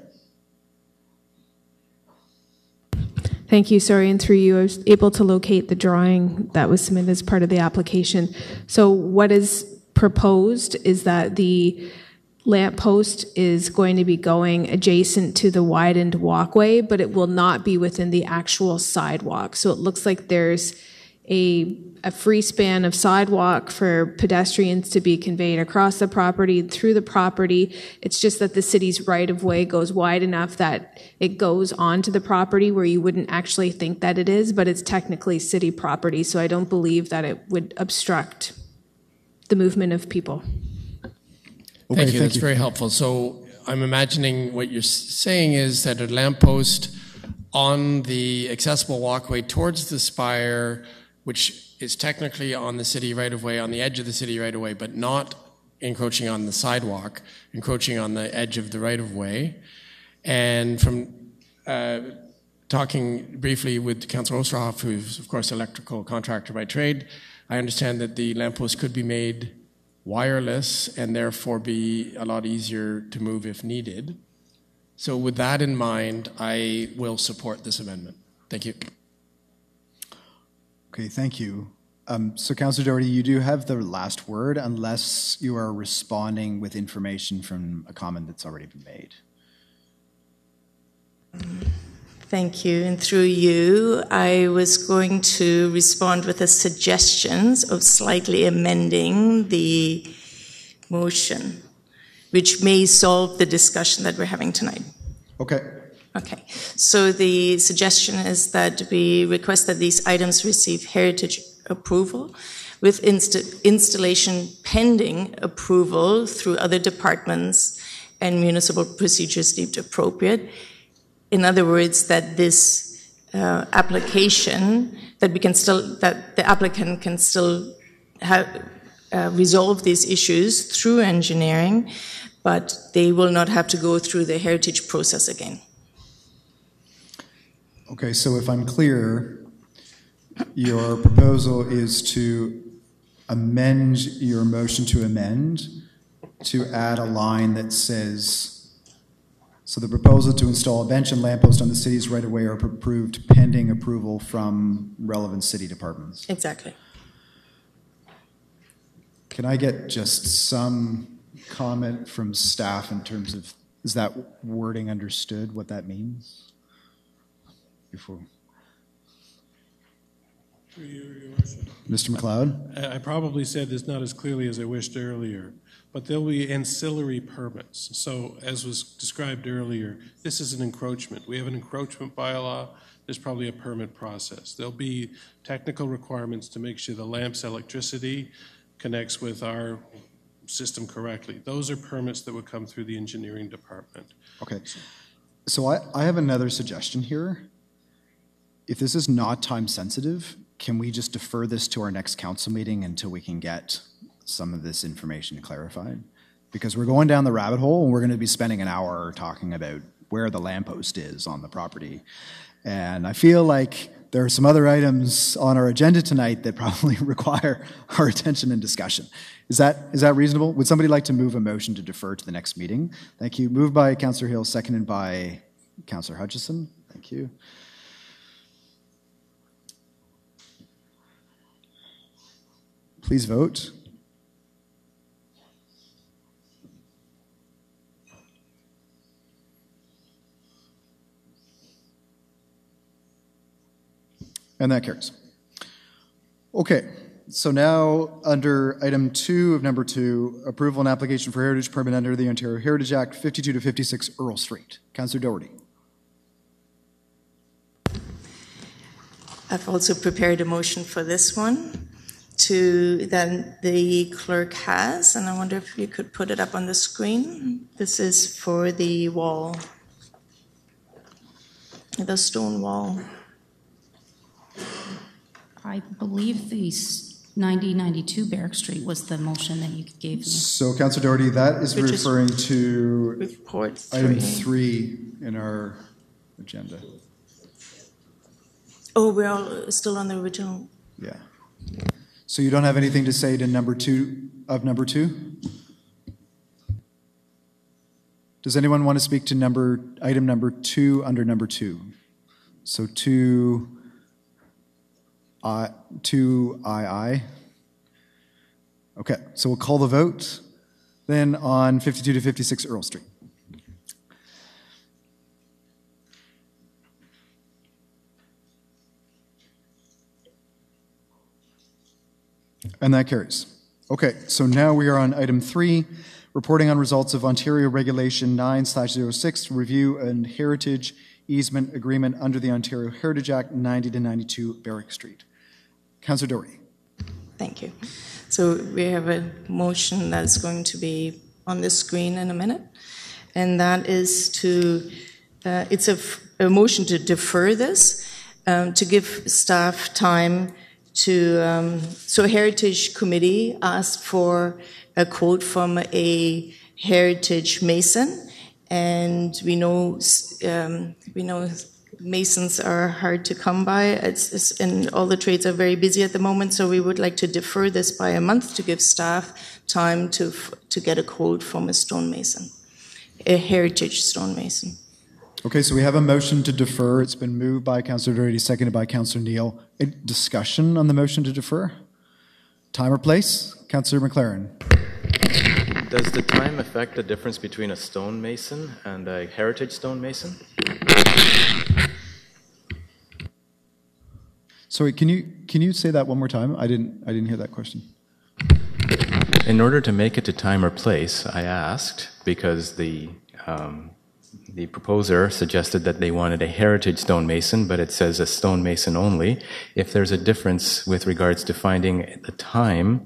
Thank you. Sorry, and through you, I was able to locate the drawing that was submitted as part of the application. So what is proposed is that the lamp post is going to be going adjacent to the widened walkway, but it will not be within the actual sidewalk. So it looks like there's a, a free span of sidewalk for pedestrians to be conveyed across the property, through the property. It's just that the city's right of way goes wide enough that it goes onto the property where you wouldn't actually think that it is, but it's technically city property. So I don't believe that it would obstruct the movement of people. Thank you. thank That's you. very helpful. So I'm imagining what you're saying is that a lamppost on the accessible walkway towards the spire, which is technically on the city right of way, on the edge of the city right of way, but not encroaching on the sidewalk, encroaching on the edge of the right of way. And from uh, talking briefly with Councillor Oosterhof, who's of course electrical contractor by trade, I understand that the lamppost could be made wireless and therefore be a lot easier to move if needed. So, with that in mind, I will support this amendment. Thank you. Okay, thank you. Um, so, Councillor Doherty, you do have the last word unless you are responding with information from a comment that's already been made. Thank you. And through you, I was going to respond with the suggestions of slightly amending the motion, which may solve the discussion that we're having tonight. Okay. Okay. So the suggestion is that we request that these items receive heritage approval with insta- installation pending approval through other departments and municipal procedures deemed appropriate. In other words, that this uh, application, that we can still, that the applicant can still have, uh, resolve these issues through engineering, but they will not have to go through the heritage process again. Okay, so if I'm clear, your proposal is to amend your motion to amend to add a line that says, so the proposal to install a bench and lamppost on the city's right of way are approved pending approval from relevant city departments. Exactly. Can I get just some comment from staff in terms of, is that wording understood, what that means? Before, Mr. McLeod? I I probably said this not as clearly as I wished earlier, but there'll be ancillary permits. So as was described earlier, this is an encroachment. We have an encroachment bylaw, there's probably a permit process. There'll be technical requirements to make sure the lamp's electricity connects with our system correctly. Those are permits that would come through the engineering department. Okay. So I, I have another suggestion here. If this is not time sensitive, can we just defer this to our next council meeting until we can get some of this information clarified? Because we're going down the rabbit hole and we're going to be spending an hour talking about where the lamppost is on the property. And I feel like there are some other items on our agenda tonight that probably require our attention and discussion. Is that, is that reasonable? Would somebody like to move a motion to defer to the next meeting? Thank you. Moved by Councillor Hill, seconded by Councillor Hutchison. Thank you. Please vote. And that carries. Okay, so now under item two of number two, approval and application for heritage permit under the Ontario Heritage Act, 52 to 56 Earl Street. Councillor Doherty. I've also prepared a motion for this one to that the clerk has, and I wonder if you could put it up on the screen. This is for the wall, the stone wall. I believe the s- 9092 Barrack Street was the motion that you gave me. So, Councillor Doherty, that is Which is referring to report item three. three in our agenda. Oh, we're all still on the original. Yeah. So you don't have anything to say to number two of number two? Does anyone want to speak to number, item number two under number two? So two, I, two I, I. Okay, so we'll call the vote then on 52 to 56 Earl Street. And that carries. Okay, so now we are on item three, reporting on results of Ontario Regulation 9 06, review and heritage easement agreement under the Ontario Heritage Act 90 to 92 Barrack Street. Councillor Doherty. Thank you. So we have a motion that's going to be on the screen in a minute, and that is to, uh, it's a motion to defer this, um, to give staff time to, um, so Heritage Committee asked for a quote from a Heritage Mason, and we know, um, we know masons are hard to come by. It's, it's, and all the trades are very busy at the moment, so we would like to defer this by a month to give staff time to to get a quote from a stonemason, a heritage stonemason. Okay, so we have a motion to defer. It's been moved by Councillor Doherty, seconded by Councillor Neill. A discussion on the motion to defer? Time or place? Councillor McLaren. Does the time affect the difference between a stonemason and a heritage stonemason? Sorry, can you can you say that one more time? I didn't I didn't hear that question. In order to make it to time or place, I asked because the um, the proposer suggested that they wanted a heritage stonemason, but it says a stonemason only. If there's a difference with regards to finding the time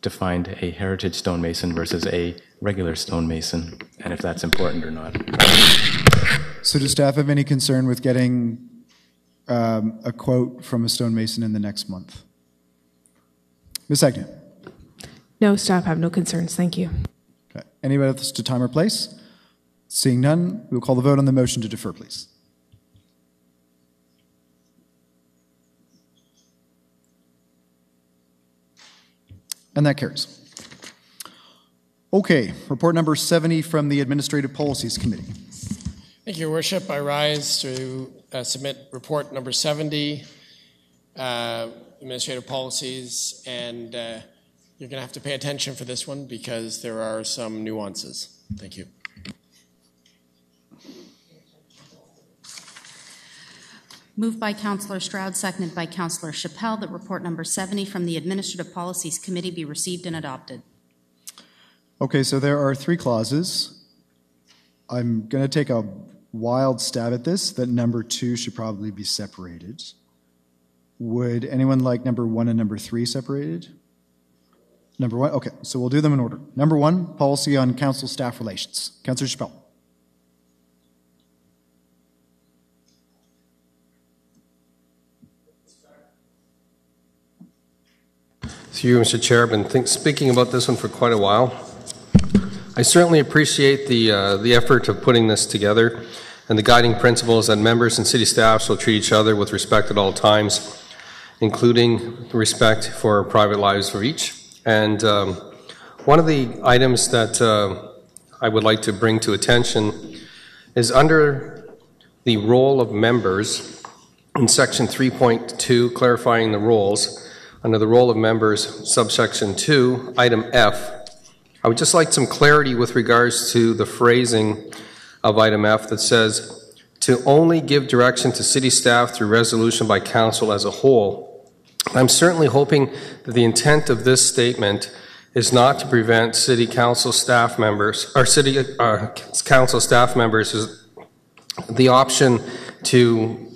to find a heritage stonemason versus a regular stonemason, and if that's important or not. So, does staff have any concern with getting um, a quote from a stonemason in the next month? Ms. Agnew. No, staff have no concerns. Thank you. Okay. Anybody else to time or place? Seeing none, we will call the vote on the motion to defer, please. And that carries. Okay, report number 70 from the Administrative Policies Committee. Thank you, Your Worship. I rise to uh, submit report number 70, uh, Administrative Policies, and uh, you're going to have to pay attention for this one because there are some nuances. Thank you. Moved by Councillor Stroud, seconded by Councillor Chapelle, that report number 70 from the Administrative Policies Committee be received and adopted. Okay, so there are three clauses. I'm going to take a wild stab at this that number two should probably be separated. Would anyone like number one and number three separated? Number one, okay, so we'll do them in order. Number one, policy on council staff relations. Councillor Chapelle. To you, Mr. Chair, I've been think, speaking about this one for quite a while. I certainly appreciate the, uh, the effort of putting this together and the guiding principles that members and city staff shall treat each other with respect at all times, including respect for private lives of each. And um, one of the items that uh, I would like to bring to attention is under the role of members in section 3.2, clarifying the roles under the role of members, subsection 2, item F. I would just like some clarity with regards to the phrasing of item F that says to only give direction to city staff through resolution by council as a whole. I'm certainly hoping that the intent of this statement is not to prevent city council staff members or city uh, council staff members the option to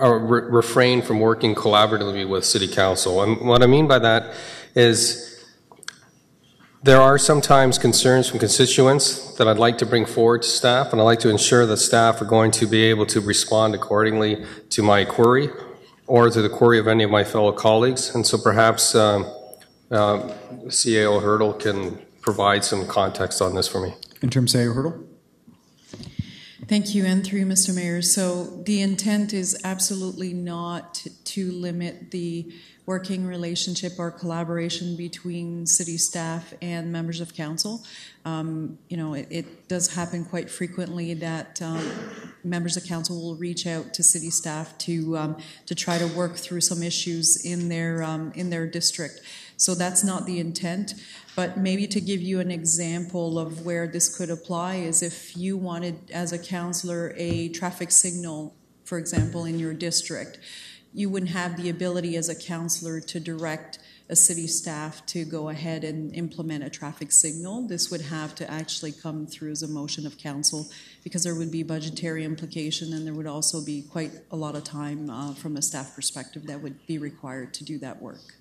uh, re- refrain from working collaboratively with city council. And what I mean by that is there are sometimes concerns from constituents that I'd like to bring forward to staff, and I'd like to ensure that staff are going to be able to respond accordingly to my query or to the query of any of my fellow colleagues. And so perhaps um, uh, CAO Hurdle can provide some context on this for me. In terms of CAO Hurdle? Thank you, and through Mr. Mayor. So the intent is absolutely not to limit the working relationship or collaboration between city staff and members of council. Um, you know, it, it, does happen quite frequently that um, members of council will reach out to city staff to um, to try to work through some issues in their um, in their district. So that's not the intent. But maybe to give you an example of where this could apply is if you wanted, as a councillor, a traffic signal, for example, in your district, you wouldn't have the ability as a councillor to direct a city staff to go ahead and implement a traffic signal. This would have to actually come through as a motion of council because there would be budgetary implication and there would also be quite a lot of time uh, from a staff perspective that would be required to do that work.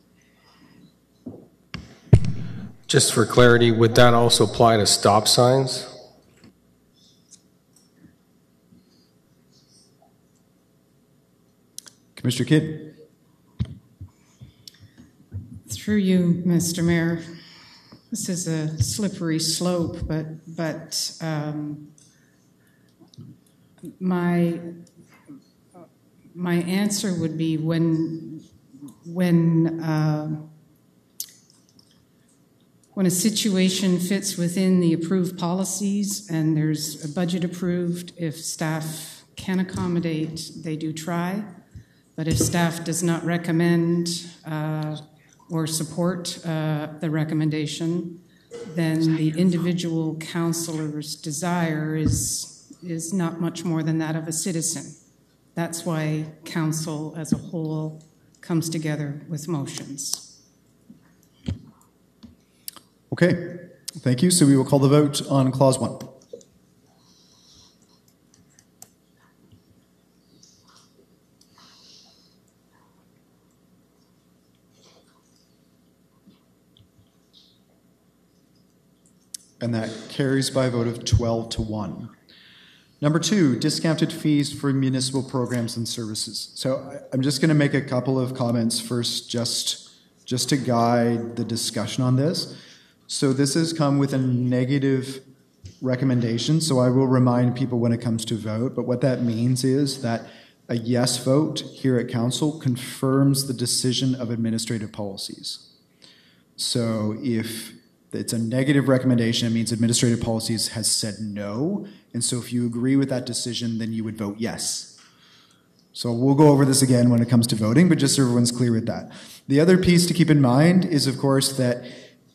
Just for clarity, would that also apply to stop signs? Commissioner Kidd. Through you, Mr. Mayor, this is a slippery slope, but but um, my my answer would be when when uh, when a situation fits within the approved policies and there's a budget approved, if staff can accommodate, they do try. But if staff does not recommend uh, or support uh, the recommendation, then the individual counselor's desire is, is not much more than that of a citizen. That's why council as a whole comes together with motions. Okay, thank you. So we will call the vote on clause one. And that carries by a vote of 12 to 1. Number two, discounted fees for municipal programs and services. So I'm just going to make a couple of comments first, just, just to guide the discussion on this. So this has come with a negative recommendation. So I will remind people when it comes to vote. But what that means is that a yes vote here at council confirms the decision of administrative policies. So if it's a negative recommendation, it means administrative policies has said no. And so if you agree with that decision, then you would vote yes. So we'll go over this again when it comes to voting, but just so everyone's clear with that. The other piece to keep in mind is, of course, that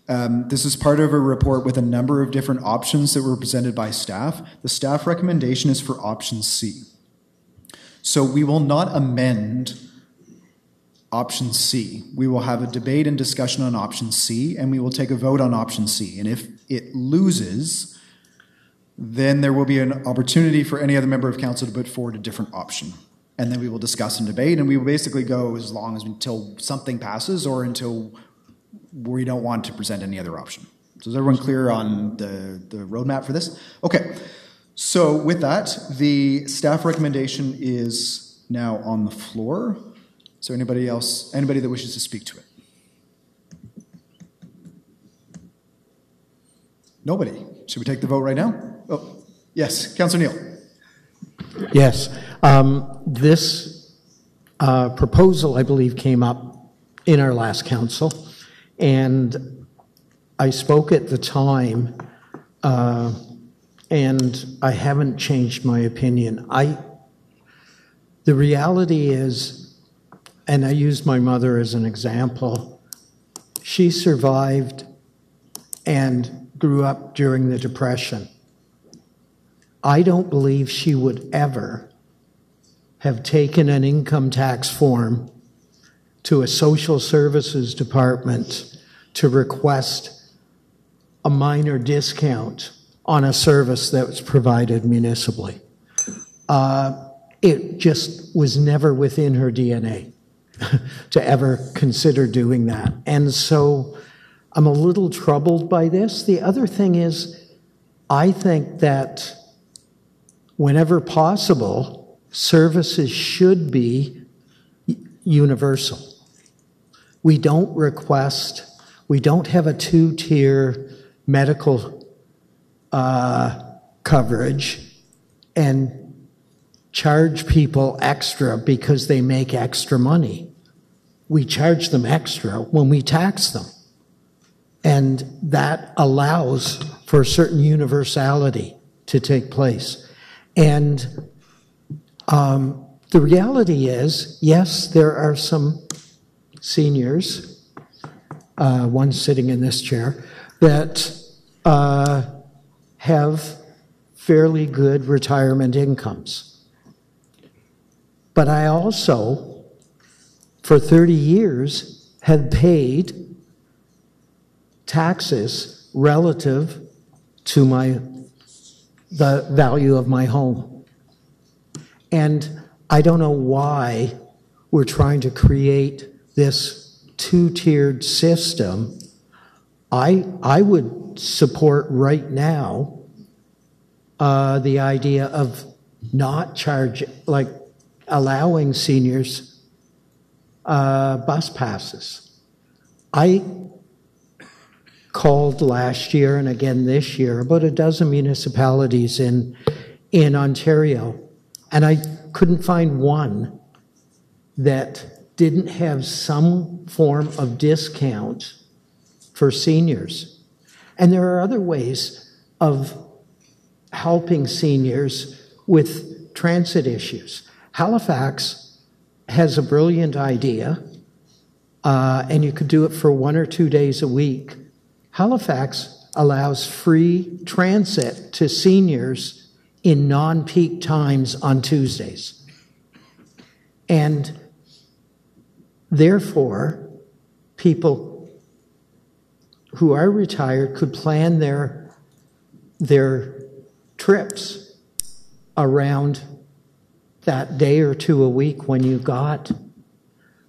um, this is part of a report with a number of different options that were presented by staff. The staff recommendation is for option C. So we will not amend option C. We will have a debate and discussion on option C, and we will take a vote on option C. And if it loses, then there will be an opportunity for any other member of council to put forward a different option. And then we will discuss and debate, and we will basically go as long as until something passes or until we don't want to present any other option. So is everyone clear on the, the roadmap for this? Okay. So with that, the staff recommendation is now on the floor. So anybody else, anybody that wishes to speak to it? Nobody. Should we take the vote right now? Oh, yes, Councillor Neill. Yes. Um, this uh, proposal, I believe, came up in our last council, and I spoke at the time, uh, and I haven't changed my opinion. I, the reality is, and I use my mother as an example, she survived and grew up during the Depression. I don't believe she would ever have taken an income tax form to a social services department to request a minor discount on a service that was provided municipally. Uh, it just was never within her DNA to ever consider doing that. And so I'm a little troubled by this. The other thing is, I think that whenever possible, services should be universal. We don't request, we don't have a two tier medical uh, coverage and charge people extra because they make extra money. We charge them extra when we tax them. And that allows for a certain universality to take place. And Um, the reality is, yes, there are some seniors, uh, one sitting in this chair, that uh, have fairly good retirement incomes. But I also, for 30 years, have paid taxes relative to my the value of my home. And I don't know why we're trying to create this two-tiered system. I I would support right now uh, the idea of not charging, like allowing seniors uh, bus passes. I called last year and again this year about a dozen municipalities in, in Ontario, and I couldn't find one that didn't have some form of discount for seniors. And there are other ways of helping seniors with transit issues. Halifax has a brilliant idea, uh, and you could do it for one or two days a week Halifax allows free transit to seniors in non peak times on Tuesdays. And therefore, people who are retired could plan their, their trips around that day or two a week when you got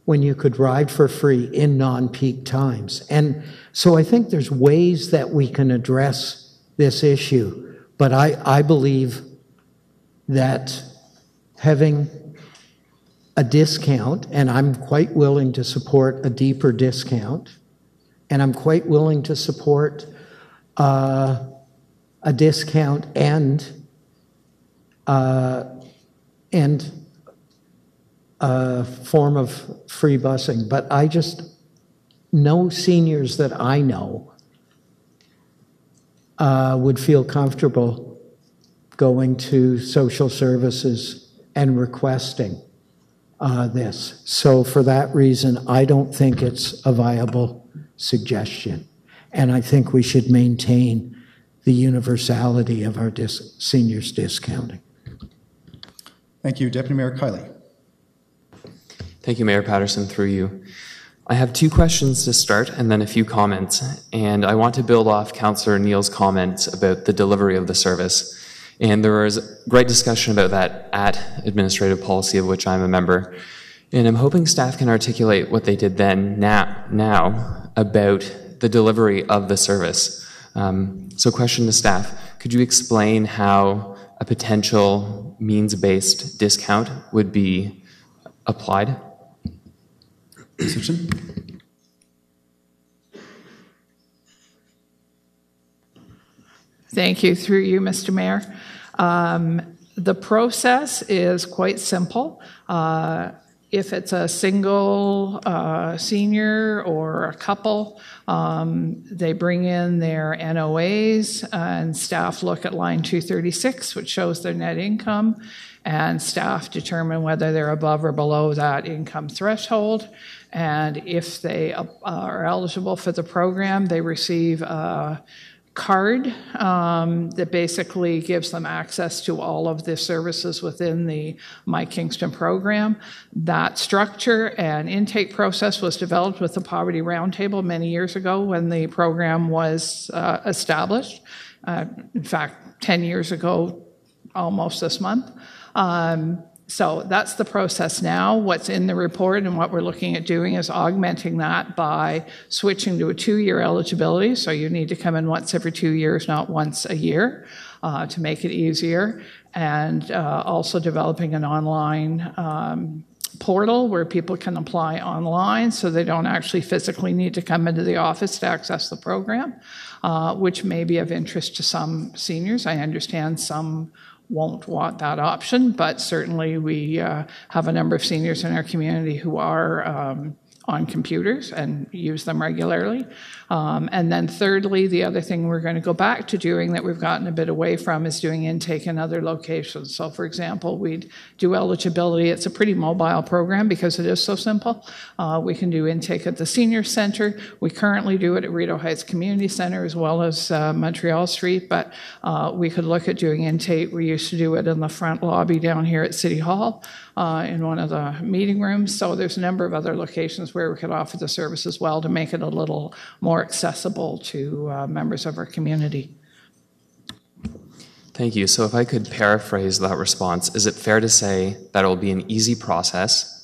when you could ride for free in non peak times. And so I think there's ways that we can address this issue. But I, I believe that having a discount, and I'm quite willing to support a deeper discount, and I'm quite willing to support uh, a discount and uh, and a form of free busing, but I just no seniors that I know uh, would feel comfortable going to social services and requesting uh, this. So, for that reason, I don't think it's a viable suggestion. And I think we should maintain the universality of our dis- seniors discounting. Thank you. Deputy Mayor Kiley. Thank you, Mayor Paterson, through you. I have two questions to start and then a few comments. And I want to build off Councillor Neill's comments about the delivery of the service. And there was great discussion about that at Administrative Policy, of which I'm a member. And I'm hoping staff can articulate what they did then, now, now about the delivery of the service. Um, so, question to staff Could you explain how a potential means based discount would be applied? Susan? Thank you. Through you, Mr. Mayor. Um, the process is quite simple. Uh, if it's a single uh, senior or a couple, um, they bring in their NOAs and staff look at line 236, which shows their net income, and staff determine whether they're above or below that income threshold. And if they are eligible for the program, they receive a card um, that basically gives them access to all of the services within the My Kingston program. That structure and intake process was developed with the Poverty Roundtable many years ago when the program was uh, established. Uh, in fact, 10 years ago, almost this month. Um, so that's the process now. What's in the report and what we're looking at doing is augmenting that by switching to a two year eligibility. So you need to come in once every two years, not once a year, uh, to make it easier. And uh, also developing an online um, portal where people can apply online so they don't actually physically need to come into the office to access the program, uh, which may be of interest to some seniors. I understand some won't want that option, but certainly we uh, have a number of seniors in our community who are um, on computers and use them regularly. Um, and then, thirdly, the other thing we're going to go back to doing that we've gotten a bit away from is doing intake in other locations. So, for example, we'd do eligibility. It's a pretty mobile program because it is so simple. Uh, we can do intake at the senior center. We currently do it at Rideau Heights Community Center as well as uh, Montreal Street, but uh, we could look at doing intake. We used to do it in the front lobby down here at City Hall uh, in one of the meeting rooms. So there's a number of other locations where we could offer the service as well to make it a little more accessible to uh, members of our community. Thank you. So, if I could paraphrase that response, is it fair to say that it will be an easy process?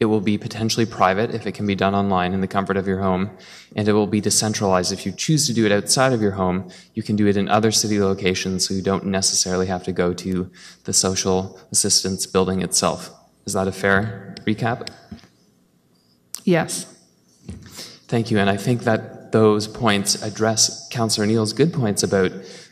It will be potentially private if it can be done online in the comfort of your home, and it will be decentralized. If you choose to do it outside of your home, you can do it in other city locations so you don't necessarily have to go to the social assistance building itself. Is that a fair recap? Yes. Thank you. And I think that those points address Councillor Neill's good points about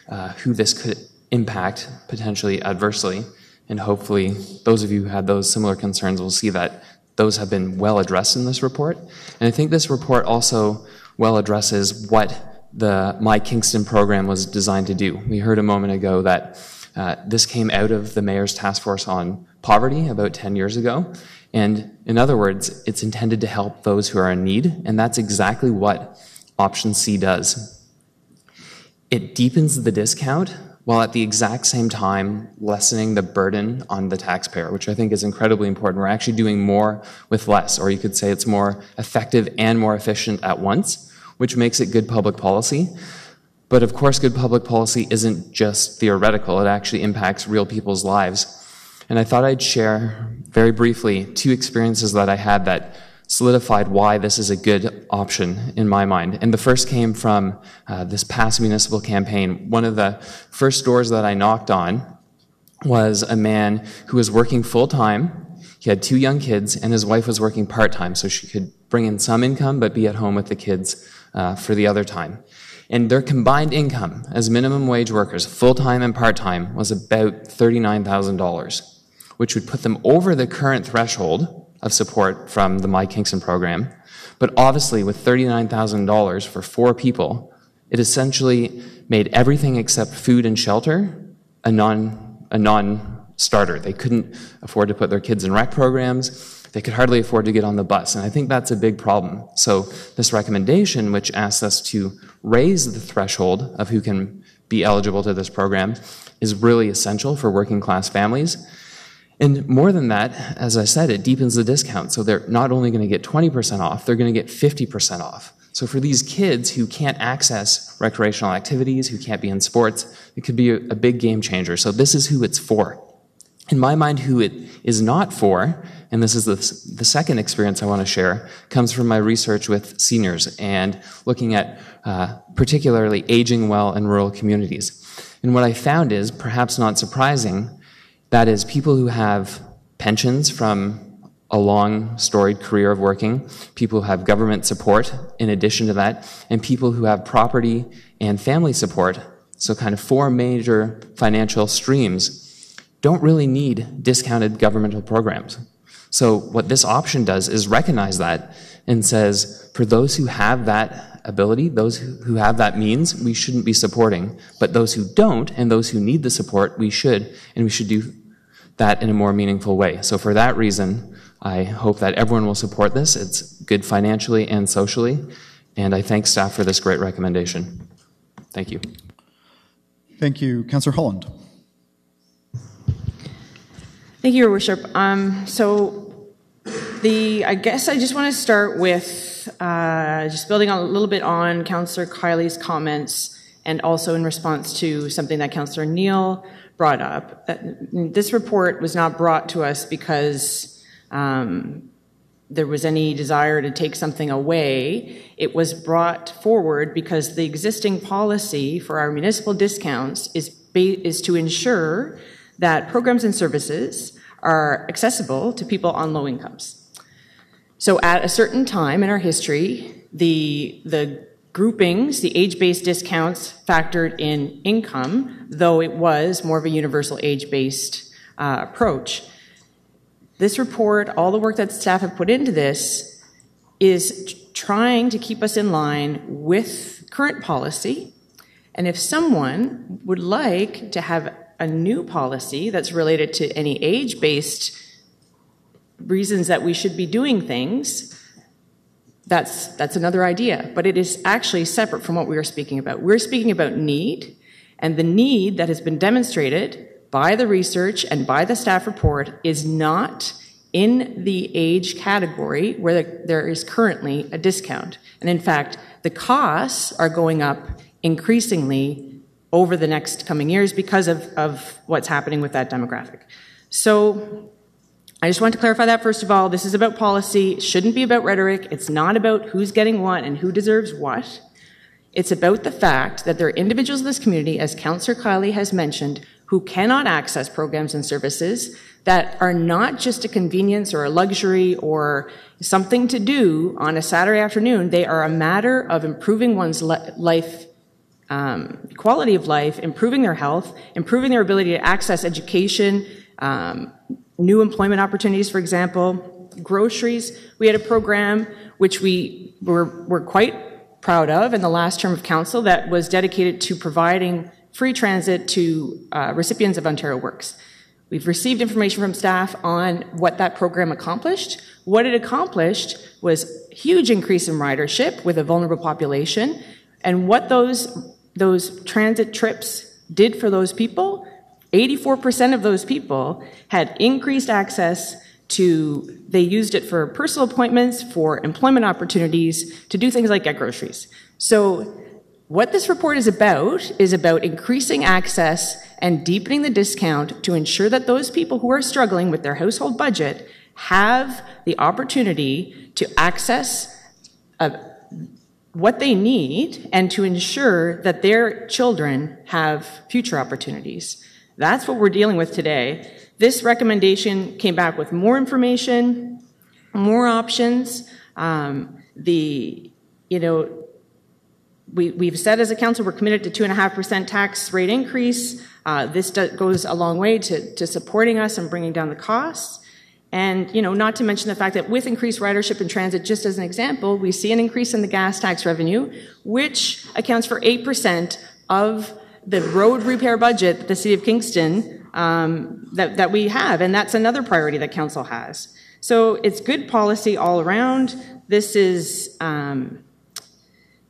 uh, who this could impact potentially adversely. And hopefully, those of you who had those similar concerns will see that those have been well addressed in this report. And I think this report also well addresses what the My Kingston program was designed to do. We heard a moment ago that uh, this came out of the mayor's task force on poverty about 10 years ago. And in other words, it's intended to help those who are in need, and that's exactly what option C does. It deepens the discount while at the exact same time lessening the burden on the taxpayer, which I think is incredibly important. We're actually doing more with less, or you could say it's more effective and more efficient at once, which makes it good public policy. But of course, good public policy isn't just theoretical, it actually impacts real people's lives. And I thought I'd share very briefly two experiences that I had that solidified why this is a good option in my mind. And the first came from uh, this past municipal campaign. One of the first doors that I knocked on was a man who was working full time. He had two young kids, and his wife was working part time, so she could bring in some income but be at home with the kids uh, for the other time. And their combined income as minimum wage workers, full time and part time, was about $39,000 which would put them over the current threshold of support from the My Kingston program. But obviously, with $39,000 for four people, it essentially made everything except food and shelter a non, a non starter. They couldn't afford to put their kids in rec programs. They could hardly afford to get on the bus. And I think that's a big problem. So, this recommendation, which asks us to raise the threshold of who can be eligible to this program, is really essential for working class families. And more than that, as I said, it deepens the discount. So they're not only going to get 20% off, they're going to get 50% off. So for these kids who can't access recreational activities, who can't be in sports, it could be a, big game changer. So this is who it's for. In my mind, who it is not for, and this is the, the second experience I want to share, comes from my research with seniors and looking at uh, particularly aging well in rural communities. And what I found is, perhaps not surprising, that is, people who have pensions from a long, storied career of working, people who have government support in addition to that, and people who have property and family support. So, kind of four major financial streams don't really need discounted governmental programs. So, what this option does is recognize that and says, for those who have that ability, those who have that means, we shouldn't be supporting. But those who don't and those who need the support, we should, and we should do that in a more meaningful way. So, for that reason, I hope that everyone will support this. It's good financially and socially. And I thank staff for this great recommendation. Thank you. Thank you. Councillor Holland. Thank you, Your Worship. Um, so, the I guess I just want to start with uh, just building on a little bit on Councillor Kiley's comments, and also in response to something that Councillor Neill brought up. This report was not brought to us because um, there was any desire to take something away. It was brought forward because the existing policy for our municipal discounts is, ba- is to ensure that programs and services are accessible to people on low incomes. So at a certain time in our history, the, the groupings, the age based discounts factored in income, though it was more of a universal age based uh, approach. This report, all the work that staff have put into this, is trying to keep us in line with current policy. And if someone would like to have a new policy that's related to any age based reasons that we should be doing things, that's, that's another idea. But it is actually separate from what we are speaking about. We're speaking about need, and the need that has been demonstrated by the research and by the staff report is not in the age category where there is currently a discount. And in fact, the costs are going up increasingly over the next coming years because of, of what's happening with that demographic. So I just want to clarify that first of all. This is about policy. It shouldn't be about rhetoric. It's not about who's getting what and who deserves what. It's about the fact that there are individuals in this community, as Councillor Kiley has mentioned, who cannot access programs and services that are not just a convenience or a luxury or something to do on a Saturday afternoon. They are a matter of improving one's life, um, quality of life, improving their health, improving their ability to access education, um, new employment opportunities, for example, groceries. We had a program which we were, were quite proud of in the last term of council that was dedicated to providing free transit to uh, recipients of Ontario Works. We've received information from staff on what that program accomplished. What it accomplished was huge increase in ridership with a vulnerable population, and what those those transit trips did for those people. 84% of those people had increased access to they used it for personal appointments, for employment opportunities, to do things like get groceries. So what this report is about is about increasing access and deepening the discount to ensure that those people who are struggling with their household budget have the opportunity to access a, uh, what they need and to ensure that their children have future opportunities. That's what we're dealing with today. This recommendation came back with more information, more options. Um, the, you know, we, we've said as a council we're committed to 2.5% tax rate increase. Uh, this do, goes a long way to, to supporting us and bringing down the costs. And, you know, not to mention the fact that with increased ridership and transit, just as an example, we see an increase in the gas tax revenue, which accounts for 8% of the road repair budget that the City of Kingston um, that, that we have. And that's another priority that Council has. So it's good policy all around. This is, um,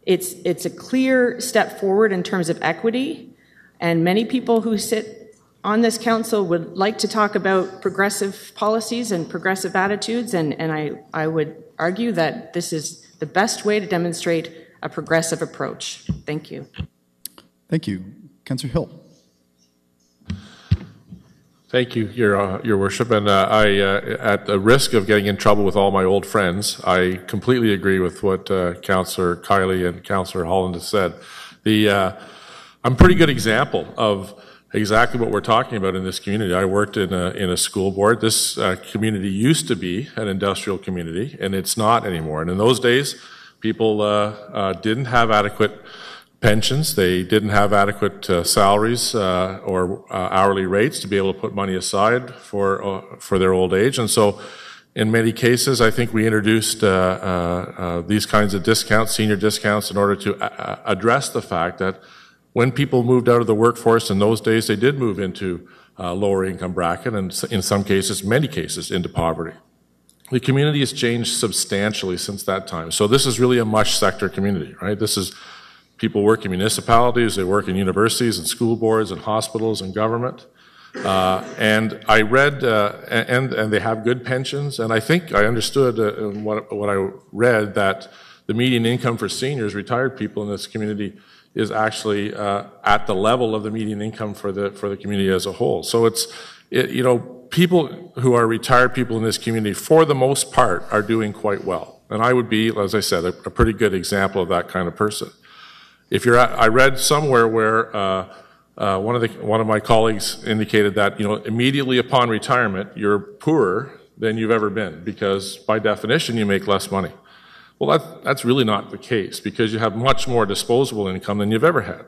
it's, it's a clear step forward in terms of equity, and many people who sit on this council would like to talk about progressive policies and progressive attitudes, and, and I, I would argue that this is the best way to demonstrate a progressive approach. Thank you. Thank you. Councillor Hill. Thank you, Your, uh, Your Worship. And uh, I, uh, at the risk of getting in trouble with all my old friends, I completely agree with what uh, Councillor Kiley and Councillor Holland have said. The, uh, I'm a pretty good example of exactly what we're talking about in this community. I worked in a, in a school board. This uh, community used to be an industrial community, and it's not anymore. And in those days, people didn't have adequate pensions. They didn't have adequate uh, salaries uh, or uh, hourly rates to be able to put money aside for uh, for their old age, and so. In many cases, I think we introduced uh, uh, these kinds of discounts, senior discounts, in order to address the fact that when people moved out of the workforce in those days, they did move into lower income bracket, and in some cases, many cases, into poverty. The community has changed substantially since that time. So this is really a mush sector community, right? This is People work in municipalities, they work in universities and school boards and hospitals and government. Uh, and I read, uh, and, and they have good pensions. And I think I understood uh, what, what I read that the median income for seniors, retired people in this community, is actually uh, at the level of the median income for the for the community as a whole. So it's, it, you know, people who are retired people in this community, for the most part, are doing quite well. And I would be, as I said, a, a pretty good example of that kind of person. If you're, at, I read somewhere where uh, uh, one of the one of my colleagues indicated that you know immediately upon retirement you're poorer than you've ever been because by definition you make less money. Well, that, that's really not the case because you have much more disposable income than you've ever had.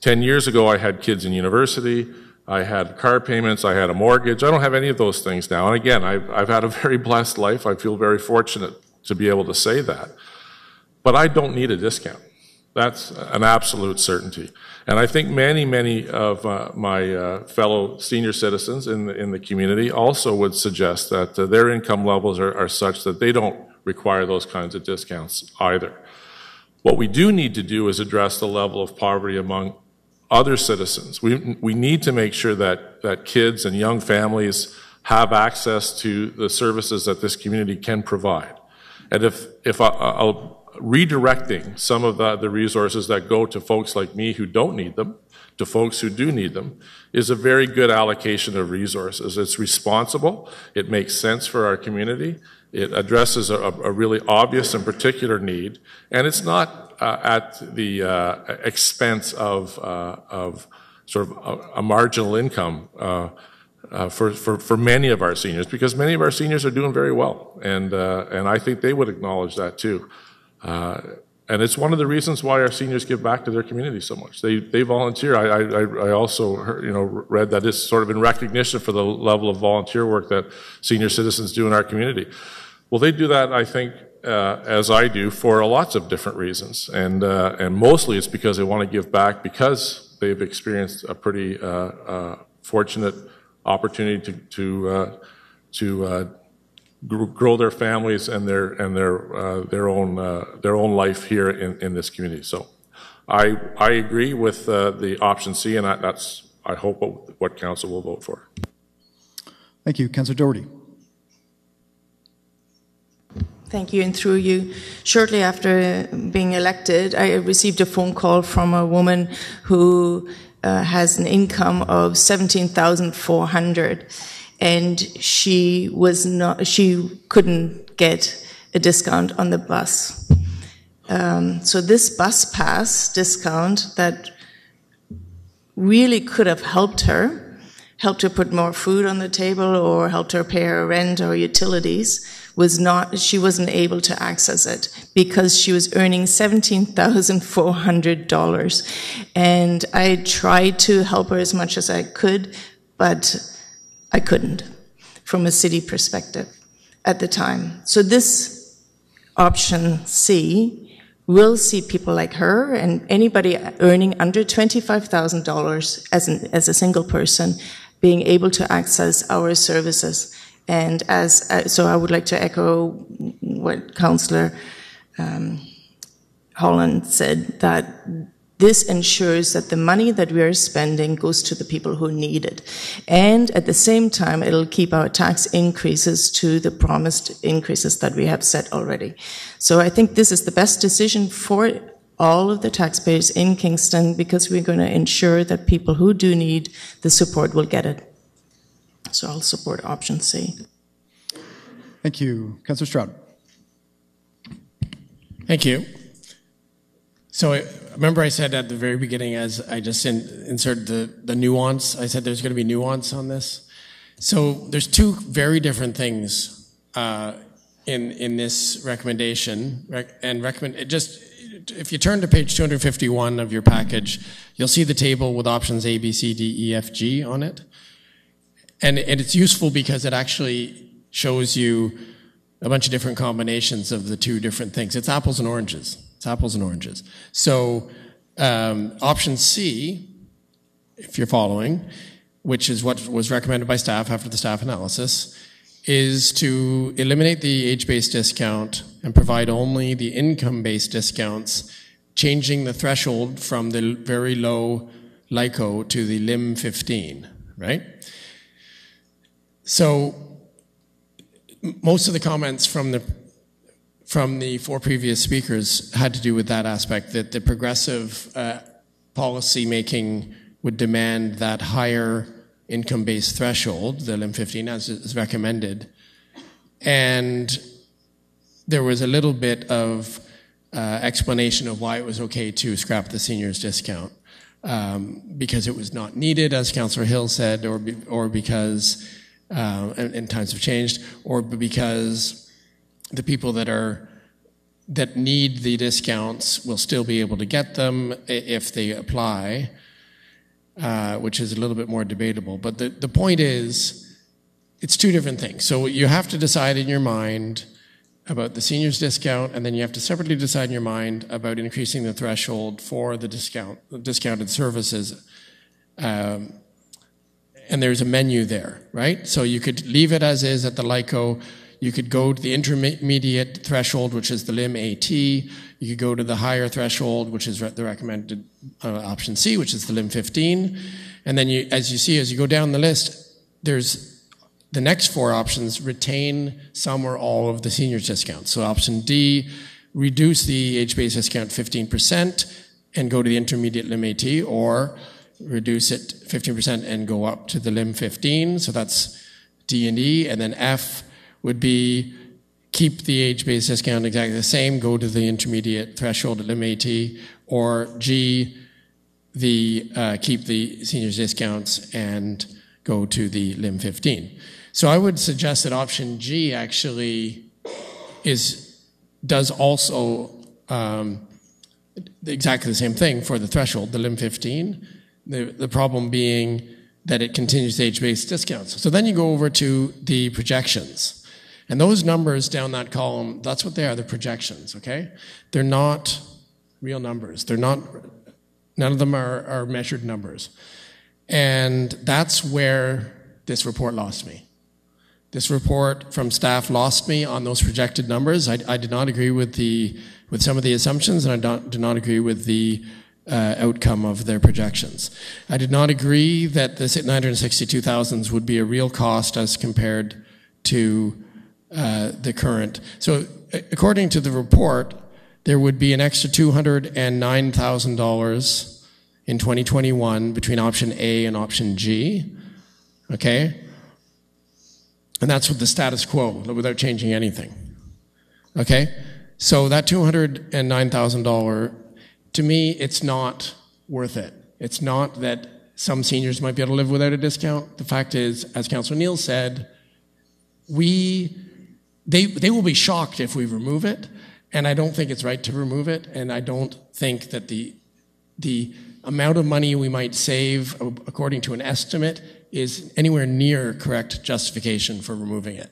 Ten years ago, I had kids in university. I had car payments. I had a mortgage. I don't have any of those things now. And again, I've, I've had a very blessed life. I feel very fortunate to be able to say that. But I don't need a discount. That's an absolute certainty. And I think many, many of uh, my uh, fellow senior citizens in the, in the community also would suggest that uh, their income levels are, are such that they don't require those kinds of discounts either. What we do need to do is address the level of poverty among other citizens. We, we need to make sure that, that kids and young families have access to the services that this community can provide. And if, if I, I'll, redirecting some of the, the resources that go to folks like me who don't need them to folks who do need them is a very good allocation of resources. It's responsible, it makes sense for our community, it addresses a, a really obvious and particular need, and it's not uh, at the uh, expense of, uh, of sort of a, a marginal income. Uh, uh, for, for, for many of our seniors, because many of our seniors are doing very well, and uh, and I think they would acknowledge that too. Uh, and it's one of the reasons why our seniors give back to their community so much. They, they volunteer. I, I, I also heard, you know, read that it's sort of in recognition for the level of volunteer work that senior citizens do in our community. Well, they do that, I think, uh, as I do, for lots of different reasons. And, uh, and mostly it's because they want to give back because they've experienced a pretty uh, uh fortunate opportunity to, to, uh, to grow their families and their and their uh, their own uh, their own life here in, in this community. So, I I agree with uh, the option C, and I, that's I hope what, what council will vote for. Thank you, Councillor Doherty. Thank you, and through you. Shortly after being elected, I received a phone call from a woman who uh, has an income of seventeen thousand four hundred and she was not she couldn't get a discount on the bus. Um, so this bus pass discount that really could have helped her, helped her put more food on the table or helped her pay her rent or utilities, was not, she wasn't able to access it because she was earning $17,400. And I tried to help her as much as I could, but I couldn't from a city perspective at the time. So this option C will see people like her and anybody earning under $25,000 as, as a single person being able to access our services. And as, uh, so I would like to echo what Councillor um, Holland said, that this ensures that the money that we are spending goes to the people who need it. And at the same time, it'll keep our tax increases to the promised increases that we have set already. So I think this is the best decision for all of the taxpayers in Kingston because we're going to ensure that people who do need the support will get it. So I'll support option C. Thank you. Councillor Stroud. Thank you. So remember I said at the very beginning, as I just in, inserted the, the nuance, I said there's going to be nuance on this. So there's two very different things uh, in in this recommendation, and recommend it just if you turn to page 251 of your package, you'll see the table with options A, B, C, D, E, F, G on it, and, and it's useful because it actually shows you a bunch of different combinations of the two different things. It's apples and oranges. It's apples and oranges. So um, option C, if you're following, which is what was recommended by staff after the staff analysis, is to eliminate the age-based discount and provide only the income-based discounts, changing the threshold from the very low LICO to the LIM 15, right? So most of the comments from the from the four previous speakers had to do with that aspect that the progressive uh, policy making would demand that higher income based threshold, the LIM 15, as is recommended. And there was a little bit of uh, explanation of why it was okay to scrap the seniors discount. Um, because it was not needed, as Councillor Hill said, or, be, or because, uh, and, and times have changed, or because the people that are that need the discounts will still be able to get them if they apply, uh, which is a little bit more debatable. But the, the point is, it's two different things. So you have to decide in your mind about the seniors discount, and then you have to separately decide in your mind about increasing the threshold for the discount, discounted services. Um, and there's a menu there, right? So you could leave it as is at the LICO. You could go to the intermediate threshold, which is the LIM AT. You could go to the higher threshold, which is the recommended uh, option C, which is the LIM 15. And then you, as you see, as you go down the list, there's the next four options retain some or all of the seniors discount. So option D, reduce the age-based discount 15% and go to the intermediate lim AT, or reduce it 15% and go up to the lim 15. So that's D and E. And then F would be keep the age-based discount exactly the same, go to the intermediate threshold at lim AT, or G, the uh, keep the seniors discounts and go to the lim 15. So I would suggest that option G actually is does also um, exactly the same thing for the threshold, the LIM 15. The, the problem being that it continues age-based discounts. So then you go over to the projections. And those numbers down that column, that's what they are, the projections, okay? They're not real numbers. They're not, none of them are, are measured numbers. And that's where this report lost me. This report from staff lost me on those projected numbers. I, I did not agree with the with some of the assumptions, and I don't, do not agree with the uh, outcome of their projections. I did not agree that the 962,000 would be a real cost as compared to uh, the current. So, according to the report, there would be an extra $209,000 in 2021 between option A and option G. Okay? And that's with the status quo, without changing anything. Okay? So that $209,000, to me, it's not worth it. It's not that some seniors might be able to live without a discount. The fact is, as Councillor Neill said, we, they, they will be shocked if we remove it, and I don't think it's right to remove it, and I don't think that the, the amount of money we might save, uh, according to an estimate, is anywhere near correct justification for removing it.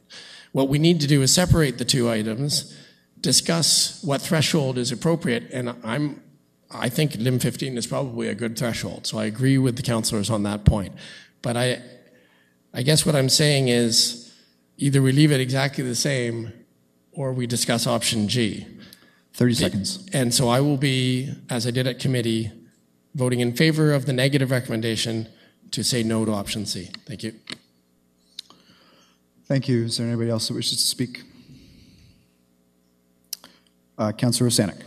What we need to do is separate the two items, discuss what threshold is appropriate, and I'm I think LIM 15 is probably a good threshold. So I agree with the councillors on that point. But I I guess what I'm saying is either we leave it exactly the same or we discuss option G. 30 seconds. And so I will be, as I did at committee, voting in favor of the negative recommendation to say no to option C. Thank you. Thank you. Is there anybody else that wishes to speak? Uh, Councillor Osanic.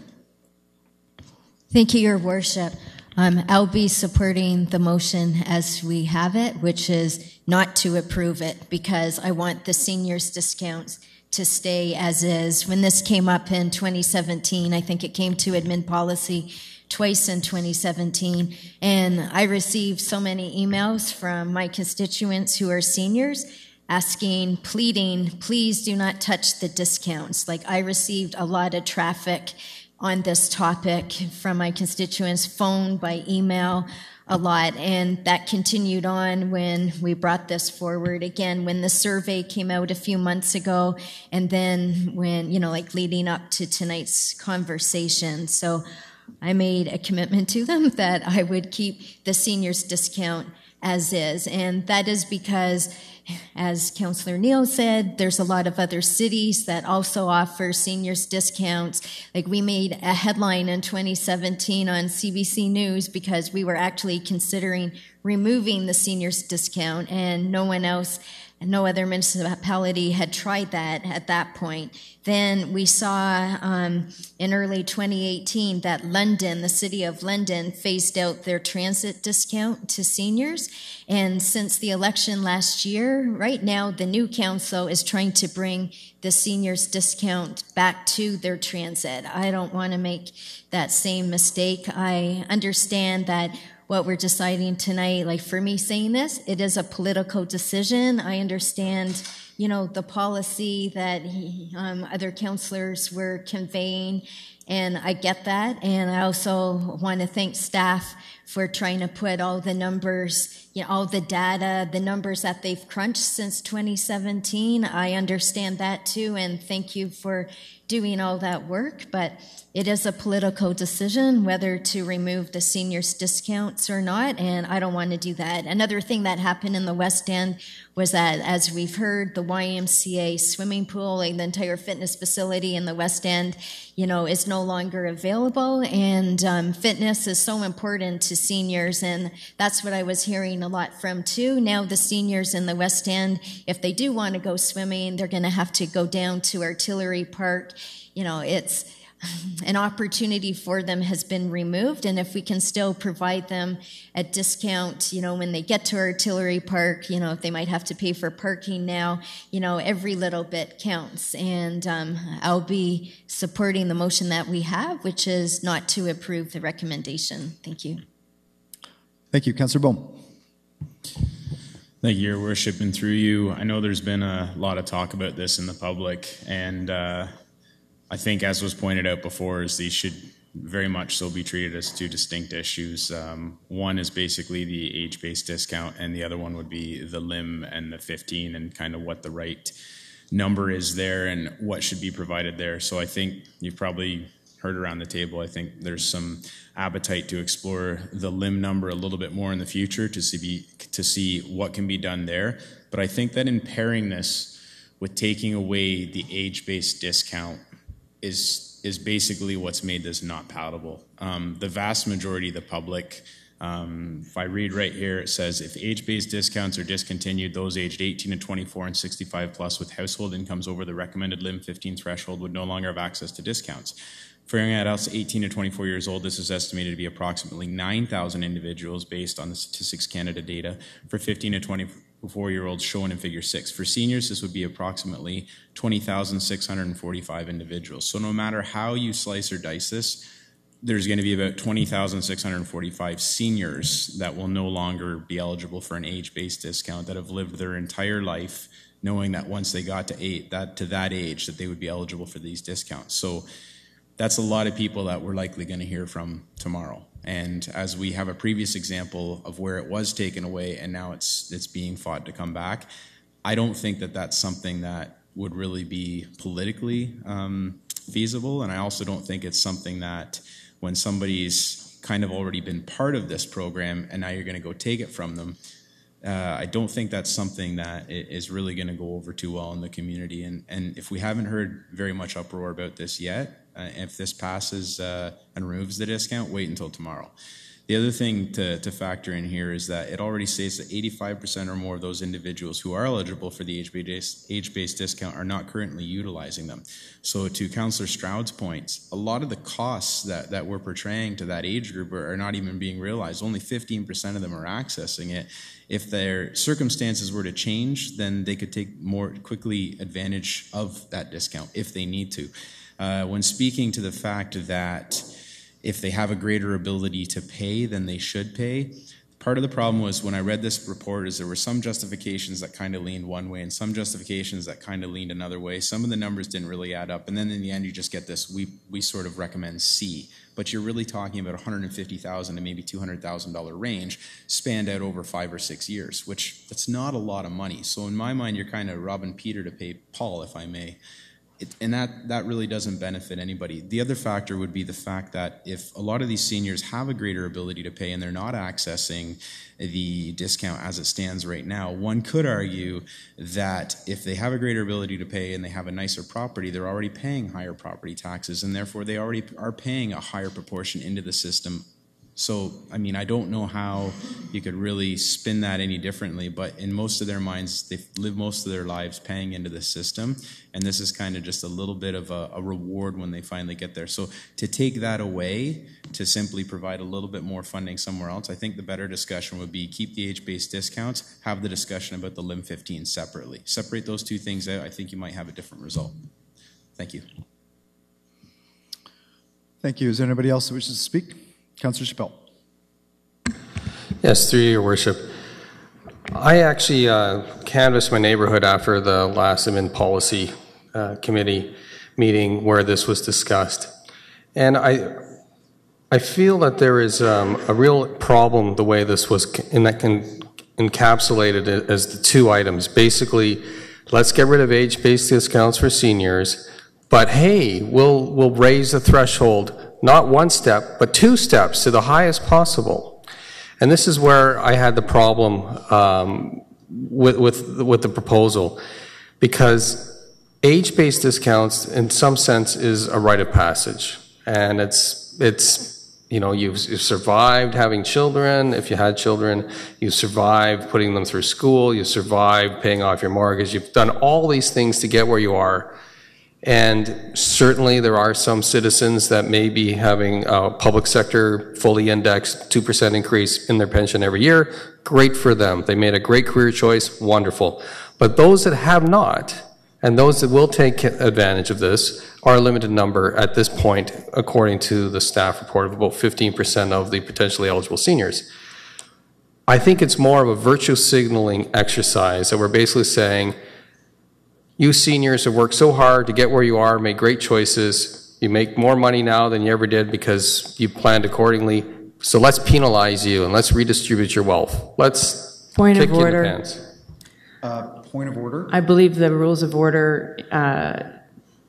Thank you, Your Worship. Um, I'll be supporting the motion as we have it, which is not to approve it because I want the seniors discounts to stay as is. When this came up in 2017, I think it came to admin policy twice in 2017. And I received so many emails from my constituents who are seniors asking, pleading, please do not touch the discounts. Like I received a lot of traffic on this topic from my constituents, phone, by email, a lot. And that continued on when we brought this forward again, when the survey came out a few months ago, and then when, you know, like leading up to tonight's conversation. So I made a commitment to them that I would keep the seniors discount as is. And that is because, as Councillor Neill said, there's a lot of other cities that also offer seniors discounts. Like we made a headline in 2017 on CBC News because we were actually considering removing the seniors discount and no one else no other municipality had tried that at that point. Then we saw um, in early 2018 that London, the city of London, phased out their transit discount to seniors. And since the election last year, right now, the new council is trying to bring the seniors discount back to their transit. I don't want to make that same mistake. I understand that what we're deciding tonight. Like for me saying this, it is a political decision. I understand, you know, the policy that um, other counselors were conveying, and I get that. And I also want to thank staff for trying to put all the numbers you know, all the data, the numbers that they've crunched since 2017. I understand that too, and thank you for doing all that work. But it is a political decision whether to remove the seniors discounts or not, and I don't want to do that. Another thing that happened in the West End was that, as we've heard, the YMCA swimming pool and the entire fitness facility in the West End, you know, is no longer available, and um, fitness is so important to seniors, and that's what I was hearing a lot from too. Now the seniors in the West End, if they do want to go swimming, they're going to have to go down to Artillery Park. You know, it's an opportunity for them has been removed and if we can still provide them a discount you know when they get to artillery park you know if they might have to pay for parking now you know every little bit counts and um, i'll be supporting the motion that we have which is not to approve the recommendation thank you Thank you. Councillor Boehme. Thank you, Your Worship, and through you. I know there's been a lot of talk about this in the public, and uh, I think, as was pointed out before, is these should very much so be treated as two distinct issues. Um, one is basically the age-based discount, and the other one would be the LIM and the 15, and kind of what the right number is there and what should be provided there. So I think you've probably heard around the table. I think there's some appetite to explore the LIM number a little bit more in the future to see to see what can be done there. But I think that in pairing this with taking away the age-based discount is is basically what's made this not palatable. Um, the vast majority of the public, um, if I read right here, it says if age-based discounts are discontinued, those aged 18 to 24 and 65 plus with household incomes over the recommended LIM 15 threshold would no longer have access to discounts. For young adults 18 to 24 years old, this is estimated to be approximately 9,000 individuals based on the Statistics Canada data. For 15 to 24 year olds shown in Figure 6. For seniors, this would be approximately 20,645 individuals. So no matter how you slice or dice this, there's going to be about 20,645 seniors that will no longer be eligible for an age-based discount that have lived their entire life knowing that once they got to eight, that to that age that they would be eligible for these discounts. So that's a lot of people that we're likely going to hear from tomorrow. And as we have a previous example of where it was taken away and now it's it's being fought to come back, I don't think that that's something that would really be politically um, feasible. And I also don't think it's something that when somebody's kind of already been part of this program and now you're going to go take it from them, uh, I don't think that's something that is really going to go over too well in the community. And, and if we haven't heard very much uproar about this yet, uh, if this passes uh, and removes the discount, wait until tomorrow. The other thing to, to factor in here is that it already states that 85% or more of those individuals who are eligible for the age-based, age-based discount are not currently utilizing them. So to Councillor Stroud's points, a lot of the costs that, that we're portraying to that age group are, are not even being realized. Only 15% of them are accessing it. If their circumstances were to change, then they could take more quickly advantage of that discount if they need to. Uh, when speaking to the fact that if they have a greater ability to pay, then they should pay. Part of the problem was when I read this report is there were some justifications that kind of leaned one way and some justifications that kind of leaned another way. Some of the numbers didn't really add up, and then in the end you just get this. We we sort of recommend C, but you're really talking about 150,000 to maybe 200,000 dollar range spanned out over five or six years, which that's not a lot of money. So in my mind, you're kind of robbing Peter to pay Paul, if I may. It, and that, that really doesn't benefit anybody. The other factor would be the fact that if a lot of these seniors have a greater ability to pay and they're not accessing the discount as it stands right now, one could argue that if they have a greater ability to pay and they have a nicer property, they're already paying higher property taxes and therefore they already are paying a higher proportion into the system so, I mean, I don't know how you could really spin that any differently, but in most of their minds, they live most of their lives paying into the system, and this is kind of just a little bit of a, a, reward when they finally get there. So, to take that away, to simply provide a little bit more funding somewhere else, I think the better discussion would be keep the age based discounts, have the discussion about the LIM 15 separately. Separate those two things out, I think you might have a different result. Thank you. Thank you. Is there anybody else that wishes to speak? Councillor Chapelle. Yes, through your worship. I actually uh, canvassed my neighborhood after the last admin policy uh, committee meeting where this was discussed, and I I feel that there is um, a real problem the way this was in that can encapsulated as the two items. Basically, let's get rid of age-based discounts for seniors, but hey, we'll, we'll raise the threshold, not one step, but two steps to the highest possible. And this is where I had the problem um, with, with, with the proposal, because age-based discounts, in some sense, is a rite of passage, and it's it's you know you've, you've survived having children. If you had children, you survived putting them through school. You survived paying off your mortgage. You've done all these things to get where you are. And certainly there are some citizens that may be having a public sector fully indexed 2% increase in their pension every year. Great for them. They made a great career choice. Wonderful. But those that have not, and those that will take advantage of this, are a limited number at this point, according to the staff report of about 15% of the potentially eligible seniors. I think it's more of a virtue signaling exercise that we're basically saying, you seniors have worked so hard to get where you are, made great choices. You make more money now than you ever did because you planned accordingly. So let's penalize you and let's redistribute your wealth. Let's Point kick of you in order. the pants. Uh, point of order. I believe the rules of order uh,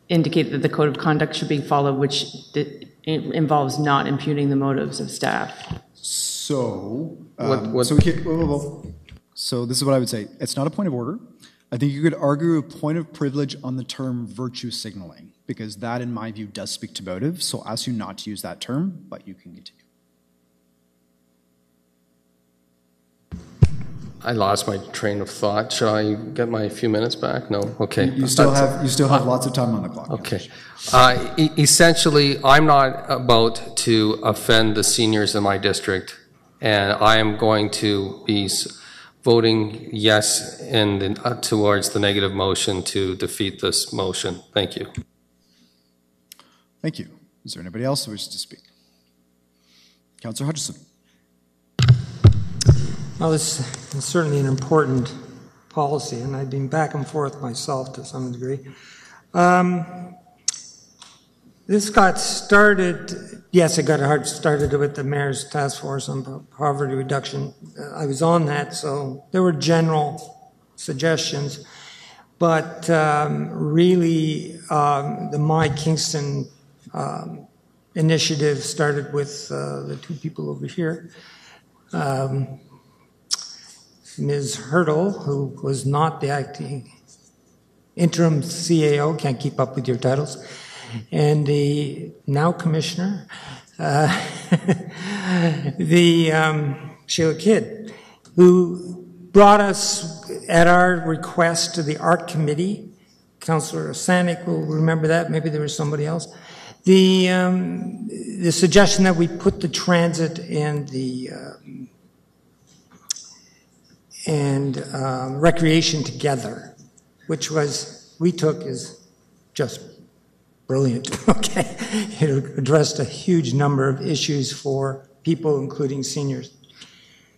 indicate that the code of conduct should be followed, which di- involves not impugning the motives of staff. So, What- um, what- so, we can- whoa, whoa, whoa. so this is what I would say. It's not a point of order. I think you could argue a point of privilege on the term virtue signaling because that, in my view, does speak to motive. So, I'll ask you not to use that term, but you can continue. I lost my train of thought. Shall I get my few minutes back? No? Okay. You still That's- have you still have lots of time on the clock. Okay. Uh, e- Essentially, I'm not about to offend the seniors in my district, and I am going to be voting yes and the- uh, towards the negative motion to defeat this motion. Thank you. Thank you. Is there anybody else who wishes to speak? Councillor Hutchison. Well, this is certainly an important policy, and I've been back and forth myself to some degree. Um, this got started, yes, it got hard started with the mayor's task force on poverty reduction. Uh, I was on that, so there were general suggestions. But um, really, um, the My Kingston um, initiative started with uh, the two people over here. Um, Ms. Hurdle, who was not the acting interim CAO, can't keep up with your titles, and the now commissioner, uh, the um, Sheila Kidd, who brought us at our request to the art committee. Councillor Osanic will remember that. Maybe there was somebody else. The um, the suggestion that we put the transit and the um, and um, recreation together, which was we took as just brilliant. Okay, it addressed a huge number of issues for people, including seniors.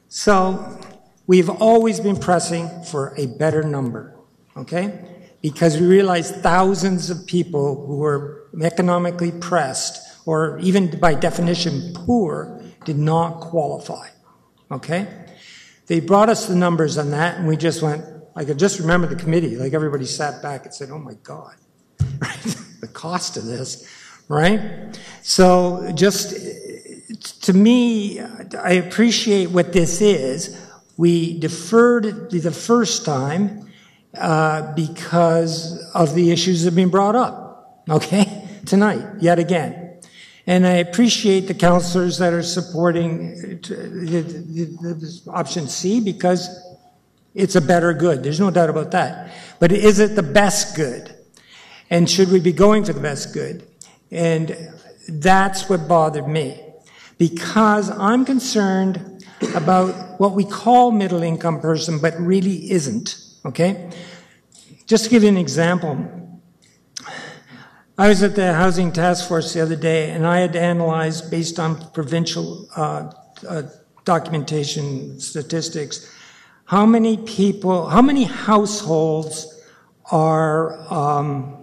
So we've always been pressing for a better number. Okay, because we realized thousands of people who were economically pressed, or even by definition poor, did not qualify. Okay. They brought us the numbers on that, and we just went, I could just remember the committee, like everybody sat back and said, oh my God, right? The cost of this, right? So just to me, I appreciate what this is. We deferred it the first time uh, because of the issues that have been brought up, okay, tonight, yet again. And I appreciate the counselors that are supporting uh, the, the, the option C because it's a better good. There's no doubt about that. But is it the best good? And should we be going for the best good? And that's what bothered me because I'm concerned about what we call middle income person, but really isn't. Okay? Just to give you an example, I was at the Housing Task Force the other day, and I had analyzed, based on provincial uh, uh, documentation statistics, how many people, how many households are um,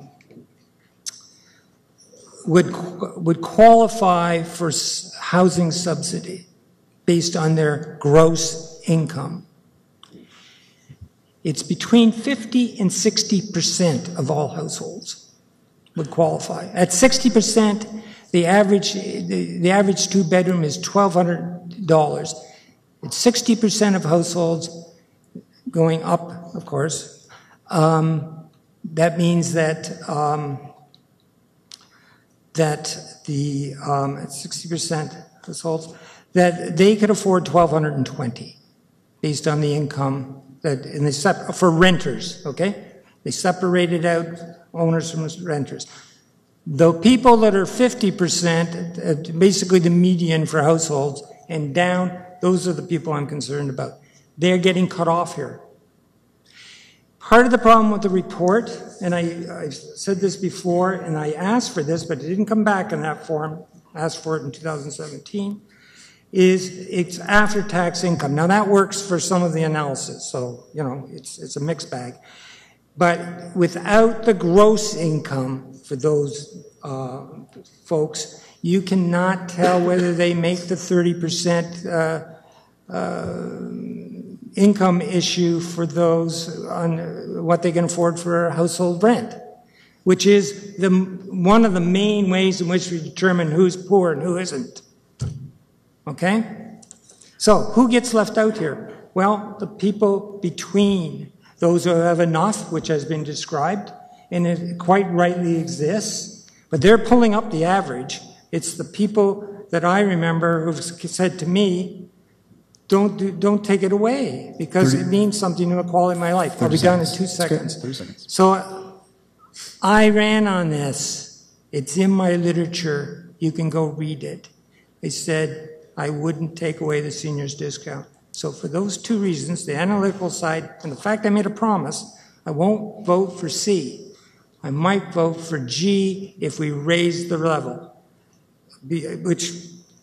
would would qualify for housing subsidy based on their gross income. It's between 50 and 60% of all households would qualify. At 60%, the average, the, the average two bedroom is $1,200. It's 60% of households going up, of course. Um, that means that um, that the um, 60% households that they could afford 1,220 based on the income that in the sep- for renters. Okay, they separated out owners from renters. The people that are 50%, uh, basically the median for households, and down, those are the people I'm concerned about. They're getting cut off here. Part of the problem with the report, and I, said this before, and I asked for this, but it didn't come back in that form, asked for it in 2017, is it's after tax income. Now that works for some of the analysis, so, you know, it's, it's a mixed bag. But without the gross income for those uh, folks, you cannot tell whether they make the 30% uh, uh, income issue for those on what they can afford for household rent, which is the, one of the main ways in which we determine who's poor and who isn't. Okay? So, who gets left out here? Well, the people between those who have enough, which has been described, and it quite rightly exists, but they're pulling up the average. It's the people that I remember who've said to me, don't, do, don't take it away because 30, it means something to the quality of my life. I'll be done in two seconds. 30 seconds. So I ran on this. It's in my literature. You can go read it. I said I wouldn't take away the seniors discount. So for those two reasons, the analytical side and the fact I made a promise, I won't vote for C. I might vote for G if we raise the level, which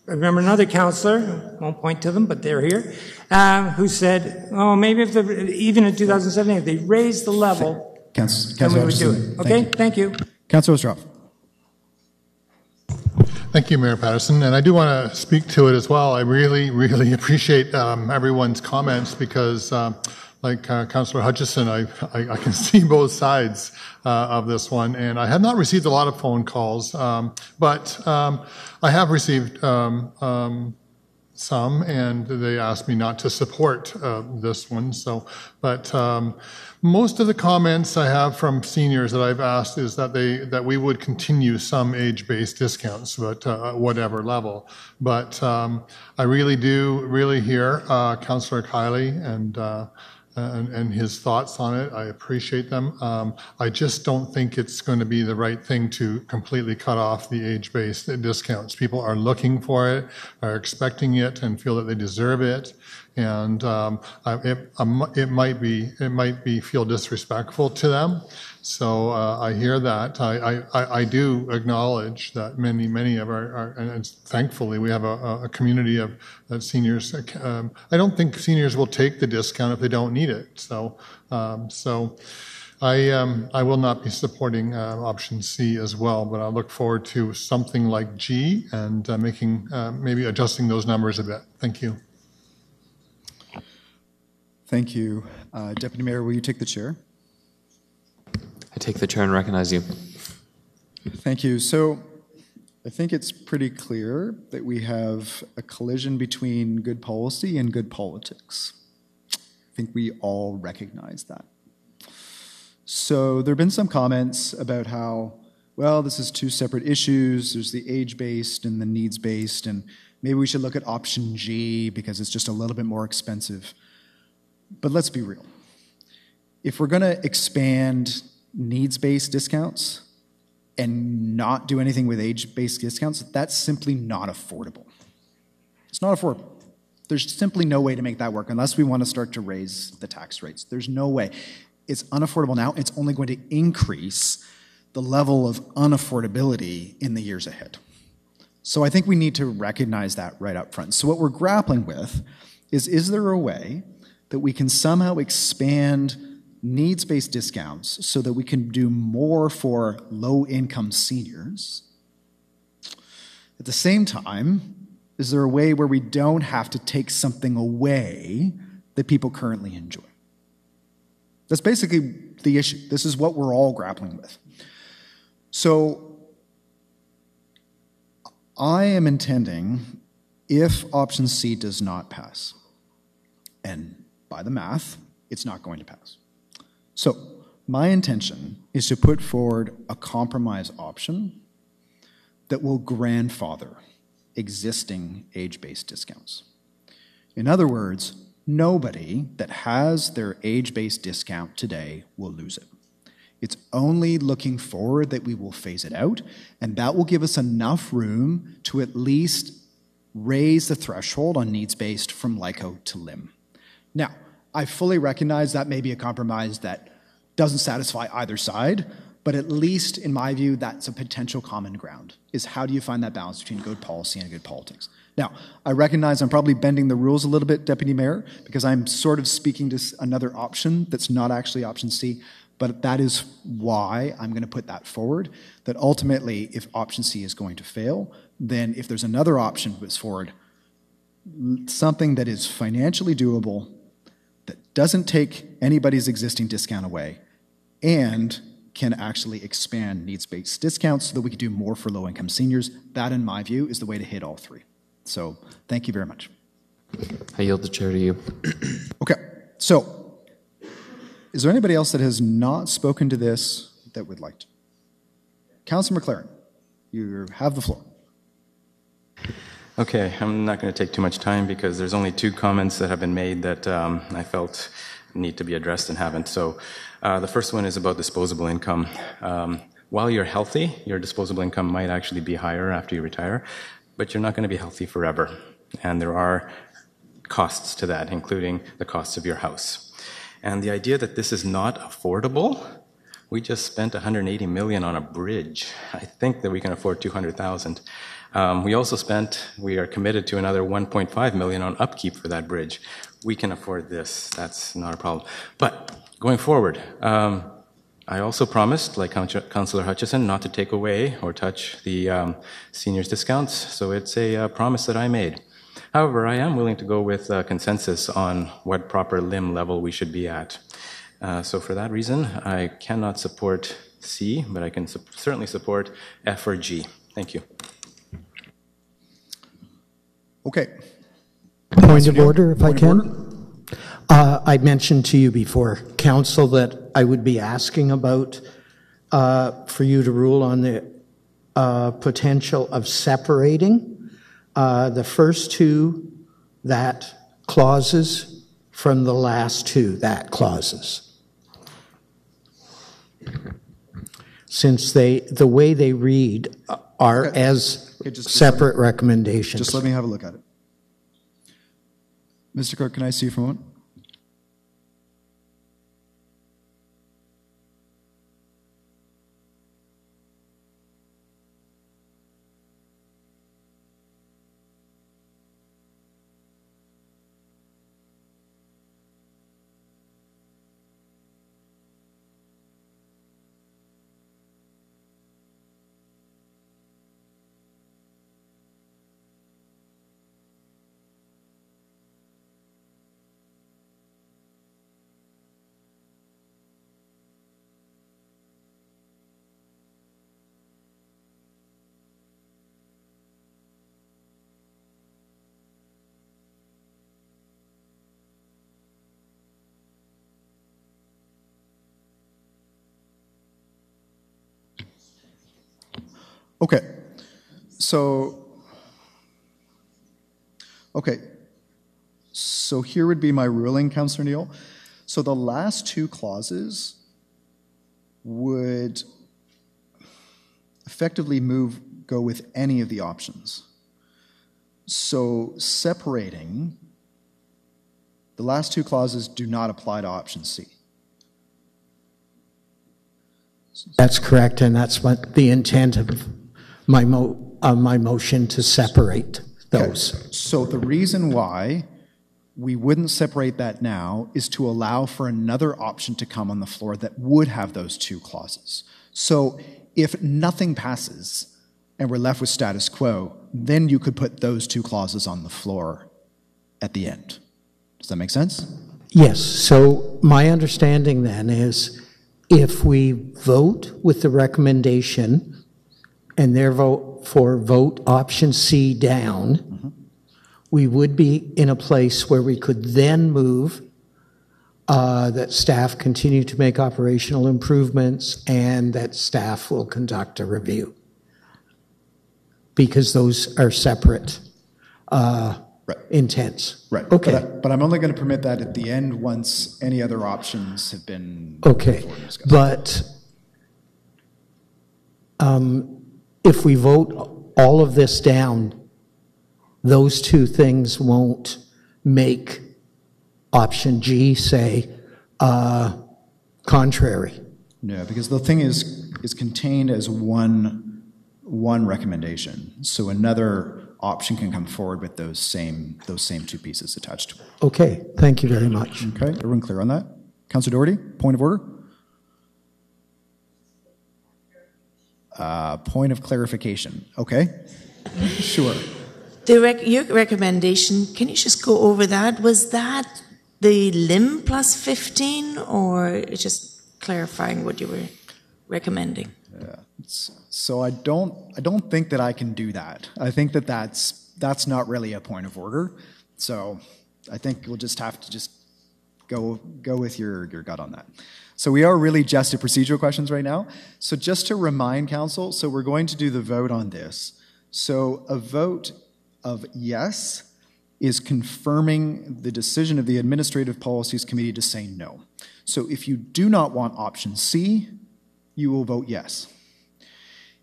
I remember another counselor, won't point to them, but they're here, uh, who said, oh, maybe if the, even in 2017, if they raise the level, Council, then we would do it. Okay, thank you. Councilor Oosterhof. Thank you, Mayor Paterson. And I do want to speak to it as well. I really, really appreciate um, everyone's comments because, um, like uh, Councillor Hutchison, I, I, I, can see both sides uh, of this one. And I have not received a lot of phone calls, um, but um, I have received um, um, some, and they asked me not to support uh, this one. So, but um, most of the comments I have from seniors that I've asked is that they that we would continue some age-based discounts, but uh, whatever level. But um, I really do really hear uh, Councillor Kiley and. And, and, his thoughts on it. I appreciate them. Um, I just don't think it's going to be the right thing to completely cut off the age based discounts. People are looking for it, are expecting it, and feel that they deserve it and um, it, um, it might be it might be feel disrespectful to them. So uh, I hear that. I, I, I, do acknowledge that many many of our, our and thankfully we have a, a community of seniors. Um, I don't think seniors will take the discount if they don't need it. So um, so. I, um, I will not be supporting uh, option C as well, but I look forward to something like G and uh, making uh, maybe adjusting those numbers a bit. Thank you. Thank you. Uh, Deputy Mayor, will you take the chair? I take the chair and recognize you. Thank you. So I think it's pretty clear that we have a collision between good policy and good politics. I think we all recognize that. So there have been some comments about how, well, this is two separate issues. There's the age based and the needs based, and maybe we should look at option G because it's just a little bit more expensive. But let's be real. If we're going to expand needs based discounts and not do anything with age based discounts, that's simply not affordable. It's not affordable. There's simply no way to make that work unless we want to start to raise the tax rates. There's no way. It's unaffordable now. It's only going to increase the level of unaffordability in the years ahead. So I think we need to recognize that right up front. So what we're grappling with is is there a way that we can somehow expand needs based discounts so that we can do more for low income seniors. At the same time, is there a way where we don't have to take something away that people currently enjoy? That's basically the issue. This is what we're all grappling with. So I am intending, if option C does not pass, and by the math, it's not going to pass. So my intention is to put forward a compromise option that will grandfather existing age based discounts. In other words, nobody that has their age based discount today will lose it. It's only looking forward that we will phase it out, and that will give us enough room to at least raise the threshold on needs based from LICO to LIM. Now, I fully recognize that may be a compromise that doesn't satisfy either side, but at least in my view, that's a potential common ground, is how do you find that balance between good policy and good politics? Now, I recognize I'm probably bending the rules a little bit, Deputy Mayor, because I'm sort of speaking to another option that's not actually option C, but that is why I'm going to put that forward, that ultimately, if option C is going to fail, then if there's another option that's forward, something that is financially doable, doesn't take anybody's existing discount away, and can actually expand needs-based discounts so that we can do more for low-income seniors. That, in my view, is the way to hit all three. So thank you very much. I yield the chair to you. okay, so is there anybody else that has not spoken to this that would like to? Councillor McLaren, you have the floor. Okay, I'm not going to take too much time because there's only two comments that have been made that um, I felt need to be addressed and haven't. So uh, the first one is about disposable income. Um, while you're healthy, your disposable income might actually be higher after you retire, but you're not going to be healthy forever. And there are costs to that, including the costs of your house. And the idea that this is not affordable, we just spent 180 million on a bridge. I think that we can afford 200,000. Um, we also spent, we are committed to another 1.5 million on upkeep for that bridge. We can afford this. That's not a problem. But going forward, um, I also promised, like Councillor Hutchison, not to take away or touch the um, seniors' discounts. So it's a uh, promise that I made. However, I am willing to go with uh, consensus on what proper LIM level we should be at. Uh, so for that reason, I cannot support C, but I can su- certainly support F or G. Thank you. Okay. Point of order, if I can. Uh, I mentioned to you before, Council, that I would be asking about uh, for you to rule on the uh, potential of separating uh, the first two that clauses from the last two that clauses. Since they, the way they read are as Okay, just- separate recommendations. Just let me have a look at it. Mr. Clerk, can I see you for a moment? So, okay, so here would be my ruling, Councillor Neill. So the last two clauses would effectively move, go with any of the options. So separating, the last two clauses do not apply to option C. That's correct, and that's what the intent of my mo, of my motion to separate those. So the reason why we wouldn't separate that now is to allow for another option to come on the floor that would have those two clauses. So if nothing passes and we're left with status quo, then you could put those two clauses on the floor at the end. Does that make sense? Yes, so my understanding then is if we vote with the recommendation and their vote option C down, we would be in a place where we could then move uh, that staff continue to make operational improvements and that staff will conduct a review. Because those are separate uh, intents. Right. Okay. But, I, but I'm only going to permit that at the end once any other options have been. Okay, but um, if we vote all of this down, those two things won't make option G say uh, contrary. No, because the thing is is contained as one one recommendation. So another option can come forward with those same those same two pieces attached to it. Okay, thank you very much. Okay, everyone clear on that? Councillor Doherty, point of order. Uh, point of clarification. Okay, sure. The rec- your recommendation, can you just go over that? Was that the LIM plus 15 or just clarifying what you were recommending? Yeah. So I don't I don't think that I can do that. I think that that's that's not really a point of order. So I think we'll just have to just go go with your your gut on that. So we are really just at procedural questions right now. So just to remind council, so we're going to do the vote on this. So a vote of yes is confirming the decision of the Administrative Policies Committee to say no. So if you do not want option C, you will vote yes.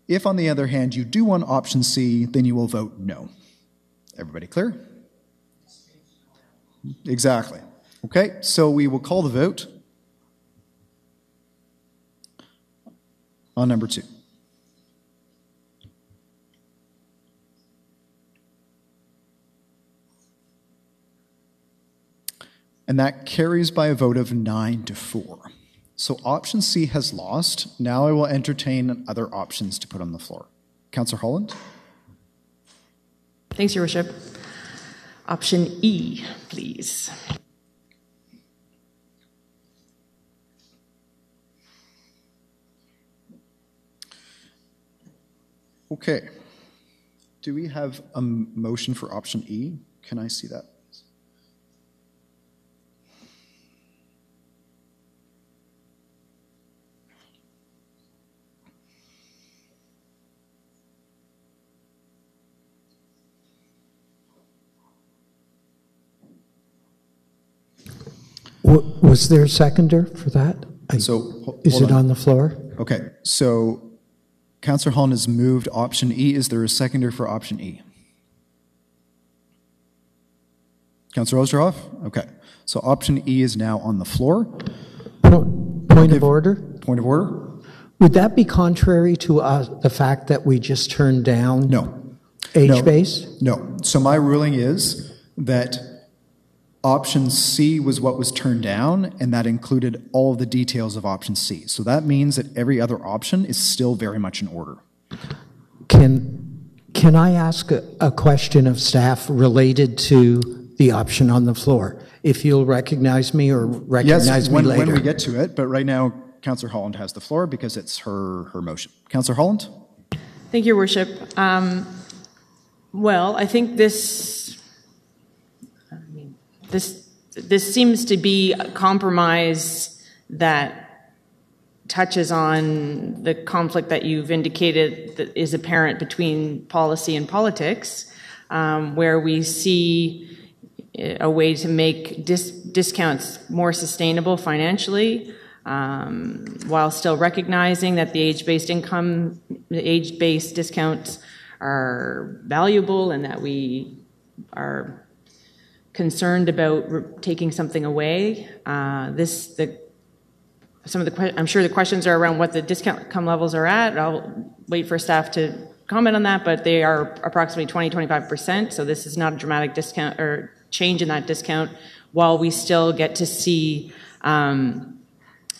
If, on the other hand, you do want option C, then you will vote no. Everybody clear? Exactly. Okay, so we will call the vote on number two. And that carries by a vote of nine to four. So option C has lost. Now I will entertain other options to put on the floor. Councillor Holland? Thanks, Your Worship. Option E, please. Okay. Do we have a motion for option E? Can I see that? Was there a seconder for that? I- So, Is it on the floor? Okay, so Councillor Holland has moved option E. Is there a seconder for option E? Councillor Oosterhof? Okay, so option E is now on the floor. Point of order? Point of order? Would that be contrary to uh, the fact that we just turned down? No. Age-based? No. So my ruling is that option C was what was turned down, and that included all of the details of option C. So that means that every other option is still very much in order. Can, can I ask a, a question of staff related to the option on the floor? If you'll recognize me or recognize yes, me when, later. when we get to it, but right now, Councillor Holland has the floor because it's her, her motion. Councillor Holland? Thank you, Your Worship. Um, well, I think this, I mean, this, this seems to be a compromise that touches on the conflict that you've indicated that is apparent between policy and politics, um, where we see a way to make dis- discounts more sustainable financially, um, while still recognizing that the age-based income, the age-based discounts are valuable, and that we are concerned about taking something away. Uh, this the some of the I'm sure the questions are around what the discount income levels are at. I'll wait for staff to comment on that, but they are approximately 20, 25 percent. So this is not a dramatic discount or change in that discount, while we still get to see um,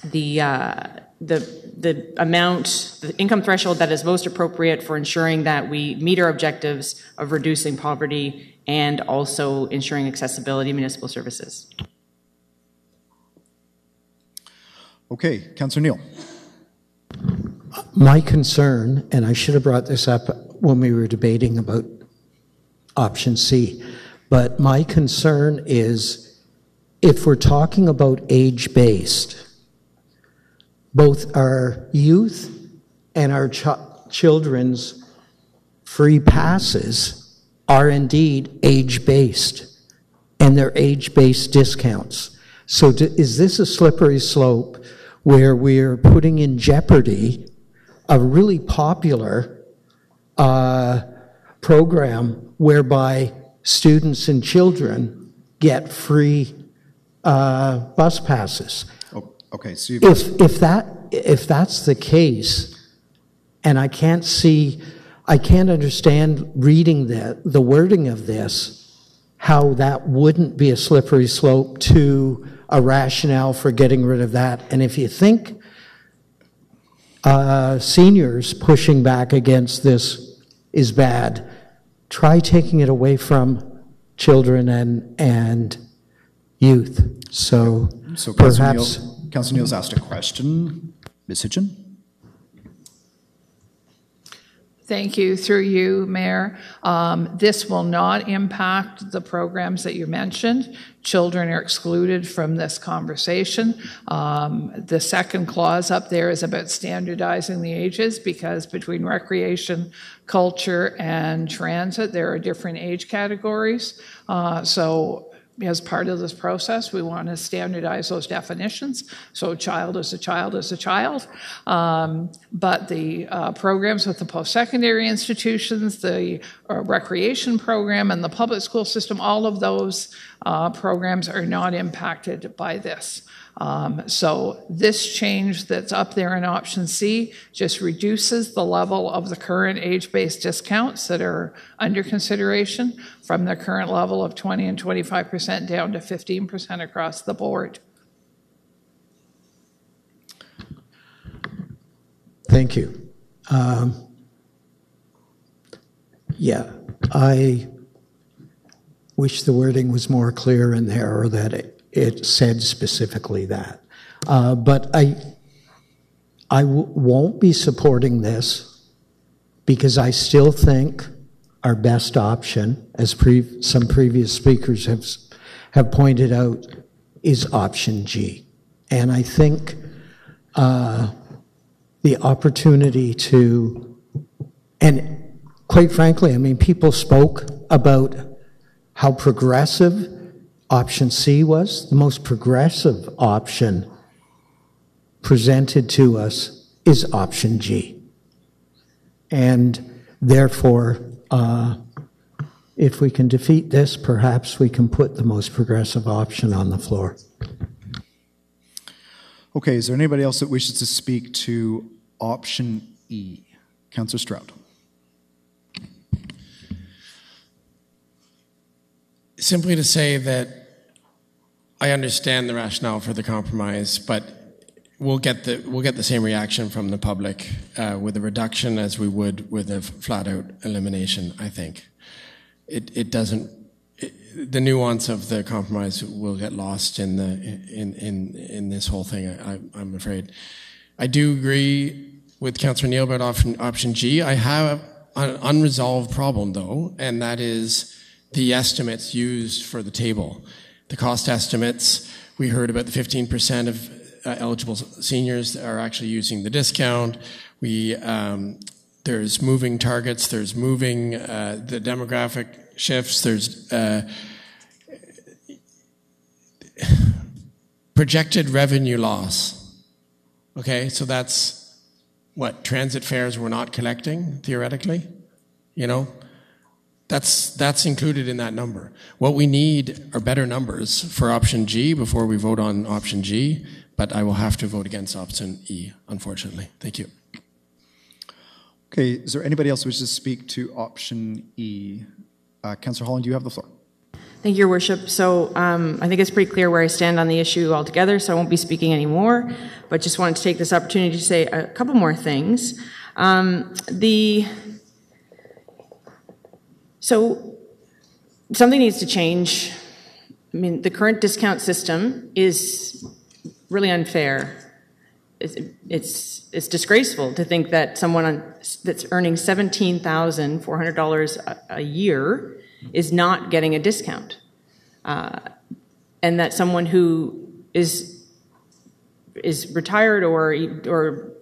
the uh, the the amount, the income threshold that is most appropriate for ensuring that we meet our objectives of reducing poverty and also ensuring accessibility of municipal services. Okay, Councillor Neill. My concern, and I should have brought this up when we were debating about option C, but my concern is if we're talking about age based, both our youth and our ch- children's free passes are indeed age based, and they're age based discounts. So, is this a slippery slope where we're putting in jeopardy a really popular uh, program whereby students and children get free uh, bus passes? Oh, okay, so you've If, if, that, if that's the case, and I can't see, I can't understand reading the, the wording of this, how that wouldn't be a slippery slope to a rationale for getting rid of that. And if you think uh, seniors pushing back against this is bad, try taking it away from children and, and youth. So, So perhaps. Neill, Councillor Neill's asked a question. Ms. Hitchin? Thank you. Through you, Mayor. Um, This will not impact the programs that you mentioned. Children are excluded from this conversation. Um, The second clause up there is about standardizing the ages because between recreation, culture, and transit, there are different age categories. Uh, So as part of this process, we want to standardize those definitions. So child is a child is a child. Um, but the uh, programs with the post-secondary institutions, the uh, recreation program, and the public school system, all of those uh, programs are not impacted by this. Um, so this change that's up there in option C just reduces the level of the current age-based discounts that are under consideration from the current level of 20 and 25% down to 15% across the board. Thank you. Um, yeah, I wish the wording was more clear in there or that it, said specifically that. Uh, but I, I w- won't be supporting this because I still think our best option, as pre- some previous speakers have, have pointed out, is option G. And I think uh, the opportunity to, and quite frankly, I mean, people spoke about how progressive option C was. The most progressive option presented to us is option G. And therefore, uh, if we can defeat this, perhaps we can put the most progressive option on the floor. Okay, is there anybody else that wishes to speak to option E? Councillor Stroud. Simply to say that I understand the rationale for the compromise, but we'll get the we'll get the same reaction from the public uh, with a reduction as we would with a flat out elimination. I think it it doesn't. The nuance of the compromise will get lost in the in in in this whole thing. I, I'm afraid. I do agree with Councillor Neill about option option G. I have an unresolved problem though, and that is the estimates used for the table. The cost estimates, we heard about the 15% of uh, eligible seniors are actually using the discount. We, um, there's moving targets, there's moving, uh, the demographic shifts, there's uh, projected revenue loss. Okay, so that's what transit fares we're not collecting theoretically, you know? That's, that's included in that number. What we need are better numbers for option G before we vote on option G, but I will have to vote against option E, unfortunately. Thank you. Okay, is there anybody else who wishes to speak to option E? Uh, Councillor Holland, do you have the floor. Thank you, Your Worship. So um, I think it's pretty clear where I stand on the issue altogether, so I won't be speaking anymore, but just wanted to take this opportunity to say a couple more things. Um, the so something needs to change. I mean, the current discount system is really unfair. it's, it's, it's disgraceful to think that someone on, that's earning $17,400 a, a year is not getting a discount. Uh, and that someone who is is retired or or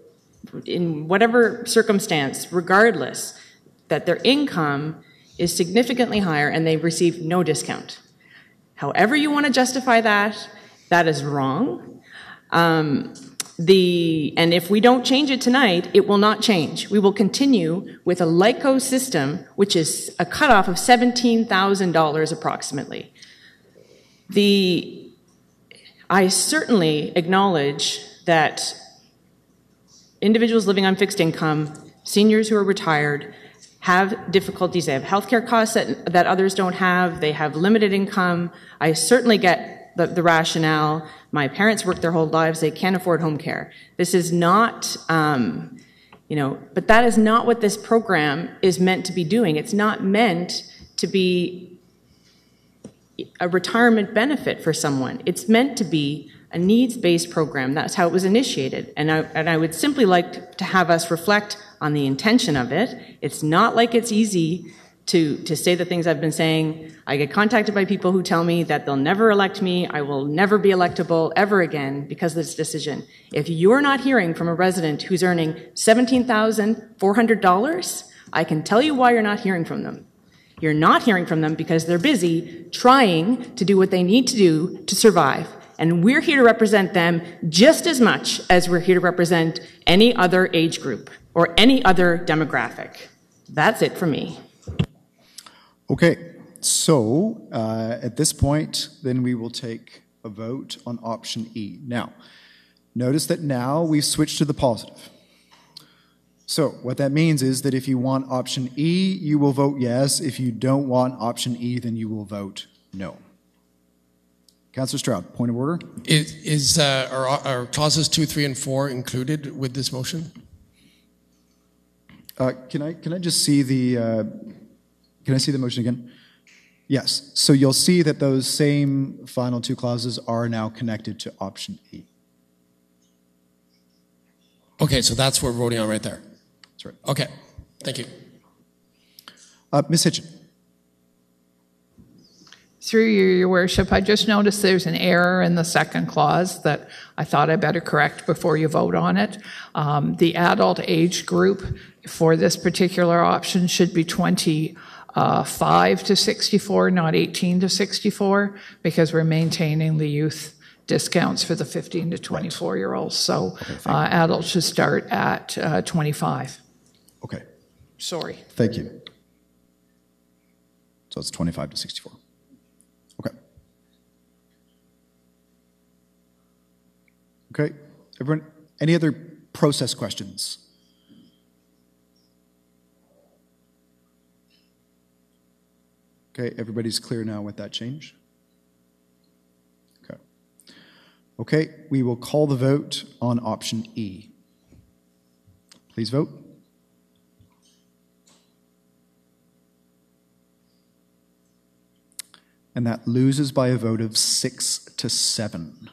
in whatever circumstance, regardless, that their income is significantly higher and they receive no discount. However, you want to justify that, that is wrong. Um, the and if we don't change it tonight, it will not change. We will continue with a LICO system, which is a cutoff of seventeen thousand dollars approximately. The I certainly acknowledge that individuals living on fixed income, seniors who are retired, have difficulties. They have healthcare costs that, that others don't have. They have limited income. I certainly get the, the rationale. My parents worked their whole lives. They can't afford home care. This is not, um, you know, but that is not what this program is meant to be doing. It's not meant to be a retirement benefit for someone. It's meant to be a needs-based program. That's how it was initiated. And I, and I would simply like to have us reflect on the intention of it. It's not like it's easy to, to say the things I've been saying. I get contacted by people who tell me that they'll never elect me, I will never be electable ever again because of this decision. If you're not hearing from a resident who's earning $17,400, I can tell you why you're not hearing from them. You're not hearing from them because they're busy trying to do what they need to do to survive. And we're here to represent them just as much as we're here to represent any other age group or any other demographic. That's it for me. Okay, so uh, at this point, then we will take a vote on option E. Now, notice that now we've switched to the positive. So what that means is that if you want option E, you will vote yes. If you don't want option E, then you will vote no. Councillor Stroud, point of order. Is, is uh, are, are clauses two, three, and four included with this motion? Uh, can I can I just see the uh, can I see the motion again? Yes. So you'll see that those same final two clauses are now connected to option E. Okay, so that's what we're voting on right there. That's right. Okay, thank you. Uh, Ms. Hitchen. Through you, your worship, I just noticed there's an error in the second clause that I thought I better correct before you vote on it. Um, the adult age group for this particular option should be 25 to 64, not 18 to 64, because we're maintaining the youth discounts for the 15 to 24 year olds. So uh, adults should start at uh, 25. Okay. Sorry. Thank you. So it's 25 to 64. Okay. Okay. Everyone, any other process questions? Okay, everybody's clear now with that change? Okay. Okay, we will call the vote on option E. Please vote. And that loses by a vote of six to seven.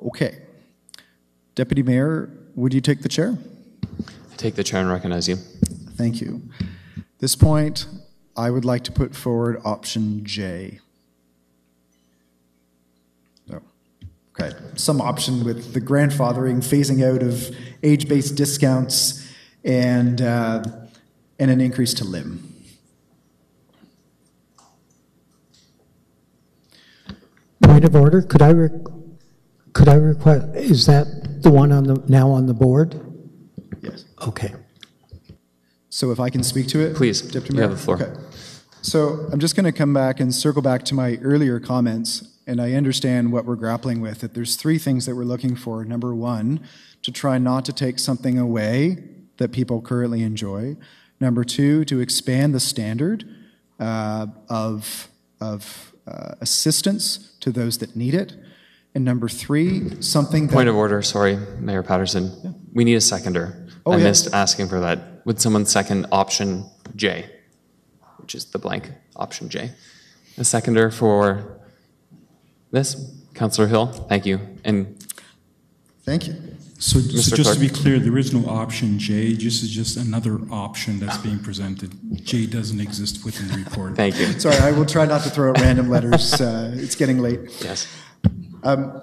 Okay. Deputy Mayor, would you take the chair? I take the chair and recognize you. Thank you. At this point, I would like to put forward option J. No. Okay. Some option with the grandfathering, phasing out of age based discounts, and, uh, and an increase to LIM. Point of order, could I, re- could I request, is that the one on the, now on the board? Yes. Okay. So if I can speak to it? Please, Deputy you Mayor? have the floor. Okay. So I'm just going to come back and circle back to my earlier comments, and I understand what we're grappling with, that there's three things that we're looking for. Number one, to try not to take something away that people currently enjoy. Number two, to expand the standard uh, of, of uh, assistance to those that need it. And number three, something that... Point of order, sorry, Mayor Paterson. We need a seconder. Oh, I yeah. missed asking for that. Would someone second option J, which is the blank option J? A seconder for this? Councillor Hill, thank you. And Thank you. So, so just to be clear, there is no option J. This is just another option that's being presented. J doesn't exist within the report. Thank you. Sorry, I will try not to throw out random letters. Uh, it's getting late. Yes. Um,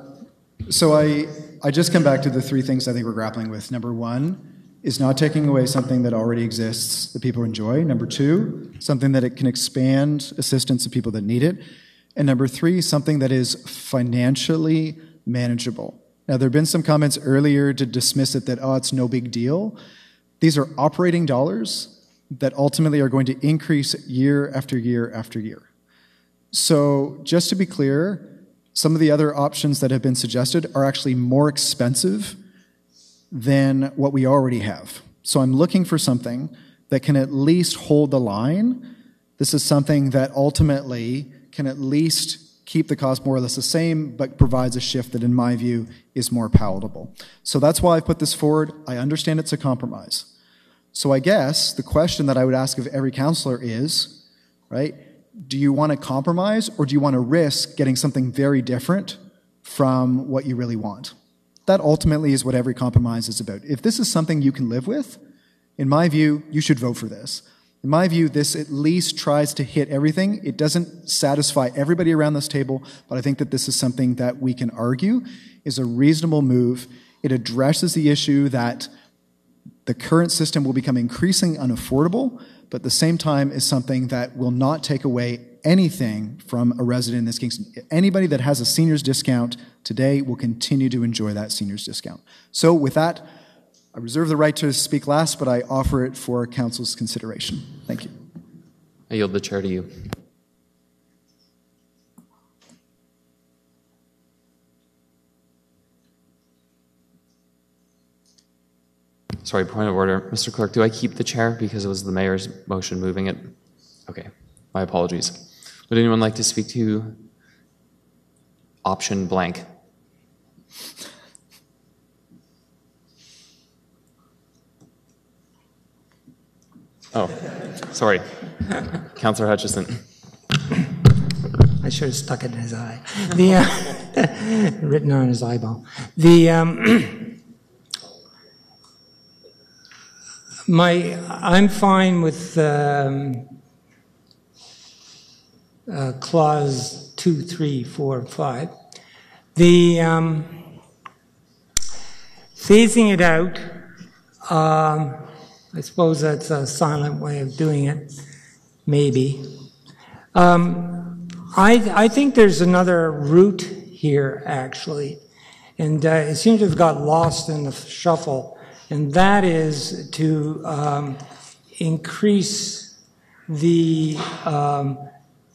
so I, I just come back to the three things I think we're grappling with. Number one is not taking away something that already exists that people enjoy. Number two, something that it can expand assistance to people that need it. And number three, something that is financially manageable. Now, there have been some comments earlier to dismiss it that, oh, it's no big deal. These are operating dollars that ultimately are going to increase year after year after year. So, just to be clear, some of the other options that have been suggested are actually more expensive than what we already have. So, I'm looking for something that can at least hold the line. This is something that ultimately can at least keep the cost more or less the same, but provides a shift that, in my view, is more palatable. So that's why I've put this forward. I understand it's a compromise. So I guess the question that I would ask of every counselor is, right, do you want to compromise or do you want to risk getting something very different from what you really want? That ultimately is what every compromise is about. If this is something you can live with, in my view, you should vote for this. In my view, this at least tries to hit everything. It doesn't satisfy everybody around this table, but I think that this is something that we can argue is a reasonable move. It addresses the issue that the current system will become increasingly unaffordable, but at the same time is something that will not take away anything from a resident in this Kingston. Anybody that has a seniors discount today will continue to enjoy that seniors discount. So with that, I reserve the right to speak last, but I offer it for council's consideration. Thank you. I yield the chair to you. Sorry, point of order. Mr. Clerk, do I keep the chair because it was the mayor's motion moving it? Okay, my apologies. Would anyone like to speak to option blank? Oh, sorry. Councillor Hutchison. I should have stuck it in his eye. The uh, written on his eyeball. The um, my I'm fine with um, uh, clause two, three, four, five. The um, phasing it out. Um, I suppose that's a silent way of doing it. Maybe. Um, I, I think there's another route here, actually. And uh, it seems to have got lost in the shuffle. And that is to um, increase the, um,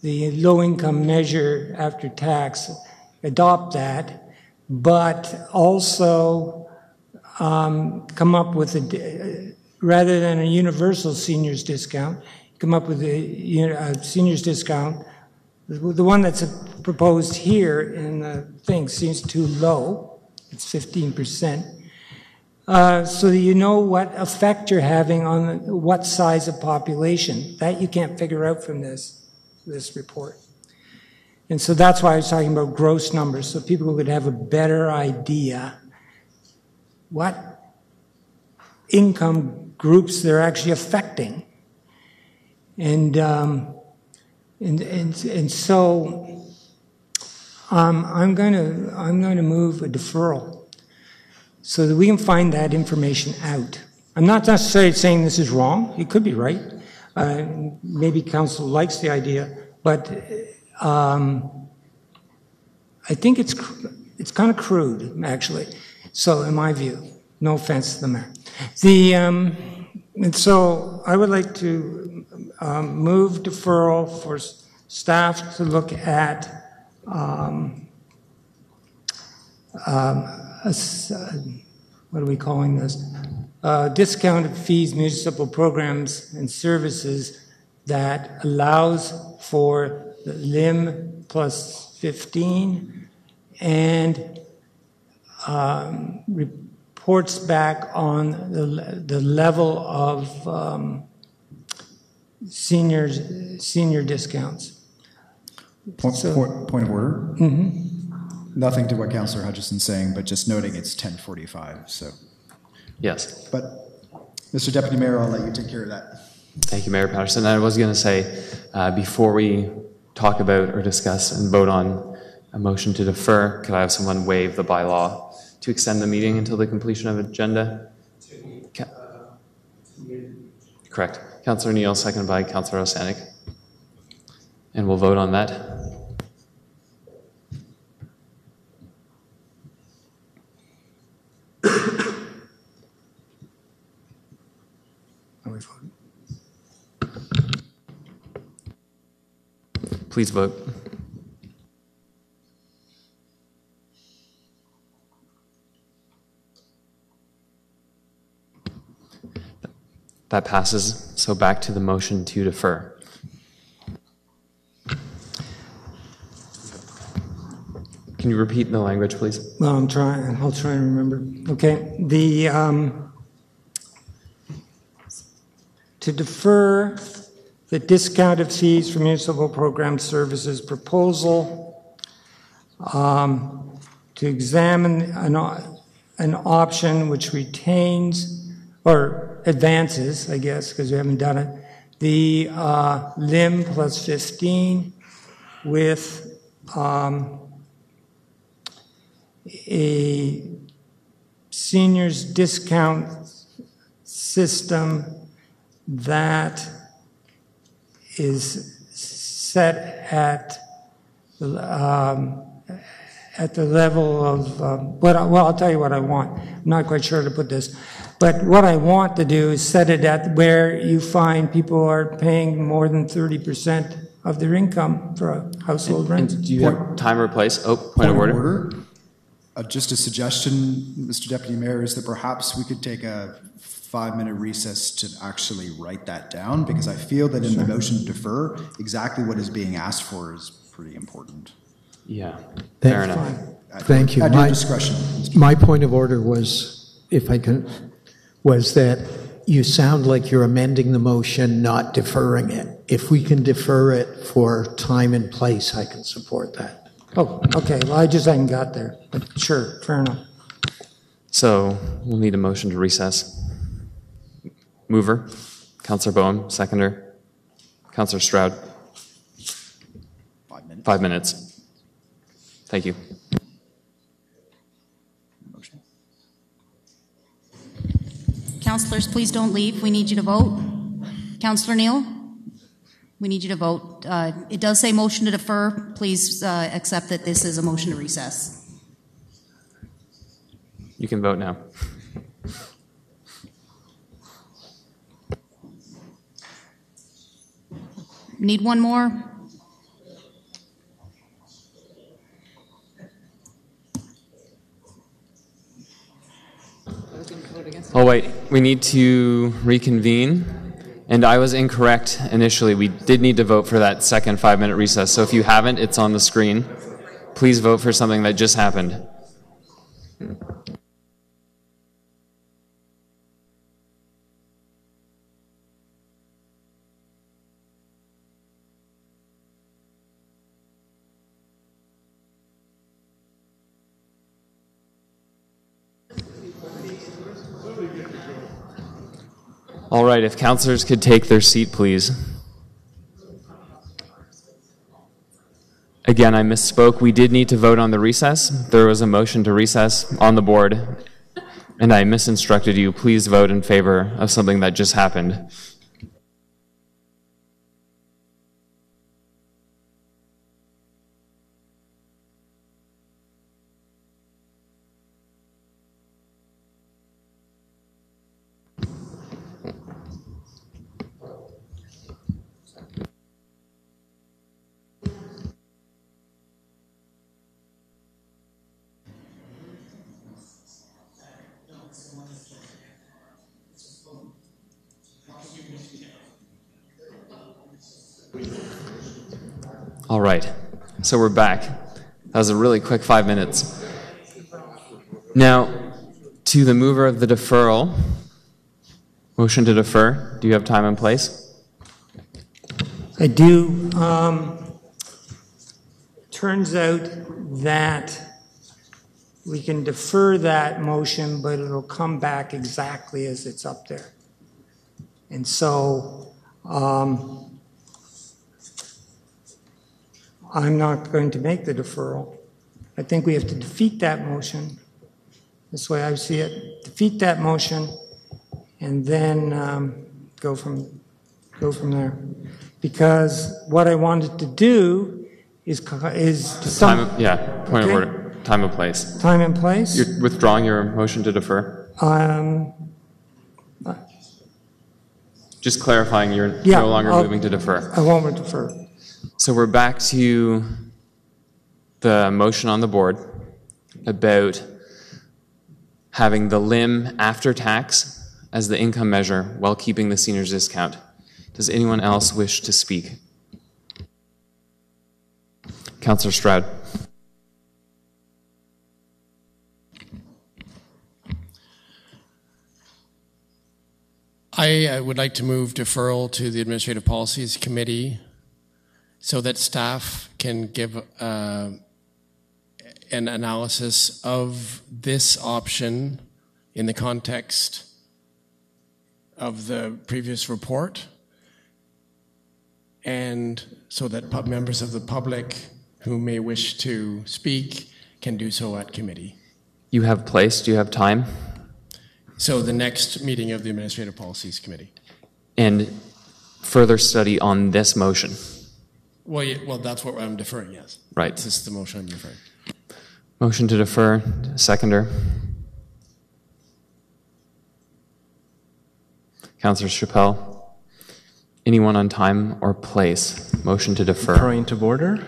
the low income measure after tax, adopt that, but also um, come up with a, rather than a universal seniors discount, come up with a, you know, a seniors discount. The, one that's proposed here in the thing seems too low. It's 15%. Uh, so you know what effect you're having on what size of population. That you can't figure out from this, this report. And so that's why I was talking about gross numbers, so people could have a better idea what income groups they're actually affecting. And, um, and, and, and so um, I'm, going to, I'm going to move a deferral so that we can find that information out. I'm not necessarily saying this is wrong. It could be right. Uh, maybe council likes the idea, but um, I think it's it's kind of crude, actually. So, in my view, no offense to the mayor. The um, and so I would like to um, move deferral for staff to look at uh, what are we calling this? Uh, discounted fees, municipal programs and services that allows for the LIM plus 15 and um, reports back on the, the level of um, seniors, senior discounts. Point, So- point, point of order. Mhm. Nothing to what Councillor Hutchison's saying, but just noting it's 10:45, so. Yes. But, Mr. Deputy Mayor, I'll let you take care of that. Thank you, Mayor Paterson. I was going to say, uh, before we talk about or discuss and vote on a motion to defer, could I have someone waive the bylaw to extend the meeting until the completion of agenda? Ca- Correct. Councillor Neill, seconded by Councillor Osanic. And we'll vote on that. Please vote. That passes. So back to the motion to defer. Can you repeat the language, please? Well, I'm trying, I'll try and remember. Okay, the, um, to defer the discounted fees for municipal program services proposal, um, to examine an, an option which retains, or advances, I guess, because we haven't done it, the uh, LIM plus 15 with um, a seniors discount system that is set at um, at the level of um, what I, well I'll tell you what I want I'm not quite sure to put this but what I want to do is set it at where you find people are paying more than 30% of their income for a household rent And do you have time or place? Oh, point, of order. Uh, Just a suggestion, Mr. Deputy Mayor, is that perhaps we could take a five-minute recess to actually write that down, because I feel that in the motion to defer, exactly what is being asked for is pretty important. Yeah, Thank- fair enough. Thank you. At your My- discretion. My point of order was, if I can, was that you sound like you're amending the motion, not deferring it. If we can defer it for time and place, I can support that. oh okay well I just hadn't got there but sure fair enough So we'll need a motion to recess. Mover, Councillor Boehme, seconder, Councillor Stroud. Five minutes. Five minutes. Thank you. Councillors, please don't leave. We need you to vote. Councillor Neill? We need you to vote. Uh, It does say motion to defer. Please uh, accept that this is a motion to recess. You can vote now. Need one more? Oh, wait, we need to reconvene. And I was incorrect initially. We did need to vote for that second five minute recess. So if you haven't, it's on the screen. Please vote for something that just happened. All right, if counselors could take their seat, please. Again, I misspoke. We did need to vote on the recess. There was a motion to recess on the board, and I misinstructed you. Please vote in favor of something that just happened. So we're back. That was a really quick five minutes. Now, to the mover of the deferral, motion to defer, do you have time and place? I do. Um, turns out that we can defer that motion, but it'll come back exactly as it's up there. And so um, I'm not going to make the deferral. I think we have to defeat that motion. This way I see it. Defeat that motion and then um, go from go from there. Because what I wanted to do is is to Time of, yeah, point Okay. of order. Time and place. time and place. You're withdrawing your motion to defer? Um, Just clarifying, you're Yeah, no longer I'll- moving to defer. I won't defer. So we're back to the motion on the board about having the LIM after tax as the income measure while keeping the seniors discount. Does anyone else wish to speak? Councillor Stroud. I uh, would like to move deferral to the Administrative Policies Committee so that staff can give uh, an analysis of this option in the context of the previous report, and so that pub- members of the public who may wish to speak can do so at committee. You have place, do you have time? So the next meeting of the Administrative Policies Committee. And further study on this motion. Well, yeah, well, that's what I'm deferring, yes. Right. This is the motion I'm deferring. Motion to defer, seconder. Councillor Chapelle. Anyone on time or place? Motion to defer. Point of order.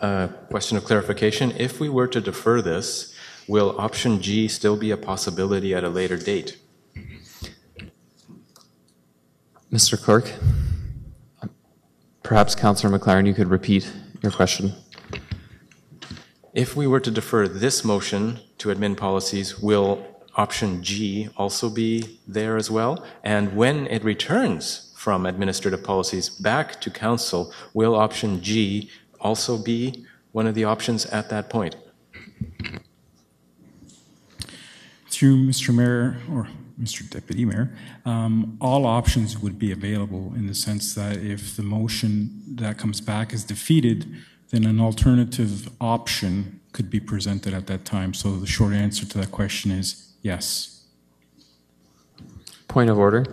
Uh, question of clarification. If we were to defer this, will option G still be a possibility at a later date? Mr. Clerk, perhaps Councillor McLaren, you could repeat your question. If we were to defer this motion to admin policies, will option G also be there as well? And when it returns from administrative policies back to council, will option G also be one of the options at that point? Through Mr. Mayor, or Mr. Deputy Mayor, um, all options would be available in the sense that if the motion that comes back is defeated, then an alternative option could be presented at that time. So the short answer to that question is yes. Point of order.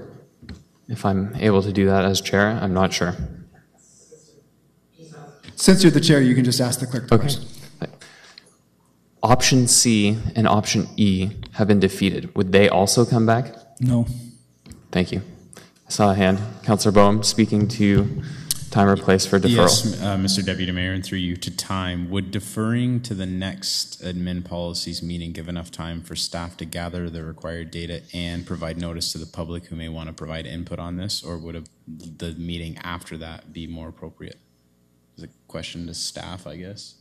If I'm able to do that as chair, I'm not sure. Since you're the chair, you can just ask the clerk the Okay. question. Option C and option E have been defeated. Would they also come back? No. Thank you. I saw a hand. Councillor Boehme speaking to time or place for deferral. Yes, uh, Mr. Deputy Mayor, and through you to time, would deferring to the next admin policies meeting give enough time for staff to gather the required data and provide notice to the public who may want to provide input on this, or would a, the meeting after that be more appropriate? Is a question to staff, I guess.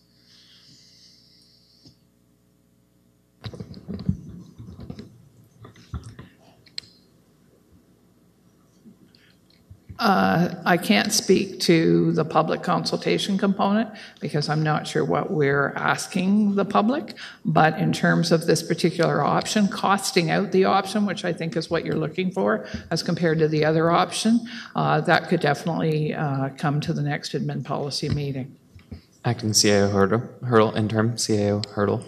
Uh, I can't speak to the public consultation component because I'm not sure what we're asking the public. But in terms of this particular option, costing out the option, which I think is what you're looking for as compared to the other option, uh, that could definitely uh, come to the next admin policy meeting. Acting CAO Hurdle, Hurdle interim CAO Hurdle.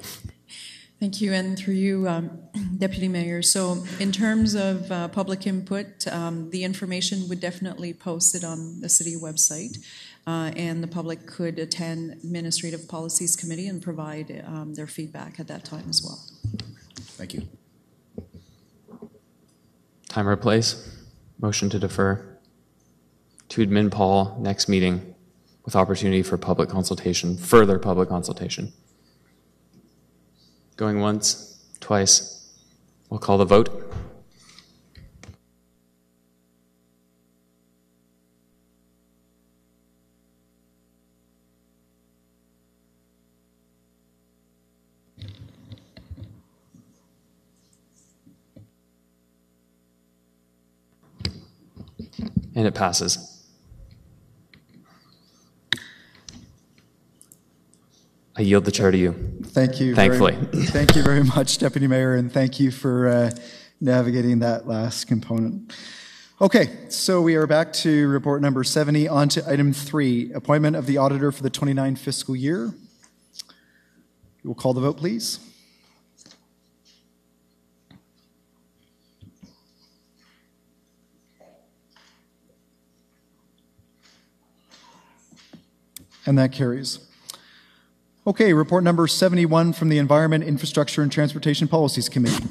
Thank you, and through you, um, Deputy Mayor. So, in terms of uh, public input, um, the information would definitely posted on the city website, uh, and the public could attend Administrative Policies Committee and provide um, their feedback at that time as well. Thank you. Time or place? Motion to defer to admin Paul next meeting with opportunity for public consultation, further public consultation. Going once, twice. We'll call the vote. And it passes. I yield the chair to you. Thank you. Thankfully. Very, thank you very much, Deputy Mayor, and thank you for uh, navigating that last component. Okay, so we are back to report number 70. On to item three appointment of the auditor for the 29 fiscal year. We'll call the vote, please. And that carries. Okay, report number 71 from the Environment, Infrastructure, and Transportation Policies Committee.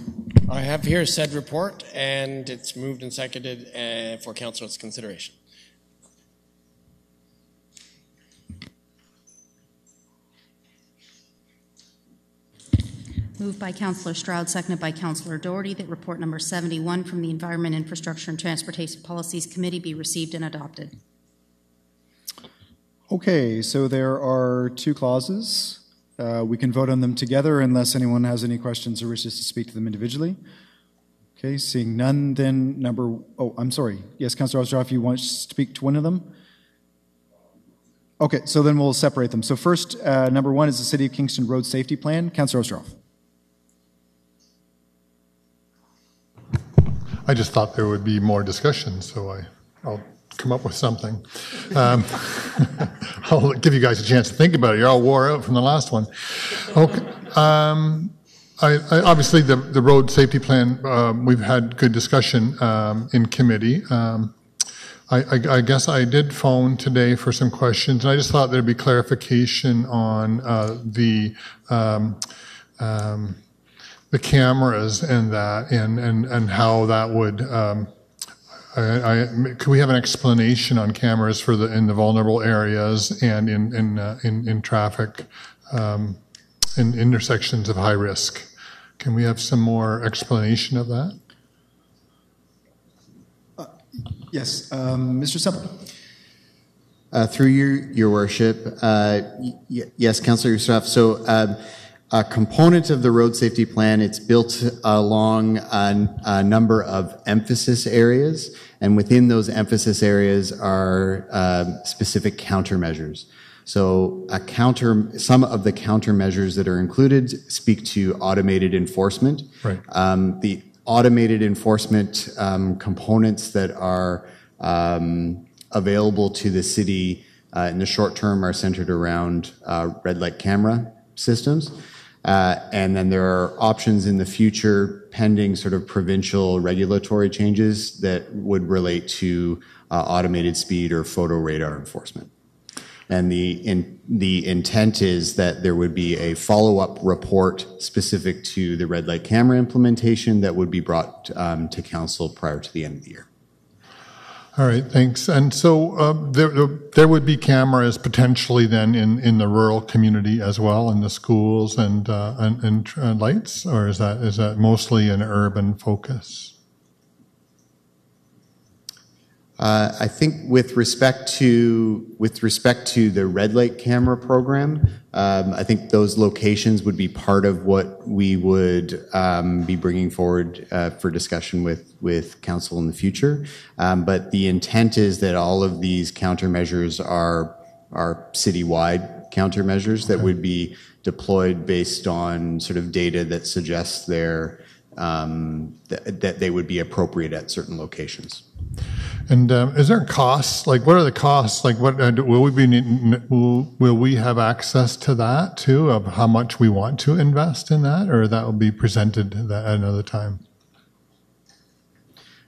I have here said report, and it's moved and seconded uh, for council's consideration. Moved by Councillor Stroud, seconded by Councillor Doherty, that report number 71 from the Environment, Infrastructure, and Transportation Policies Committee be received and adopted. Okay, so there are two clauses. Uh, we can vote on them together unless anyone has any questions or wishes to speak to them individually. Okay, seeing none, then number, oh, I'm sorry. Yes, Councillor Oosterhof, if you want to speak to one of them? Okay, so then we'll separate them. So first, uh, number one is the City of Kingston Road Safety Plan. Councillor Oosterhof. I just thought there would be more discussion, so I, I'll come up with something. Um, I'll give you guys a chance to think about it. You're all wore out from the last one. Okay. Um, I, I, obviously, the, the road safety plan, um, we've had good discussion um, in committee. Um, I, I, guess I did phone today for some questions, and I just thought there'd be clarification on uh, the um, the cameras and that, and and and how that would. Um, I, I, could we have an explanation on cameras for the in the vulnerable areas and in in uh, in, in, traffic um, in intersections of high risk? Can we have some more explanation of that? Uh, yes, um, Mr. Semple. Uh, through your, your worship, uh, yes, Councillor Youssef. So um, a component of the road safety plan. It's built along a, a, number of emphasis areas, and within those emphasis areas are uh, specific countermeasures. So, a counter, some of the countermeasures that are included speak to automated enforcement. Right. Um, the automated enforcement um, components that are um, available to the city uh, in the short term are centered around uh, red light camera systems. Uh, and then there are options in the future pending sort of provincial regulatory changes that would relate to uh, automated speed or photo radar enforcement. And the, in, the intent is that there would be a follow-up report specific to the red light camera implementation that would be brought um, to council prior to the end of the year. All right, thanks. And so uh, there, there would be cameras potentially then in, in the rural community as well, in the schools and uh, and, and uh, lights, or is that is that mostly an urban focus? Uh, I think with respect to with respect to the red light camera program, um, I think those locations would be part of what we would um, be bringing forward uh, for discussion with with council in the future. Um, but the intent is that all of these countermeasures are are citywide countermeasures that would be deployed based on sort of data that suggests they're um, th- that they would be appropriate at certain locations. And um, is there costs? Like, what are the costs? Like, what uh, will we be? Will, will we have access to that too? Of how much we want to invest in that, or that will be presented at another time?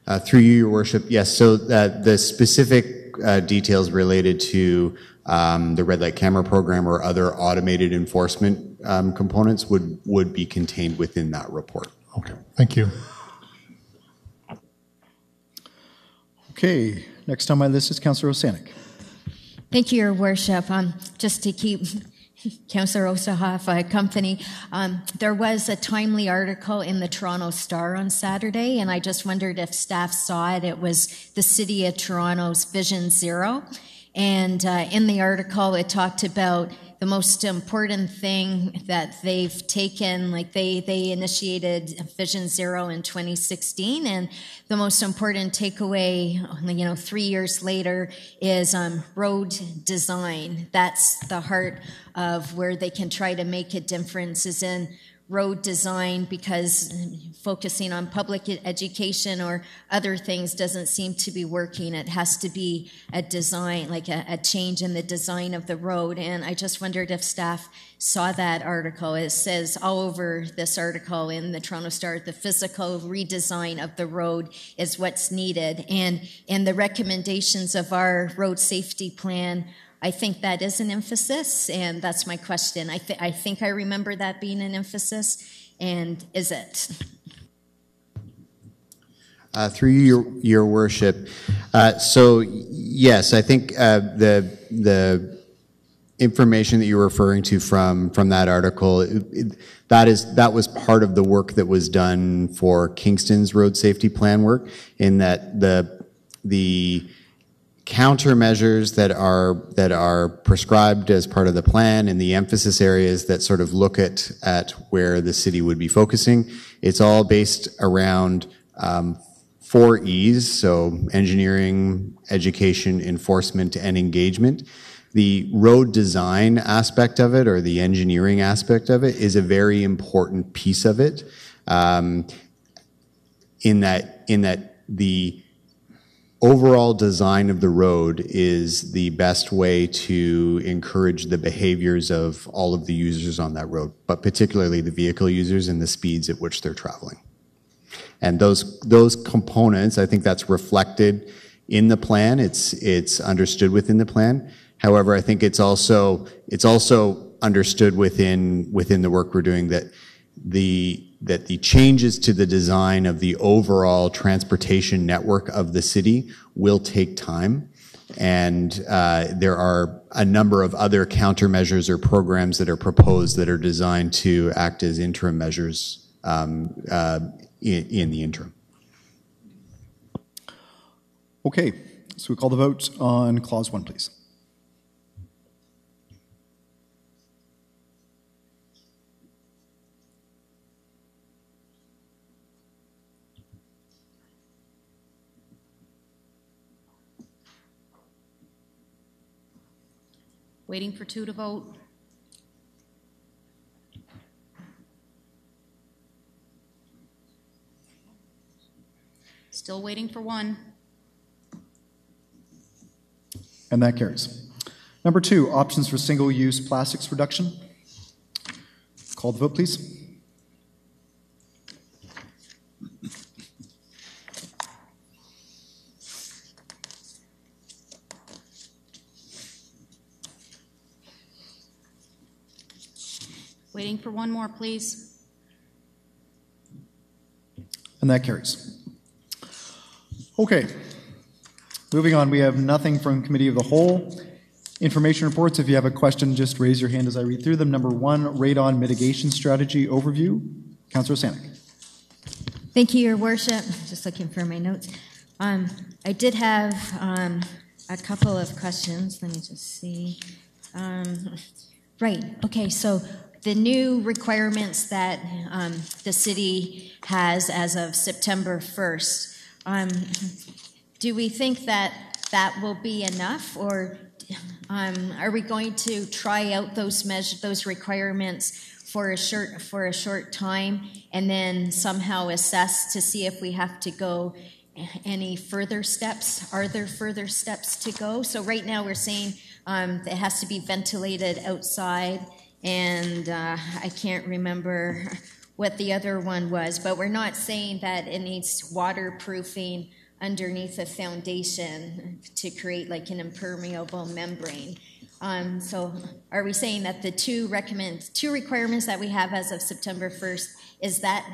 Uh, through you, Your Worship, yes. So uh, the specific uh, details related to um, the red light camera program or other automated enforcement um, components would would be contained within that report. Okay, thank you. Okay, next on my list is Councillor Osanic. Thank you, Your Worship. Um, just to keep Councillor Oosterhof uh, company, um, there was a timely article in the Toronto Star on Saturday, and I just wondered if staff saw it. It was the City of Toronto's Vision Zero. And uh, in the article, it talked about the most important thing that they've taken, like they, they initiated Vision Zero in 2016, and the most important takeaway, you know, three years later is um, road design. That's the heart of where they can try to make a difference is in road design because focusing on public education or other things doesn't seem to be working. It has to be a design, like a, a, change in the design of the road. And I just wondered if staff saw that article. It says all over this article in the Toronto Star, the physical redesign of the road is what's needed. And in the recommendations of our road safety plan, I think that is an emphasis, and that's my question. I, th- I think I remember that being an emphasis, and is it? Uh, through your, your worship. Uh, so yes, I think uh, the the information that you're referring to from from that article it, it, that is that was part of the work that was done for Kingston's road safety plan work. In that the the countermeasures that are that are prescribed as part of the plan and the emphasis areas that sort of look at at where the city would be focusing. It's all based around um, four E's, so engineering, education, enforcement, and engagement. The road design aspect of it, or the engineering aspect of it, is a very important piece of it. Um, in that, in that the overall design of the road is the best way to encourage the behaviors of all of the users on that road, but particularly the vehicle users and the speeds at which they're traveling. And those those components, I think that's reflected in the plan. It's it's understood within the plan. However, I think it's also it's also understood within within the work we're doing that the that the changes to the design of the overall transportation network of the city will take time. And uh, there are a number of other countermeasures or programs that are proposed that are designed to act as interim measures um, uh, in, in the interim. Okay, so we call the vote on clause one, please. Waiting for two to vote. Still waiting for one. And that carries. Number two, options for single use plastics reduction. Call the vote, please. Waiting for one more, please. And that carries. Okay. Moving on, we have nothing from Committee of the Whole. Information reports, if you have a question, just raise your hand as I read through them. Number one, radon mitigation strategy overview. Councillor Stanek. Thank you, Your Worship. Just looking for my notes. Um, I did have um, a couple of questions. Let me just see. Um, right, okay, so the new requirements that um, the city has as of September 1st, um, do we think that that will be enough, or um, are we going to try out those measure, those requirements for a short for a short time, and then somehow assess to see if we have to go any further steps? Are there further steps to go? So right now we're saying um, it has to be ventilated outside and uh, I can't remember what the other one was, but we're not saying that it needs waterproofing underneath a foundation to create like an impermeable membrane. Um, so, are we saying that the two recommend two requirements that we have as of September 1st is that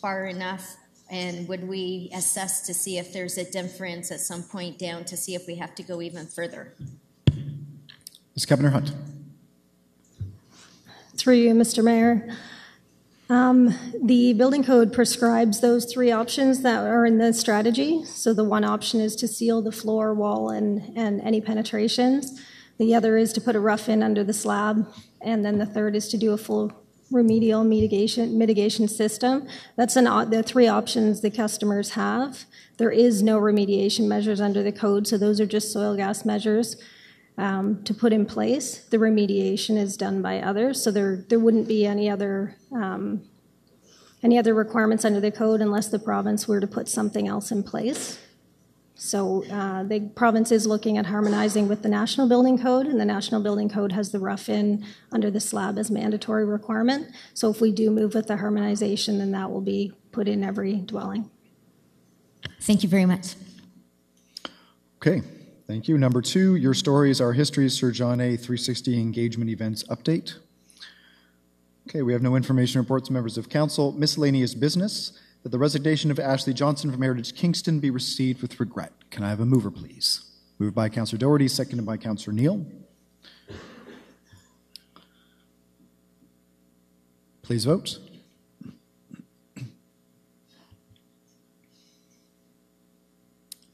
far enough? And would we assess to see if there's a difference at some point down to see if we have to go even further? Ms. Capener-Hunt. Through you, Mr. Mayor. Um, the building code prescribes those three options that are in the strategy. So the one option is to seal the floor, wall, and, and any penetrations. The other is to put a rough in under the slab, and then the third is to do a full remedial mitigation mitigation system. That's an the three options the customers have. There is no remediation measures under the code, so those are just soil gas measures um, to put in place. The remediation is done by others, so there there wouldn't be any other um, any other requirements under the code unless the province were to put something else in place. So uh, the province is looking at harmonizing with the National Building Code, and the National Building Code has the rough-in under the slab as mandatory requirement. So if we do move with the harmonization, then that will be put in every dwelling. Thank you very much. Okay, thank you. Number two, your stories, our history, Sir John A. 360 engagement events update. Okay, we have no information reports, members of council. Miscellaneous business that the resignation of Ashley Johnson from Heritage Kingston be received with regret. Can I have a mover, please? Moved by Councillor Doherty, seconded by Councillor Neill. Please vote.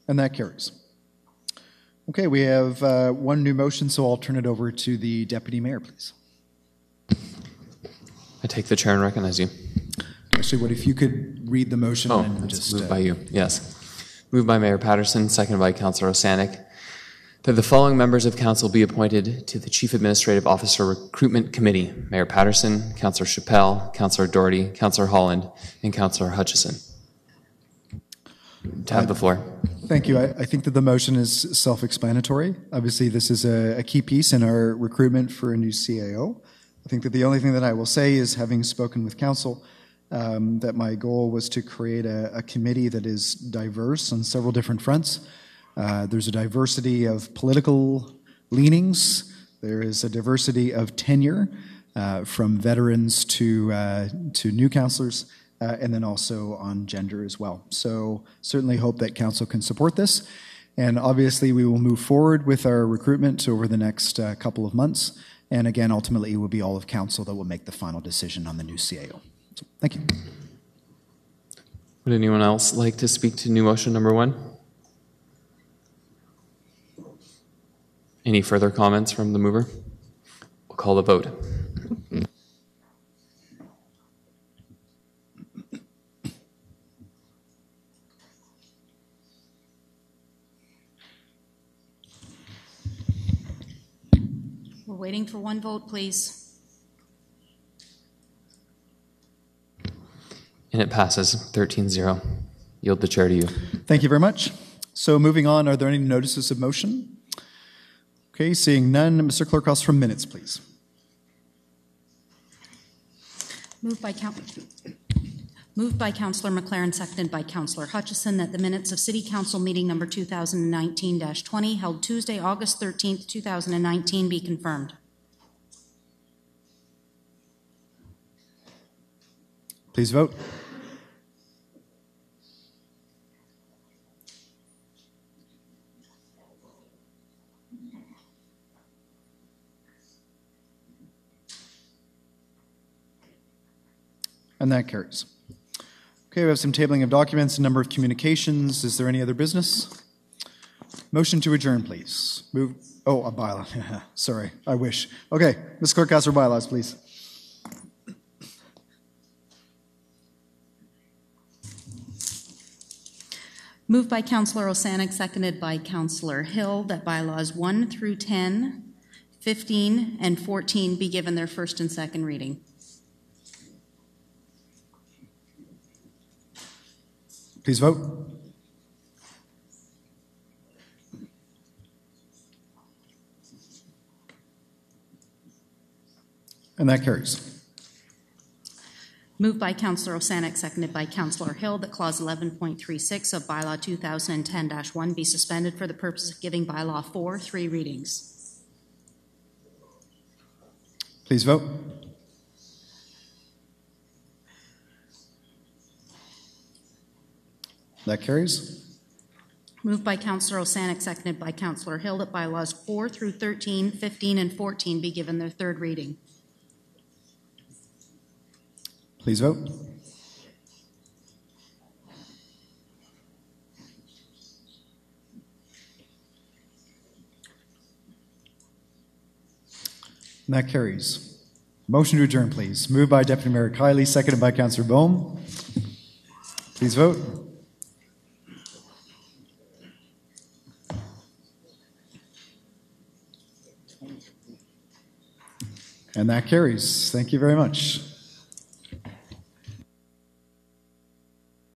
And that carries. Okay, we have uh, one new motion, so I'll turn it over to the deputy mayor, please. I take the chair and recognize you. Actually, what if you could read the motion Oh, and just moved uh, by you, yes. Moved by Mayor Paterson, seconded by Councillor Osanic, that the following members of council be appointed to the Chief Administrative Officer Recruitment Committee. Mayor Paterson, Councillor Chapelle, Councillor Doherty, Councillor Holland, and Councillor Hutchison. To have the floor. Thank you. I, I think that the motion is self-explanatory. Obviously, this is a, a key piece in our recruitment for a new CAO. I think that the only thing that I will say is, having spoken with council, um, that my goal was to create a, a committee that is diverse on several different fronts. Uh, there's a diversity of political leanings. There is a diversity of tenure, uh, from veterans to uh, to new councillors, uh, and then also on gender as well. So certainly hope that council can support this. And obviously, we will move forward with our recruitment over the next uh, couple of months. And again, ultimately, it will be all of council that will make the final decision on the new CAO. So, thank you. Would anyone else like to speak to new motion number one? Any further comments from the mover? We'll call the vote. Waiting for one vote, please. And it passes 13 0. Yield the chair to you. Thank you very much. So, moving on, are there any notices of motion? Okay, seeing none, Mr. Clerk, ask for minutes, please. Moved by Coun- Moved by Councillor McLaren, seconded by Councillor Hutchison, that the minutes of City Council meeting number 2019-20 held Tuesday, August 13th, 2019 be confirmed. Please vote. And that carries. Okay, we have some tabling of documents, a number of communications. Is there any other business? Motion to adjourn, please. Move. Oh, a bylaw. Sorry, I wish. Okay, Ms. Clerk, ask for bylaws, please. Moved by Councillor Osanic, seconded by Councillor Hill, that bylaws 1 through 10, 15, and 14 be given their first and second reading. Please vote. And that carries. Moved by Councillor Osanic, seconded by Councillor Hill, that Clause 11.36 of Bylaw 2010-1 be suspended for the purpose of giving Bylaw 4 three readings. Please vote. That carries. Moved by Councillor Osanic, seconded by Councillor Hill, that bylaws 4 through 13, 15, and 14 be given their third reading. Please vote. And that carries. Motion to adjourn, please. Moved by Deputy Mayor Kiley, seconded by Councillor Boehme. Please vote. And that carries. Thank you very much.